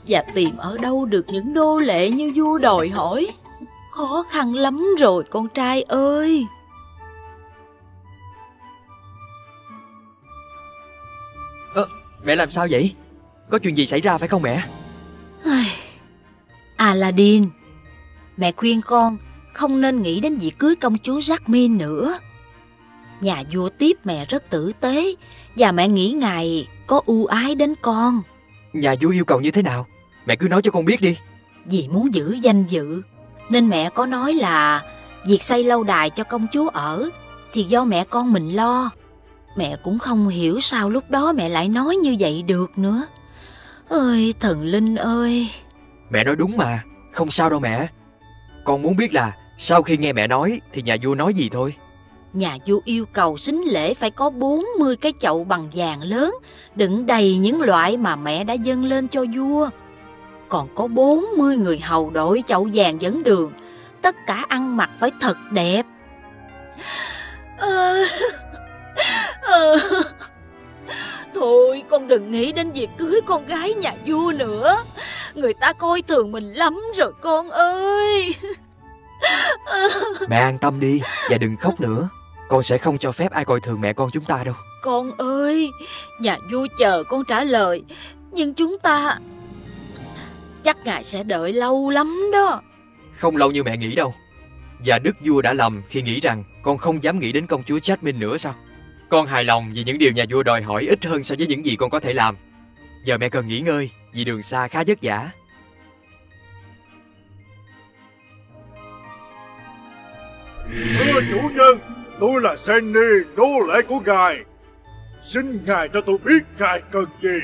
Và tìm ở đâu được những đô lệ như vua đòi hỏi. Khó khăn lắm rồi con trai ơi. Ơ, mẹ làm sao vậy? Có chuyện gì xảy ra phải không mẹ? Aladdin, mẹ khuyên con không nên nghĩ đến việc cưới công chúa Jasmine nữa. Nhà vua tiếp mẹ rất tử tế và mẹ nghĩ ngài có ưu ái đến con. Nhà vua yêu cầu như thế nào? Mẹ cứ nói cho con biết đi. Vì muốn giữ danh dự nên mẹ có nói là việc xây lâu đài cho công chúa ở thì do mẹ con mình lo. Mẹ cũng không hiểu sao lúc đó mẹ lại nói như vậy được nữa. Ơi thần linh ơi! Mẹ nói đúng mà, không sao đâu mẹ. Con muốn biết là sau khi nghe mẹ nói thì nhà vua nói gì thôi. Nhà vua yêu cầu xính lễ phải có 40 cái chậu bằng vàng lớn, đựng đầy những loại mà mẹ đã dâng lên cho vua. Còn có 40 người hầu đội chậu vàng dẫn đường, tất cả ăn mặc phải thật đẹp. Ờ, ờ. Thôi con đừng nghĩ đến việc cưới con gái nhà vua nữa Người ta coi thường mình lắm rồi con ơi Mẹ an tâm đi và đừng khóc nữa. Con sẽ không cho phép ai coi thường mẹ con chúng ta đâu. Con ơi Nhà vua chờ con trả lời Nhưng chúng ta Chắc ngài sẽ đợi lâu lắm đó Không lâu như mẹ nghĩ đâu. Và đức vua đã lầm khi nghĩ rằng con không dám nghĩ đến công chúa Jasmine nữa sao? Con hài lòng vì những điều nhà vua đòi hỏi ít hơn so với những gì con có thể làm. Giờ mẹ cần nghỉ ngơi vì đường xa khá vất vả. Thưa chủ nhân, tôi là Senny, nô lệ của ngài. Xin ngài cho tôi biết ngài cần gì.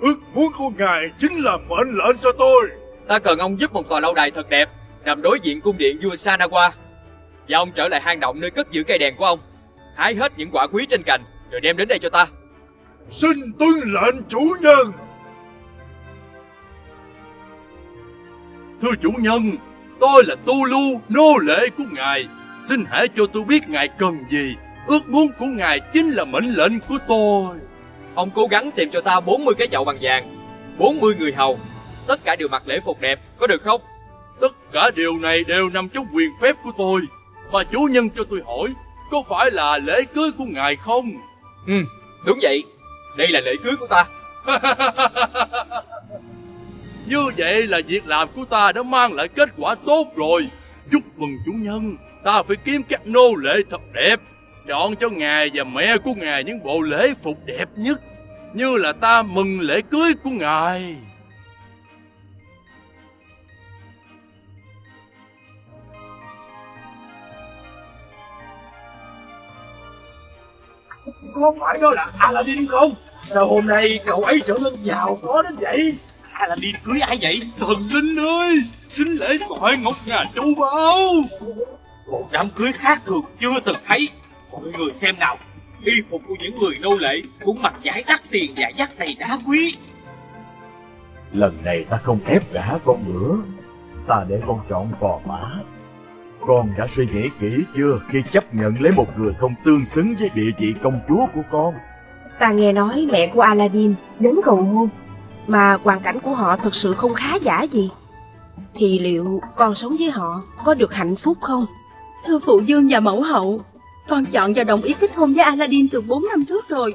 Ước muốn của ngài chính là mệnh lệnh cho tôi. Ta cần ông giúp một tòa lâu đài thật đẹp nằm đối diện cung điện vua Sanawa. Và ông trở lại hang động nơi cất giữ cây đèn của ông. Hái hết những quả quý trên cành rồi đem đến đây cho ta. Xin tuân lệnh chủ nhân. Thưa chủ nhân, tôi là Tulu, nô lệ của ngài. Xin hãy cho tôi biết ngài cần gì. Ước muốn của ngài chính là mệnh lệnh của tôi. Ông cố gắng tìm cho ta 40 cái chậu bằng vàng, 40 người hầu tất cả đều mặc lễ phục đẹp, có được không? Tất cả điều này đều nằm trong quyền phép của tôi. Mà chủ nhân cho tôi hỏi, có phải là lễ cưới của ngài không? Ừ, đúng vậy. Đây là lễ cưới của ta. [LAUGHS] Như vậy là việc làm của ta đã mang lại kết quả tốt rồi. Chúc mừng chủ nhân, ta phải kiếm các nô lệ thật đẹp. Chọn cho ngài và mẹ của ngài những bộ lễ phục đẹp nhất. Như là ta mừng lễ cưới của ngài. Có phải đó là Aladdin không? Sao hôm nay cậu ấy trở nên giàu có đến vậy? Aladdin cưới ai vậy? Thần linh ơi, xin lễ gọi ngọc ngà châu báu. Một đám cưới khác thường chưa từng thấy. Mọi người xem nào, y phục của những người nô lệ cũng mặc giải đắt tiền và dắt đầy đá quý. Lần này ta không ép gã con nữa. Ta để con chọn phò mã. Con đã suy nghĩ kỹ chưa Khi chấp nhận lấy một người không tương xứng với địa vị công chúa của con? Ta nghe nói mẹ của Aladdin đến cầu hôn Mà hoàn cảnh của họ thật sự không khá giả gì. Thì liệu con sống với họ có được hạnh phúc không? Thưa phụ dương và mẫu hậu, con chọn và đồng ý kết hôn với Aladdin từ 4 năm trước rồi.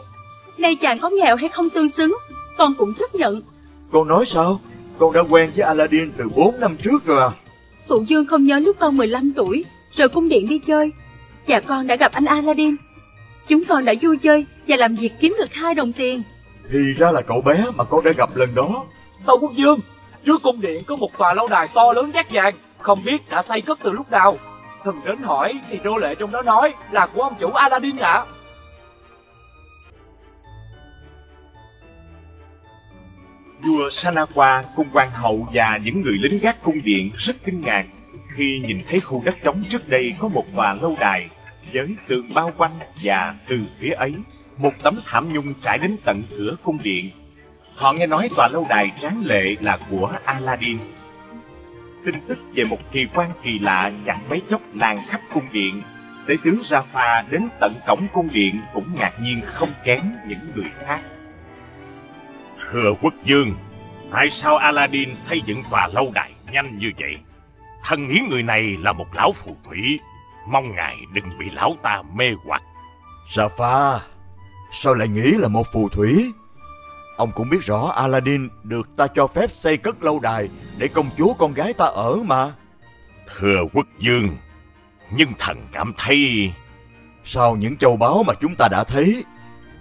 Nay chàng có nghèo hay không tương xứng, con cũng chấp nhận. Con nói sao Con đã quen với Aladdin từ 4 năm trước rồi à Phụ dương không nhớ lúc con 15 tuổi, rồi cung điện đi chơi. Và con đã gặp anh Aladdin. Chúng con đã vui chơi và làm việc kiếm được hai đồng tiền. Thì ra là cậu bé mà con đã gặp lần đó Tâu Quốc Dương, trước cung điện có một tòa lâu đài to lớn giác vàng, không biết đã xây cất từ lúc nào. Thần đến hỏi thì nô lệ trong đó nói là của ông chủ Aladdin ạ. Vua Sanawa, cùng quan hậu và những người lính gác cung điện rất kinh ngạc khi nhìn thấy khu đất trống trước đây có một tòa lâu đài với tường bao quanh và từ phía ấy một tấm thảm nhung trải đến tận cửa cung điện. Họ nghe nói tòa lâu đài tráng lệ là của Aladdin. Tin tức về một kỳ quan kỳ lạ chẳng mấy chốc lan khắp cung điện. Để tướng Jafar đến tận cổng cung điện cũng ngạc nhiên không kém những người khác. Thưa quốc dương, tại sao Aladdin xây dựng tòa lâu đài nhanh như vậy? Thần nghĩ người này là một lão phù thủy, mong ngài đừng bị lão ta mê hoặc. Jafar Sao lại nghĩ là một phù thủy Ông cũng biết rõ Aladdin được ta cho phép xây cất lâu đài Để công chúa con gái ta ở mà. Thưa quốc dương, nhưng thần cảm thấy... Sau những châu báu mà chúng ta đã thấy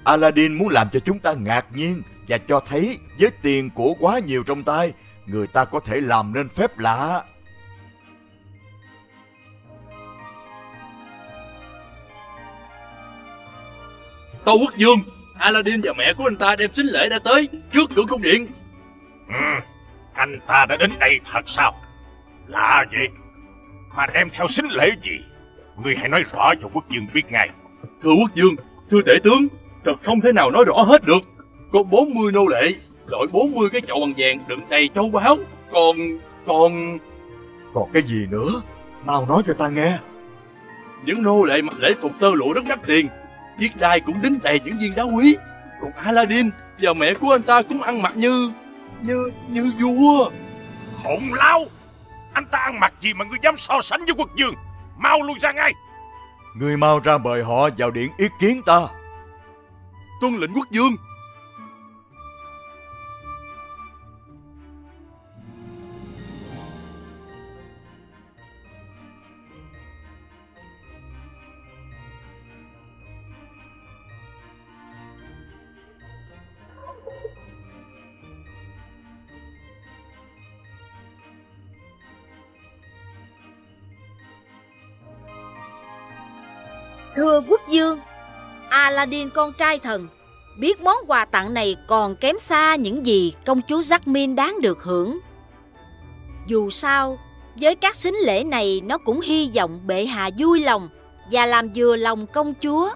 Aladdin muốn làm cho chúng ta ngạc nhiên Và cho thấy với tiền của quá nhiều trong tay Người ta có thể làm nên phép lạ. Tâu quốc dương, Aladdin và mẹ của anh ta đem sính lễ đã tới trước cửa cung điện. Ừ, anh ta đã đến đây thật sao? Lạ vậy? Mà đem theo sính lễ gì? Ngươi hãy nói rõ cho quốc dương biết ngay. Thưa quốc dương, thưa tể tướng, thật không thể nào nói rõ hết được. Có 40 nô lệ, đội 40 cái chậu bằng vàng đựng đầy châu báu. Còn, còn... Còn cái gì nữa? Mau nói cho ta nghe. Những nô lệ mặc lễ phục tơ lụa rất đắt tiền. Chiếc đai cũng đính đầy những viên đá quý. Còn Aladdin và mẹ của anh ta cũng ăn mặc như... như... như vua. Hỗn lao! Anh ta ăn mặc gì mà ngươi dám so sánh với quốc dương? Mau lui ra ngay! Người mau ra mời họ vào điện ý kiến ta Tuân lệnh quốc dương. Thưa quốc dương, Aladdin con trai thần, biết món quà tặng này còn kém xa những gì công chúa Jasmine đáng được hưởng. Dù sao, với các sính lễ này nó cũng hy vọng bệ hạ vui lòng và làm vừa lòng công chúa.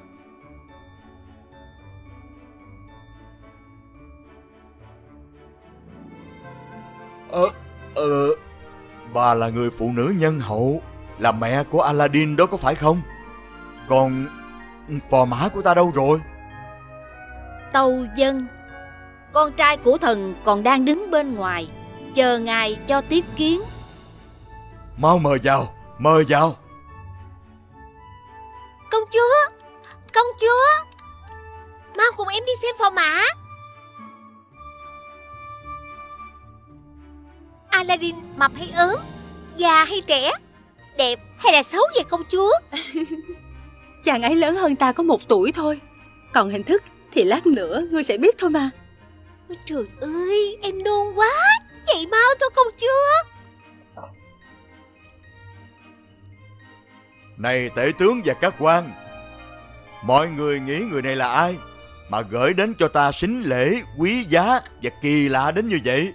Ờ, ờ, bà là người phụ nữ nhân hậu Là mẹ của Aladdin đó có phải không còn phò mã của ta đâu rồi Tâu dân, con trai của thần còn đang đứng bên ngoài, chờ ngài cho tiếp kiến. Mau mời vào, mời vào. Công chúa Công chúa Mau cùng em đi xem phò mã Aladdin mập hay ốm Già hay trẻ Đẹp hay là xấu vậy công chúa [LAUGHS] Chàng ấy lớn hơn ta có một tuổi thôi. Còn hình thức thì lát nữa ngươi sẽ biết thôi mà. Ôi Trời ơi em nôn quá. Chạy mau thôi công chúa Này tể tướng và các quan Mọi người nghĩ người này là ai Mà gửi đến cho ta xính lễ quý giá và kỳ lạ đến như vậy?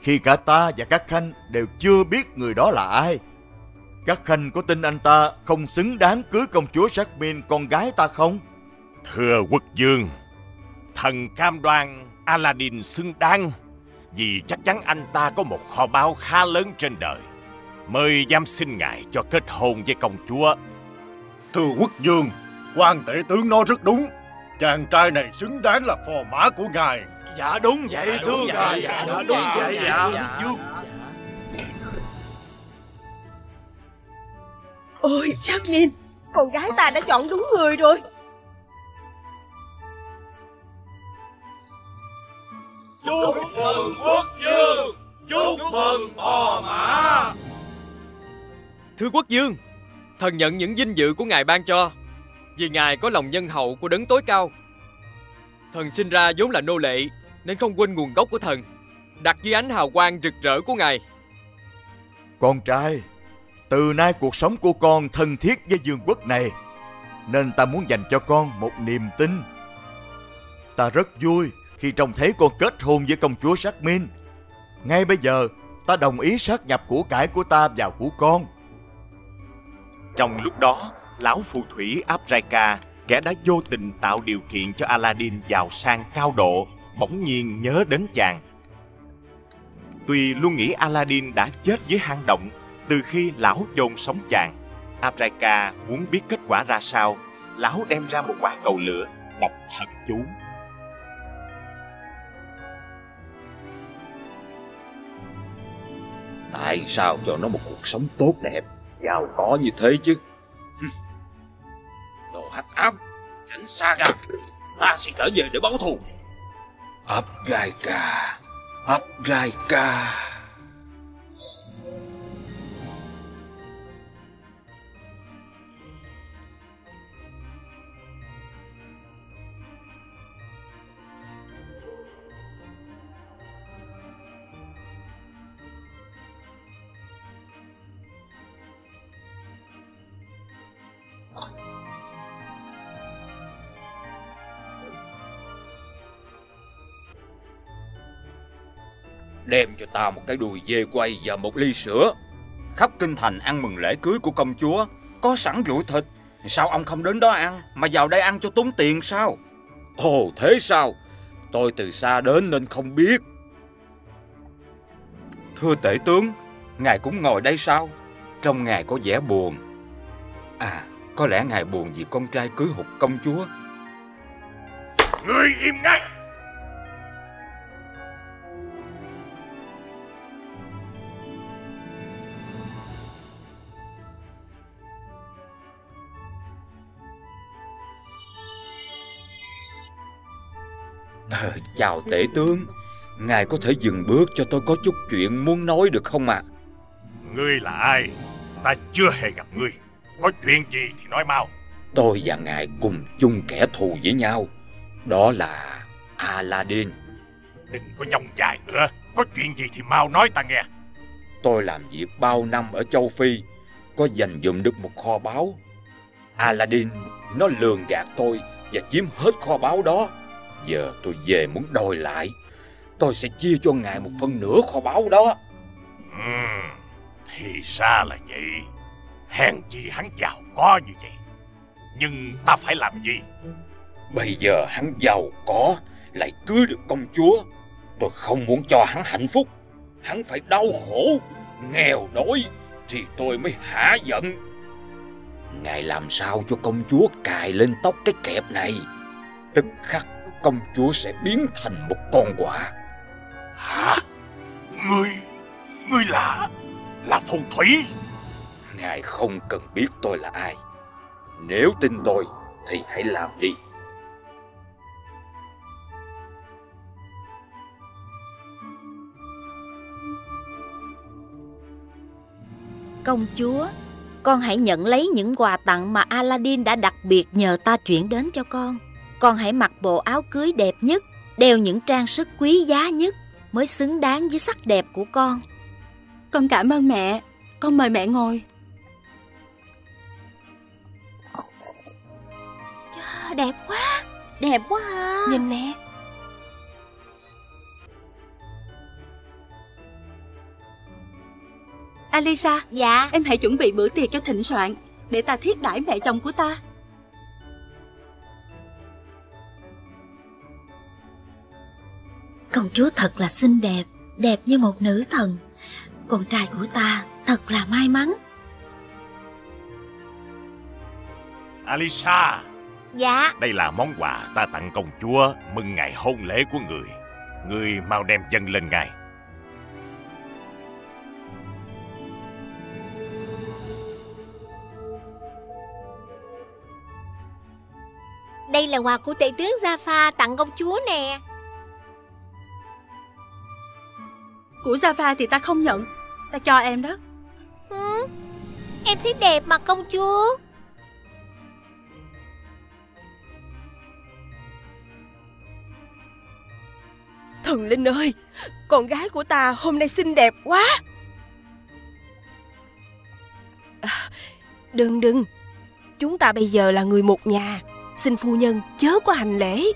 Khi cả ta và các khanh đều chưa biết người đó là ai Các khanh có tin anh ta không xứng đáng cưới công chúa Jasmine con gái ta không? Thưa quốc dương, thần cam đoan Aladdin xứng đáng vì chắc chắn anh ta có một kho báu khá lớn trên đời. Mời giam xin ngài cho kết hôn với công chúa. Thưa quốc dương, quan tể tướng nói rất đúng. Chàng trai này xứng đáng là phò mã của ngài. Dạ đúng vậy Dạ, thưa ngài vậy, Dạ dạ, đúng đúng vậy vậy, dạ dạ. quốc dương Ôi Jasmine Con gái ta đã chọn đúng người rồi Chúc mừng quốc dương Chúc mừng phò mã Thưa quốc dương, thần nhận những vinh dự của ngài ban cho, vì ngài có lòng nhân hậu của đấng tối cao. Thần sinh ra vốn là nô lệ, nên không quên nguồn gốc của thần, đặt dưới ánh hào quang rực rỡ của ngài. Con trai, từ nay cuộc sống của con thân thiết với vương quốc này, nên ta muốn dành cho con một niềm tin. Ta rất vui khi trông thấy con kết hôn với công chúa Jasmine. Ngay bây giờ, ta đồng ý sát nhập của cải của ta vào của con. Trong lúc đó, lão phù thủy Abraika, kẻ đã vô tình tạo điều kiện cho Aladdin giàu sang cao độ, bỗng nhiên nhớ đến chàng. Tuy luôn nghĩ Aladdin đã chết dưới hang động từ khi lão chôn sống chàng, Abraika muốn biết kết quả ra sao. Lão đem ra một quả cầu lửa, đọc thần chú. Tại sao cho nó một cuộc sống tốt đẹp, giàu có như thế chứ? Đồ hắc ám, tránh xa ra, ta sẽ trở về để báo thù. Ấp gai Đem cho ta một cái đùi dê quay và một ly sữa. Khắp kinh thành ăn mừng lễ cưới của công chúa, có sẵn lụi thịt. Sao ông không đến đó ăn, mà vào đây ăn cho tốn tiền sao? Ồ, thế sao? Tôi từ xa đến nên không biết. Thưa tể tướng, ngài cũng ngồi đây sao? Trông ngài có vẻ buồn. À, có lẽ ngài buồn vì con trai cưới hụt công chúa. Ngươi im ngay! Ờ, chào tể tướng, ngài có thể dừng bước cho tôi có chút chuyện muốn nói được không ạ? Ngươi là ai? Ta chưa hề gặp ngươi. Có chuyện gì thì nói mau. Tôi và ngài cùng chung kẻ thù với nhau. Đó là Aladdin. Đừng có dòng dài nữa. Có chuyện gì thì mau nói ta nghe. Tôi làm việc bao năm ở châu Phi, có dành dụm được một kho báu. Aladdin nó lường gạt tôi và chiếm hết kho báu đó. Giờ tôi về muốn đòi lại. Tôi sẽ chia cho ngài một phần nửa kho báu đó. Ừm, thì ra là vậy. Hèn chi hắn giàu có như vậy. Nhưng ta phải làm gì? Bây giờ hắn giàu có, lại cưới được công chúa. Tôi không muốn cho hắn hạnh phúc. Hắn phải đau khổ, nghèo đói, thì tôi mới hả giận. Ngài làm sao cho công chúa cài lên tóc cái kẹp này? Tức khắc công chúa sẽ biến thành một con quạ. Hả? Ngươi, ngươi là, là phù thủy. Ngài không cần biết tôi là ai. Nếu tin tôi thì hãy làm đi. Công chúa, con hãy nhận lấy những quà tặng mà Aladdin đã đặc biệt nhờ ta chuyển đến cho con. Con hãy mặc bộ áo cưới đẹp nhất, đeo những trang sức quý giá nhất mới xứng đáng với sắc đẹp của con. Con cảm ơn mẹ. Con mời mẹ ngồi. Đẹp quá Đẹp quá à. Nhìn nè Alisa, Dạ em hãy chuẩn bị bữa tiệc cho thịnh soạn Để ta thiết đãi mẹ chồng của ta Công chúa thật là xinh đẹp, đẹp như một nữ thần. Con trai của ta thật là may mắn. Alisa, Dạ đây là món quà ta tặng công chúa mừng ngày hôn lễ của người. Người mau đem dâng lên ngài. Đây là quà của tể tướng Jaffa tặng công chúa nè Của Java thì ta không nhận. Ta cho em đó. Ừ, Em thấy đẹp mà công chúa. Thần Linh ơi Con gái của ta hôm nay xinh đẹp quá. À, Đừng đừng. Chúng ta bây giờ là người một nhà. Xin phu nhân chớ có hành lễ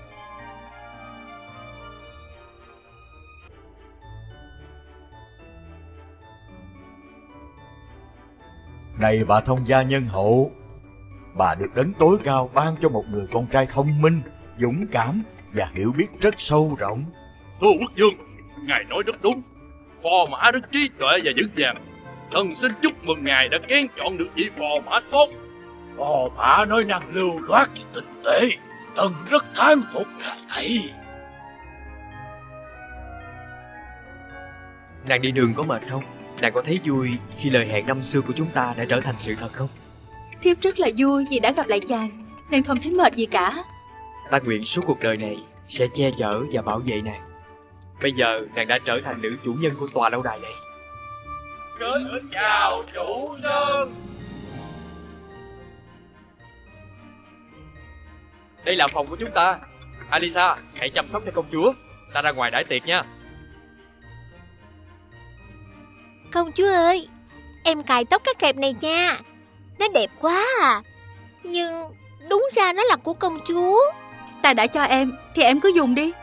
Này bà thông gia nhân hậu, bà được đấng tối cao ban cho một người con trai thông minh, dũng cảm và hiểu biết rất sâu rộng. Thưa quốc dương, ngài nói rất đúng. Phò mã rất trí tuệ và vững vàng. Thần xin chúc mừng ngài đã kén chọn được vị phò mã tốt. Phò mã nói năng lưu loát và tinh tế. Thần rất thán phục ngài ấy. Nàng đi đường có mệt không? Nàng có thấy vui khi lời hẹn năm xưa của chúng ta đã trở thành sự thật không? Thiếp rất là vui vì đã gặp lại chàng Nên không thấy mệt gì cả Ta nguyện suốt cuộc đời này sẽ che chở và bảo vệ nàng. Bây giờ nàng đã trở thành nữ chủ nhân của tòa lâu đài này. Kính chào chủ nhân. Đây là phòng của chúng ta. Alisa, hãy chăm sóc cho công chúa. Ta ra ngoài đãi tiệc nha. Công chúa ơi Em cài tóc cái kẹp này nha. Nó đẹp quá à. Nhưng đúng ra nó là của công chúa. Ta đã cho em Thì em cứ dùng đi. [LAUGHS]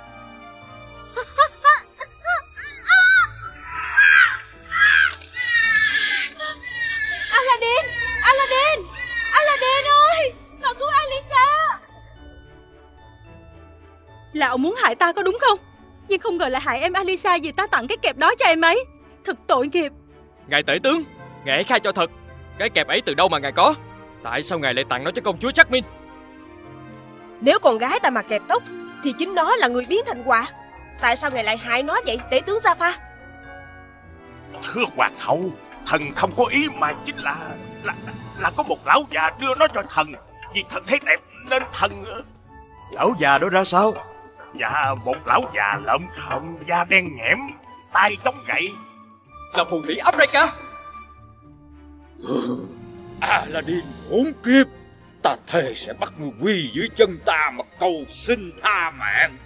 Aladdin Aladdin Aladdin ơi Cậu cứu Alisa Là ông muốn hại ta có đúng không? Nhưng không ngờ lại hại em Alisa Vì ta tặng cái kẹp đó cho em ấy Thật tội nghiệp Ngài tể tướng, ngài hãy khai cho thật. Cái kẹp ấy từ đâu mà ngài có? Tại sao ngài lại tặng nó cho công chúa Jasmine? Nếu con gái ta mà kẹp tóc Thì chính nó là người biến thành quà Tại sao ngài lại hại nó vậy tể tướng Jaffa Thưa hoàng hậu, thần không có ý mà chính là là là có một lão già đưa nó cho thần. Vì thần thấy đẹp nên thần Lão già đó ra sao? Dạ, một lão già lợm khom, da đen nhẽm, tay chống gậy. Là phù thủy Africa. [LAUGHS] Aladdin khốn kiếp, Ta thề sẽ bắt ngươi quy dưới chân ta mà cầu xin tha mạng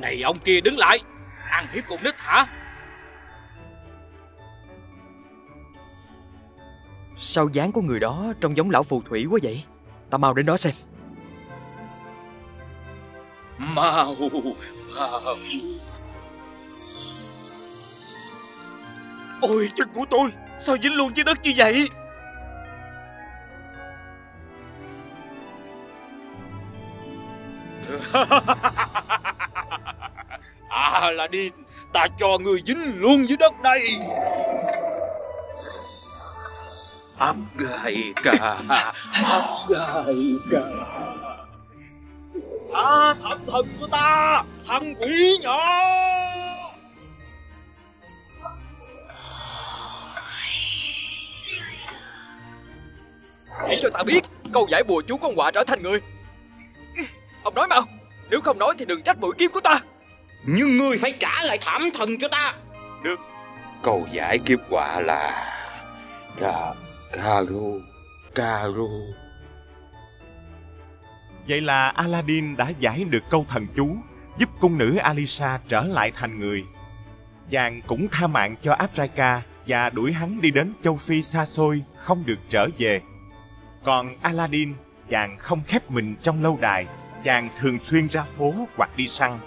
Này ông kia đứng lại. Ăn hiếp con nít hả? Sao dáng của người đó trông giống lão phù thủy quá vậy? Ta mau đến đó xem. Mau Mau. Ôi chân của tôi Sao dính luôn dưới đất như vậy? ha ha ha ha À là đi Ta cho người dính luôn dưới đất đây Abgaika Abgaika À thần thần của ta, Thằng quỷ nhỏ. Hãy cho ta biết, câu giải bùa chú con quạ trở thành người. Ông nói mau, Nếu không nói thì đừng trách mũi kiếm của ta. Nhưng ngươi phải trả lại thảm thần cho ta Được Câu giải kiếp quả là Là Caro Caro Vậy là Aladdin đã giải được câu thần chú, giúp cung nữ Alisa trở lại thành người. Chàng cũng tha mạng cho Abraika và đuổi hắn đi đến châu Phi xa xôi, không được trở về. Còn Aladdin, chàng không khép mình trong lâu đài, chàng thường xuyên ra phố hoặc đi săn.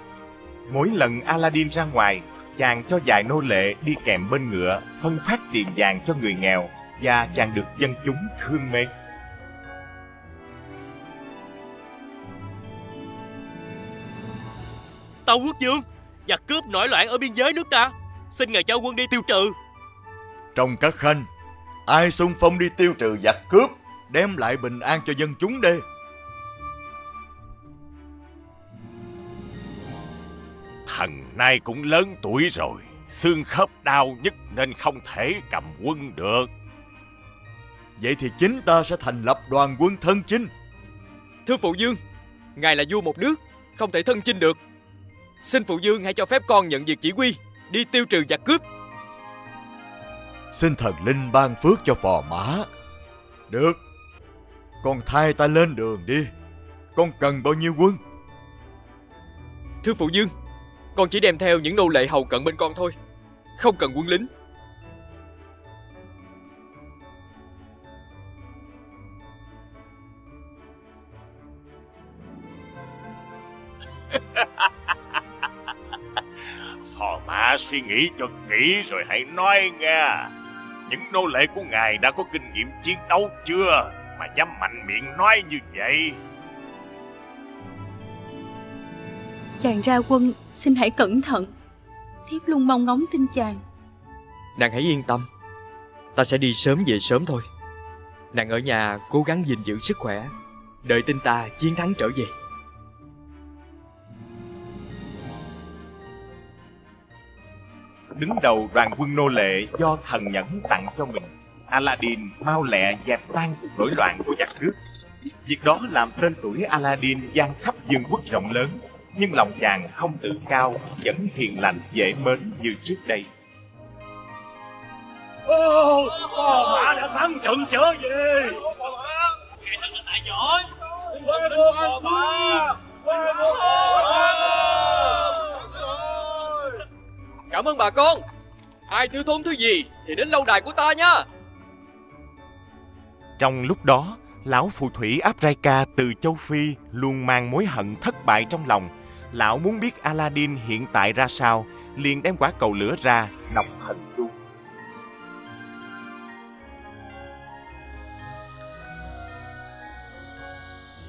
Mỗi lần Aladdin ra ngoài, chàng cho vài nô lệ đi kèm bên ngựa, phân phát tiền vàng cho người nghèo, và chàng được dân chúng thương mến. Tâu quốc dương Giặc cướp nổi loạn ở biên giới nước ta Xin ngài cho quân đi tiêu trừ Trong các khanh, ai xung phong đi tiêu trừ giặc cướp, đem lại bình an cho dân chúng đây. Thần nay cũng lớn tuổi rồi, xương khớp đau nhất nên không thể cầm quân được. Vậy thì chính ta sẽ thành lập đoàn quân thân chinh. Thưa phụ dương Ngài là vua một nước Không thể thân chinh được Xin phụ dương hãy cho phép con nhận việc chỉ huy Đi tiêu trừ giặc cướp Xin thần linh ban phước cho phò mã. Được, con thay ta lên đường đi. Con cần bao nhiêu quân? Thưa phụ dương Con chỉ đem theo những nô lệ hầu cận bên con thôi Không cần quân lính [LAUGHS] Phò mã suy nghĩ cho kỹ rồi hãy nói nghe. Những nô lệ của ngài đã có kinh nghiệm chiến đấu chưa mà dám mạnh miệng nói như vậy? Chàng ra quân Xin hãy cẩn thận. Thiếp luôn mong ngóng tin chàng. Nàng hãy yên tâm. Ta sẽ đi sớm về sớm thôi. Nàng ở nhà cố gắng gìn giữ sức khỏe. Đợi tin ta chiến thắng trở về. Đứng đầu đoàn quân nô lệ do thần nhẫn tặng cho mình, Aladdin mau lẹ dẹp tan cuộc nổi loạn của giặc cướp. Việc đó làm tên tuổi Aladdin gian khắp dương quốc rộng lớn, nhưng lòng chàng không tự cao, vẫn hiền lành dễ mến như trước đây. Ô, phò mã đã thắng trận trở về. Thật là tài giỏi. Mã. Cảm ơn bà con Ai thiếu thốn thứ gì thì đến lâu đài của ta nha Trong lúc đó, lão phù thủy Abraika từ châu Phi luôn mang mối hận thất bại trong lòng. Lão muốn biết Aladdin hiện tại ra sao, liền đem quả cầu lửa ra, đọc thần chú.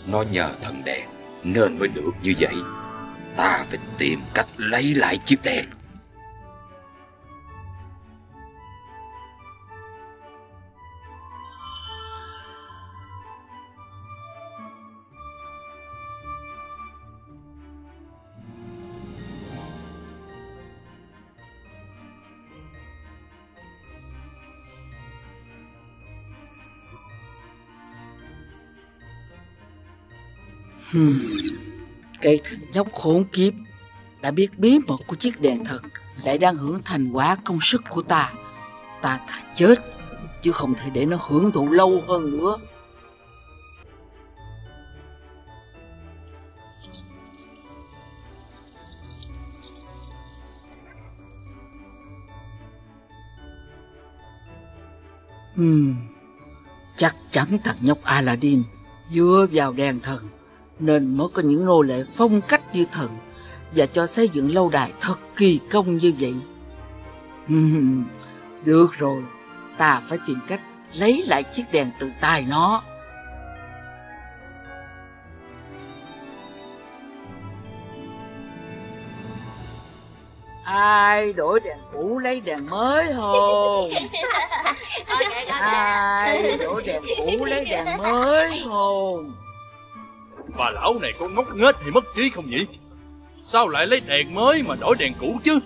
Nó nhờ thần đèn Nên mới được như vậy Ta phải tìm cách lấy lại chiếc đèn Hmm. Cái thằng nhóc khốn kiếp đã biết bí mật của chiếc đèn thần lại đang hưởng thành quả công sức của ta. Ta thà chết, chứ không thể để nó hưởng thụ lâu hơn nữa. Hmm. Chắc chắn thằng nhóc Aladdin dựa vào đèn thần nên mới có những nô lệ phong cách như thần và cho xây dựng lâu đài thật kỳ công như vậy. Được rồi, ta phải tìm cách lấy lại chiếc đèn từ tay nó. Ai đổi đèn cũ lấy đèn mới không? [LAUGHS] Ai đổi đèn cũ lấy đèn mới không? Bà lão này có ngốc nghếch hay mất trí không nhỉ? Sao lại lấy đèn mới mà đổi đèn cũ chứ?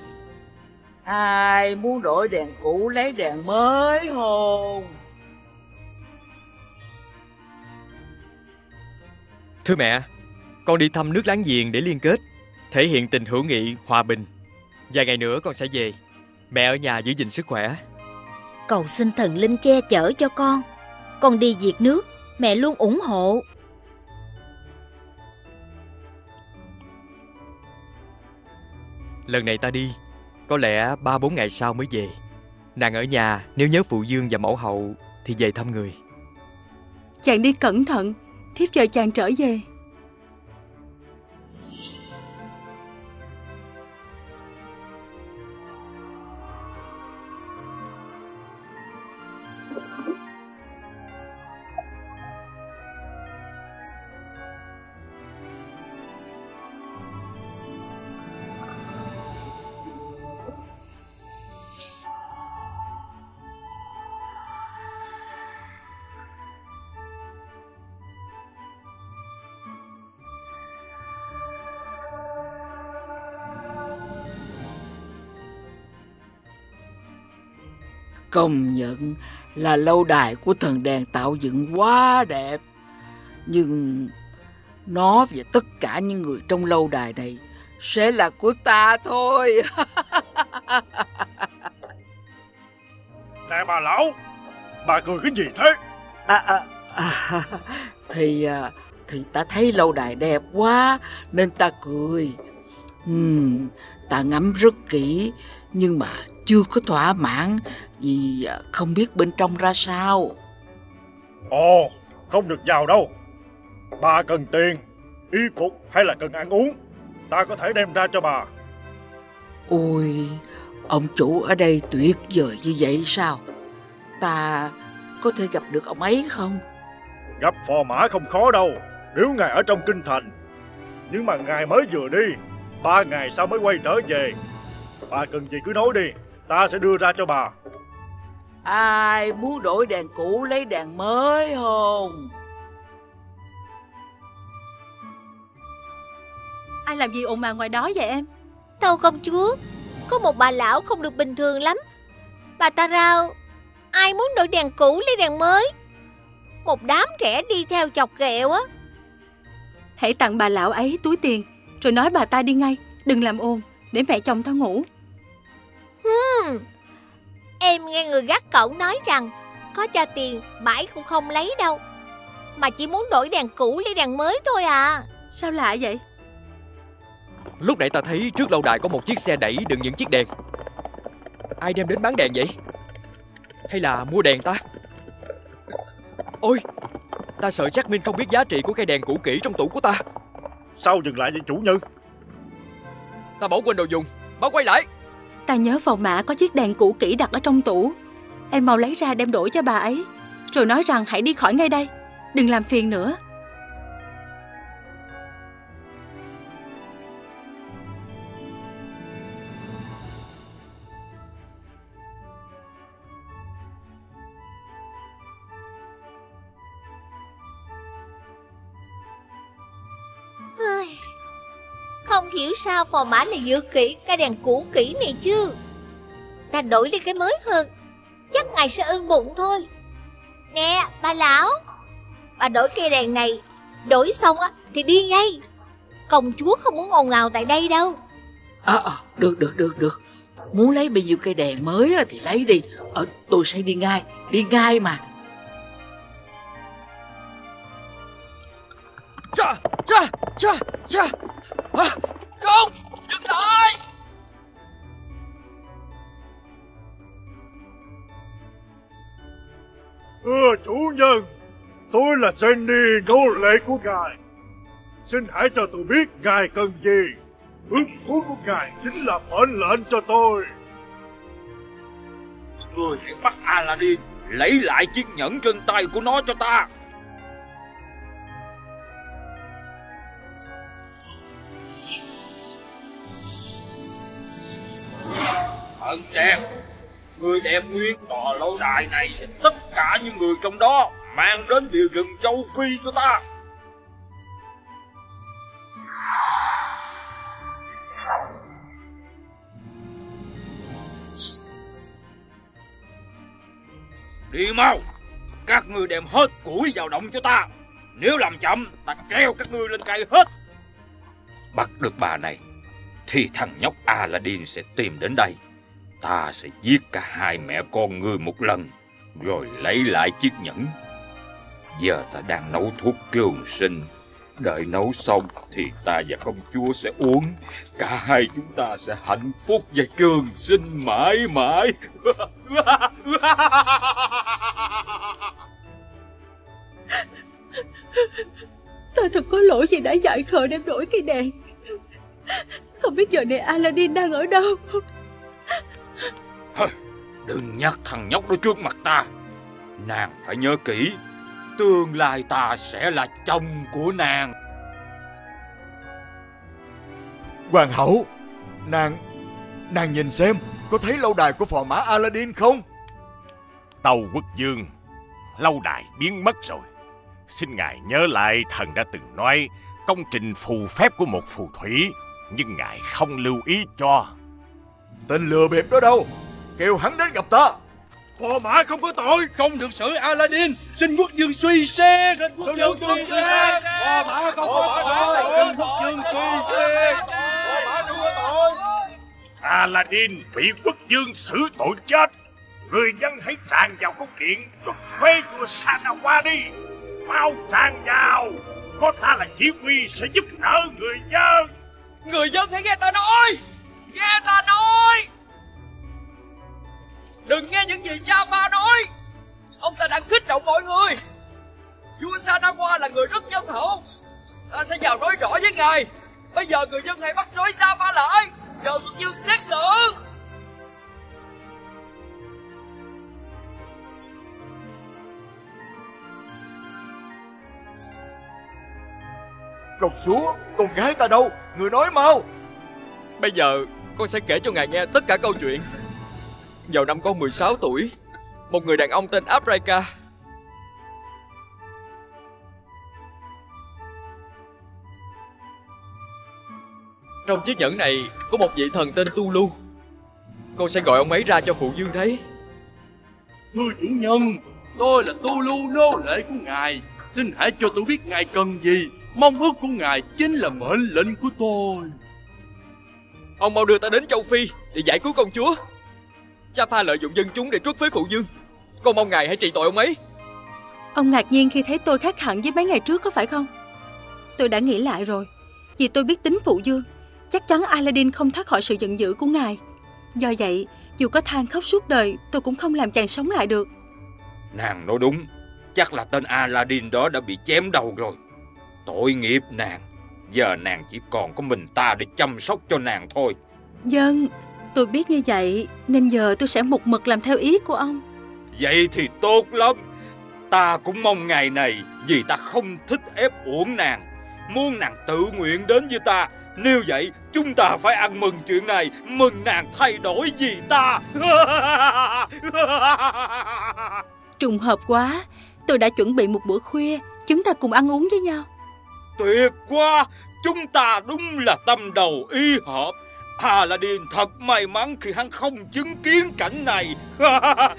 Ai muốn đổi đèn cũ lấy đèn mới không? Thưa mẹ, con đi thăm nước láng giềng để liên kết, thể hiện tình hữu nghị, hòa bình. Vài ngày nữa con sẽ về. Mẹ ở nhà giữ gìn sức khỏe. Cầu xin thần linh che chở cho con. Con đi diệt nước, mẹ luôn ủng hộ. Lần này ta đi, có lẽ ba bốn ngày sau mới về. Nàng ở nhà, nếu nhớ phụ dương và mẫu hậu thì về thăm người. Chàng đi cẩn thận, thiếp chờ chàng trở về. Công nhận là lâu đài của thần đèn tạo dựng quá đẹp. Nhưng nó và tất cả những người trong lâu đài này sẽ là của ta thôi. [LAUGHS] Nè bà lão, bà cười cái gì thế? À, à, à, [LAUGHS] thì à, thì ta thấy lâu đài đẹp quá nên ta cười. Ừm, ta ngắm rất kỹ nhưng mà chưa có thỏa mãn vì à, không biết bên trong ra sao. Ồ, không được vào đâu. Bà cần tiền, y phục hay là cần ăn uống, ta có thể đem ra cho bà. Ôi, ông chủ ở đây tuyệt vời như vậy sao? Ta có thể gặp được ông ấy không? Gặp phò mã không khó đâu, nếu ngài ở trong kinh thành. Nhưng mà ngài mới vừa đi, ba ngày sau mới quay trở về. Bà cần gì cứ nói đi, ta sẽ đưa ra cho bà. Ai muốn đổi đèn cũ lấy đèn mới không? Ai làm gì ồn ào ngoài đó vậy em? Đâu công chúa, có một bà lão không được bình thường lắm. Bà ta rao, ai muốn đổi đèn cũ lấy đèn mới? Một đám trẻ đi theo chọc ghẹo á. Hãy tặng bà lão ấy túi tiền, rồi nói bà ta đi ngay, đừng làm ồn, để mẹ chồng tao ngủ. Hmm. Em nghe người gác cổng nói rằng có cho tiền mãi cũng không lấy đâu. Mà chỉ muốn đổi đèn cũ lấy đèn mới thôi à. Sao lạ vậy? Lúc nãy ta thấy trước lâu đài có một chiếc xe đẩy đựng những chiếc đèn. Ai đem đến bán đèn vậy? Hay là mua đèn ta? Ôi, ta sợ chắc Minh không biết giá trị của cây đèn cũ kỹ trong tủ của ta. Sao dừng lại vậy chủ nhân? Ta bỏ quên đồ dùng, báo quay lại. Ta nhớ phòng mã có chiếc đèn cũ kỹ đặt ở trong tủ. Em mau lấy ra đem đổi cho bà ấy. Rồi nói rằng hãy đi khỏi ngay đây. Đừng làm phiền nữa. Hiểu sao phò mã lại giữ kỹ cái đèn cũ kỹ này chứ. Ta đổi lấy cái mới hơn. Chắc ngài sẽ ưng bụng thôi. Nè, bà lão. Bà đổi cây đèn này. Đổi xong á thì đi ngay. Công chúa không muốn ồn ào tại đây đâu. À, à, được được được được. Muốn lấy bao nhiêu cây đèn mới á thì lấy đi. Ở tôi sẽ đi ngay, đi ngay mà. Cha, cha, cha, cha. À, không, dừng lại. Thưa chủ nhân, tôi là Jenny, nô lệ của ngài. Xin hãy cho tôi biết ngài cần gì. Ước muốn của ngài chính là mệnh lệnh cho tôi. Người hãy bắt Aladdin lấy lại chiếc nhẫn trên tay của nó cho ta. Thần đẹp Người đẹp nguyên tòa lâu đài này, Tất cả những người trong đó Mang đến địa rừng châu Phi cho ta. Đi mau. Các ngươi đem hết củi vào động cho ta. Nếu làm chậm, Ta kéo các ngươi lên cây hết. Bắt được bà này. Thì thằng nhóc Aladdin sẽ tìm đến đây. Ta sẽ giết cả hai mẹ con ngươi một lần, Rồi lấy lại chiếc nhẫn. Giờ ta đang nấu thuốc trường sinh. Đợi nấu xong thì ta và công chúa sẽ uống. Cả hai chúng ta sẽ hạnh phúc và trường sinh mãi mãi. [LAUGHS] Ta thật có lỗi vì đã dại khờ đem đổi cây đèn. Không biết giờ này Aladdin đang ở đâu. Đừng nhắc thằng nhóc đó trước mặt ta. Nàng phải nhớ kỹ Tương lai ta sẽ là chồng của nàng. Hoàng hậu Nàng Nàng nhìn xem Có thấy lâu đài của phò mã Aladdin không? Tàu quốc dương Lâu đài biến mất rồi. Xin ngài nhớ lại thần đã từng nói Công trình phù phép của một phù thủy Nhưng ngài không lưu ý cho. Tên lừa bịp đó đâu? Kêu hắn đến gặp ta. Phò mã không có tội. Không được xử Aladdin. Xin quốc dương suy xét. Xin quốc dương suy xét. Phò mã không có tội. Xin quốc dương suy xét. Phò mã không có tội. Aladdin bị quốc dương xử tội chết. Người dân hãy tràn vào cung điện Trục phê của Sanawa đi. Mau tràn vào. Có ta là chỉ huy sẽ giúp đỡ người dân Người dân hãy nghe ta nói. Nghe ta nói. Đừng nghe những gì cha ba nói. Ông ta đang kích động mọi người. Vua Sanawa là người rất nhân hậu. Ta sẽ vào nói rõ với ngài. Bây giờ người dân hãy bắt rối Java lại. Nhờ quốc dương xét xử. Công chúa Con gái ta đâu? Người nói mau. Bây giờ con sẽ kể cho ngài nghe tất cả câu chuyện. Vào năm con 16 tuổi Một người đàn ông tên Abraika Trong chiếc nhẫn này có một vị thần tên Tulu. Con sẽ gọi ông ấy ra cho phụ dương thấy. Thưa chủ nhân Tôi là Tulu nô lệ của ngài. Xin hãy cho tôi biết ngài cần gì Mong ước của ngài chính là mệnh lệnh của tôi. Ông mau đưa ta đến châu Phi để giải cứu công chúa. Jaffa lợi dụng dân chúng để truất phế phụ dương. Con mong ngài hãy trị tội ông ấy. Ông ngạc nhiên khi thấy tôi khác hẳn với mấy ngày trước có phải không? Tôi đã nghĩ lại rồi. Vì tôi biết tính phụ dương Chắc chắn Aladdin không thoát khỏi sự giận dữ của ngài. Do vậy Dù có than khóc suốt đời Tôi cũng không làm chàng sống lại được. Nàng nói đúng. Chắc là tên Aladdin đó đã bị chém đầu rồi Tội nghiệp nàng. Giờ nàng chỉ còn có mình ta để chăm sóc cho nàng thôi. Dân Tôi biết như vậy Nên giờ tôi sẽ một mực làm theo ý của ông. Vậy thì tốt lắm. Ta cũng mong ngày này Vì ta không thích ép uổng nàng. Muốn nàng tự nguyện đến với ta. Nếu vậy chúng ta phải ăn mừng chuyện này. Mừng nàng thay đổi vì ta. [LAUGHS] Trùng hợp quá. Tôi đã chuẩn bị một bữa khuya. Chúng ta cùng ăn uống với nhau Tuyệt quá Chúng ta đúng là tâm đầu ý hợp. Aladdin thật may mắn khi hắn không chứng kiến cảnh này. [LAUGHS]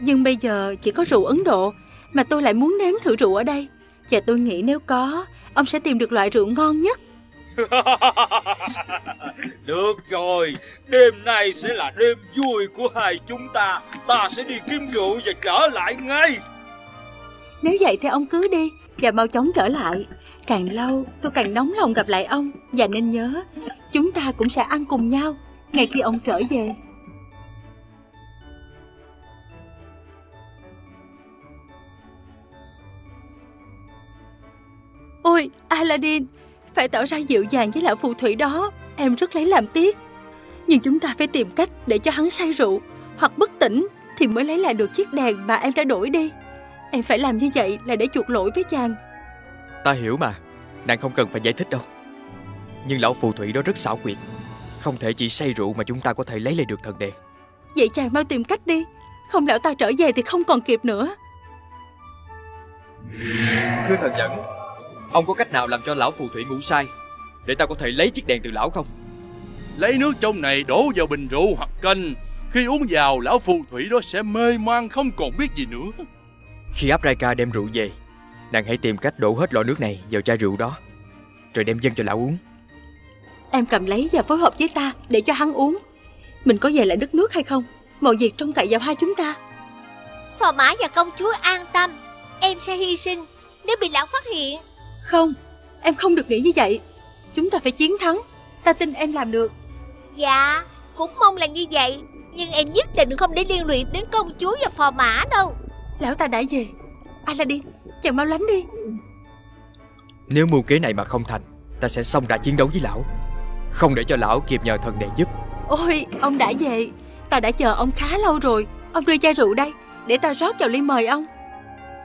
Nhưng bây giờ chỉ có rượu Ấn Độ Mà tôi lại muốn nếm thử rượu ở đây. Và tôi nghĩ nếu có Ông sẽ tìm được loại rượu ngon nhất. [LAUGHS] Được rồi Đêm nay sẽ là đêm vui của hai chúng ta. Ta sẽ đi kiếm rượu và trở lại ngay nếu vậy thì ông cứ đi Và mau chóng trở lại. Càng lâu, tôi càng nóng lòng gặp lại ông Và nên nhớ, Chúng ta cũng sẽ ăn cùng nhau Ngày khi ông trở về. Ôi, Aladdin, Phải tỏ ra dịu dàng với lão phù thủy đó. Em rất lấy làm tiếc. Nhưng chúng ta phải tìm cách để cho hắn say rượu Hoặc bất tỉnh Thì mới lấy lại được chiếc đèn mà em đã đổi đi. Em phải làm như vậy là để chuộc lỗi với chàng. Ta hiểu mà Nàng không cần phải giải thích đâu. Nhưng lão phù thủy đó rất xảo quyệt Không thể chỉ say rượu mà chúng ta có thể lấy lại được thần đèn. Vậy chàng mau tìm cách đi Không lão ta trở về thì không còn kịp nữa. Thưa thần dẫn Ông có cách nào làm cho lão phù thủy ngủ say Để ta có thể lấy chiếc đèn từ lão không? Lấy nước trong này đổ vào bình rượu hoặc canh Khi uống vào lão phù thủy đó sẽ mê man không còn biết gì nữa Khi Abraika đem rượu về Nàng hãy tìm cách đổ hết lọ nước này vào chai rượu đó Rồi đem dâng cho lão uống. Em cầm lấy và phối hợp với ta Để cho hắn uống. Mình có về lại đất nước hay không? Mọi việc trông cậy vào hai chúng ta. Phò mã và công chúa an tâm. Em sẽ hy sinh Nếu bị lão phát hiện. Không Em không được nghĩ như vậy. Chúng ta phải chiến thắng. Ta tin em làm được. Dạ Cũng mong là như vậy. Nhưng em nhất định không để liên lụy đến công chúa và phò mã đâu Lão ta đã về. Aladdin Chàng mau lánh đi. Nếu mưu kế này mà không thành Ta sẽ xông ra chiến đấu với lão. Không để cho lão kịp nhờ thần đèn giúp. Ôi ông đã về. Ta đã chờ ông khá lâu rồi. Ông đưa chai rượu đây Để ta rót vào ly mời ông.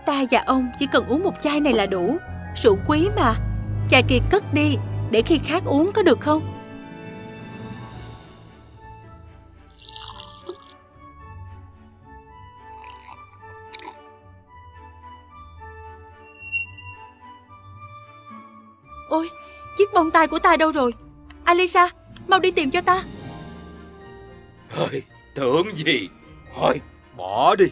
Ta và ông chỉ cần uống một chai này là đủ. Rượu quý mà. Chai kia cất đi Để khi khác uống có được không Ôi Chiếc bông tai của ta đâu rồi? Alisa Mau đi tìm cho ta. Hơi, tưởng gì? Thôi bỏ đi.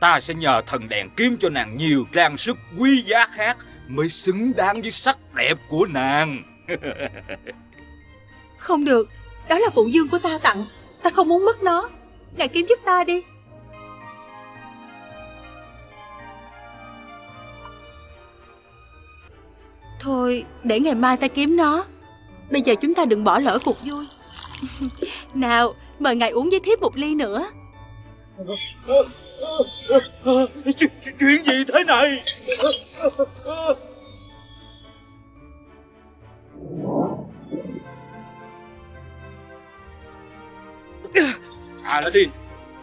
Ta sẽ nhờ thần đèn kiếm cho nàng nhiều trang sức quý giá khác Mới xứng đáng với sắc đẹp của nàng. [LAUGHS] Không được Đó là phụ dương của ta tặng. Ta không muốn mất nó. Ngài kiếm giúp ta đi Thôi để ngày mai ta kiếm nó. Bây giờ chúng ta đừng bỏ lỡ cuộc vui. [LAUGHS] Nào mời ngài uống với thiếp một ly nữa. Ch Chuyện gì thế này? Aladdin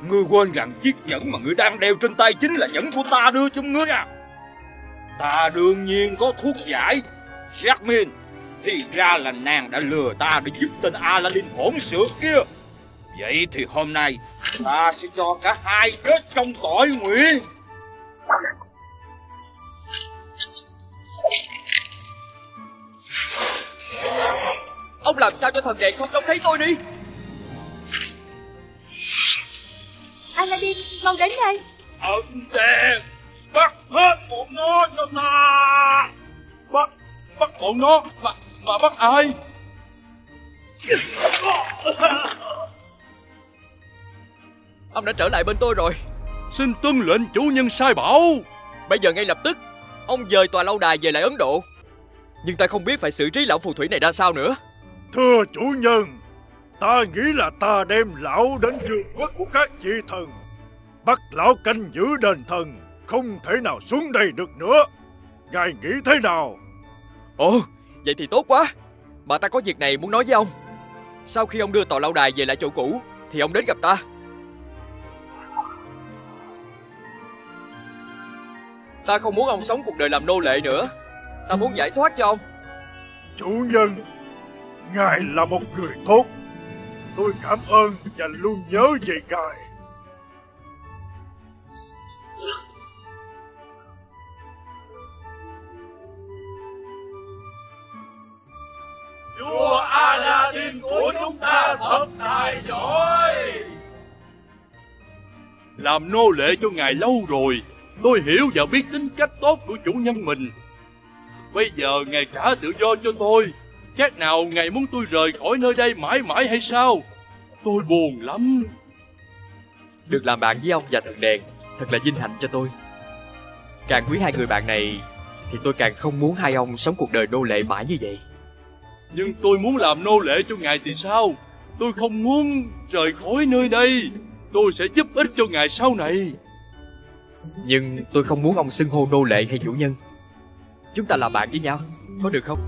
Ngươi quên rằng chiếc nhẫn mà ngươi đang đeo trên tay chính là nhẫn của ta đưa cho ngươi à Ta đương nhiên có thuốc giải. Jasmine Thì ra là nàng đã lừa ta để giúp tên Aladdin hỗn xược kia. Vậy thì hôm nay Ta sẽ cho cả hai chết trong tội nguyện. Ông làm sao cho thần đèn không trông thấy tôi đi? Aladdin mau đến đây. Thần đèn Bắt hết bọn nó cho ta. Bắt, bắt bọn nó. Mà, mà bắt ai? Ông đã trở lại bên tôi rồi. Xin tuân lệnh chủ nhân sai bảo. Bây giờ ngay lập tức Ông dời tòa lâu đài về lại Ấn Độ. Nhưng ta không biết phải xử trí lão phù thủy này ra sao nữa. Thưa chủ nhân Ta nghĩ là ta đem lão đến vườn quốc của các vị thần Bắt lão canh giữ đền thần Không thể nào xuống đây được nữa. Ngài nghĩ thế nào? Ồ vậy thì tốt quá. Mà ta có việc này muốn nói với ông. Sau khi ông đưa tòa lâu đài về lại chỗ cũ Thì ông đến gặp ta. Ta không muốn ông sống cuộc đời làm nô lệ nữa. Ta muốn giải thoát cho ông. Chủ nhân Ngài là một người tốt. Tôi cảm ơn và luôn nhớ về Ngài Vua Aladdin của chúng ta thật tài giỏi Làm nô lệ cho ngài lâu rồi, Tôi hiểu và biết tính cách tốt của chủ nhân mình. Bây giờ ngài trả tự do cho tôi, Chắc nào ngài muốn tôi rời khỏi nơi đây mãi mãi hay sao? Tôi buồn lắm. Được làm bạn với ông và thần đèn, Thật là vinh hạnh cho tôi. Càng quý hai người bạn này, Thì tôi càng không muốn hai ông sống cuộc đời nô lệ mãi như vậy. Nhưng tôi muốn làm nô lệ cho ngài thì sao? Tôi không muốn rời khỏi nơi đây. Tôi sẽ giúp ích cho ngài sau này. Nhưng tôi không muốn ông xưng hô nô lệ hay chủ nhân. Chúng ta là bạn với nhau, Có được không?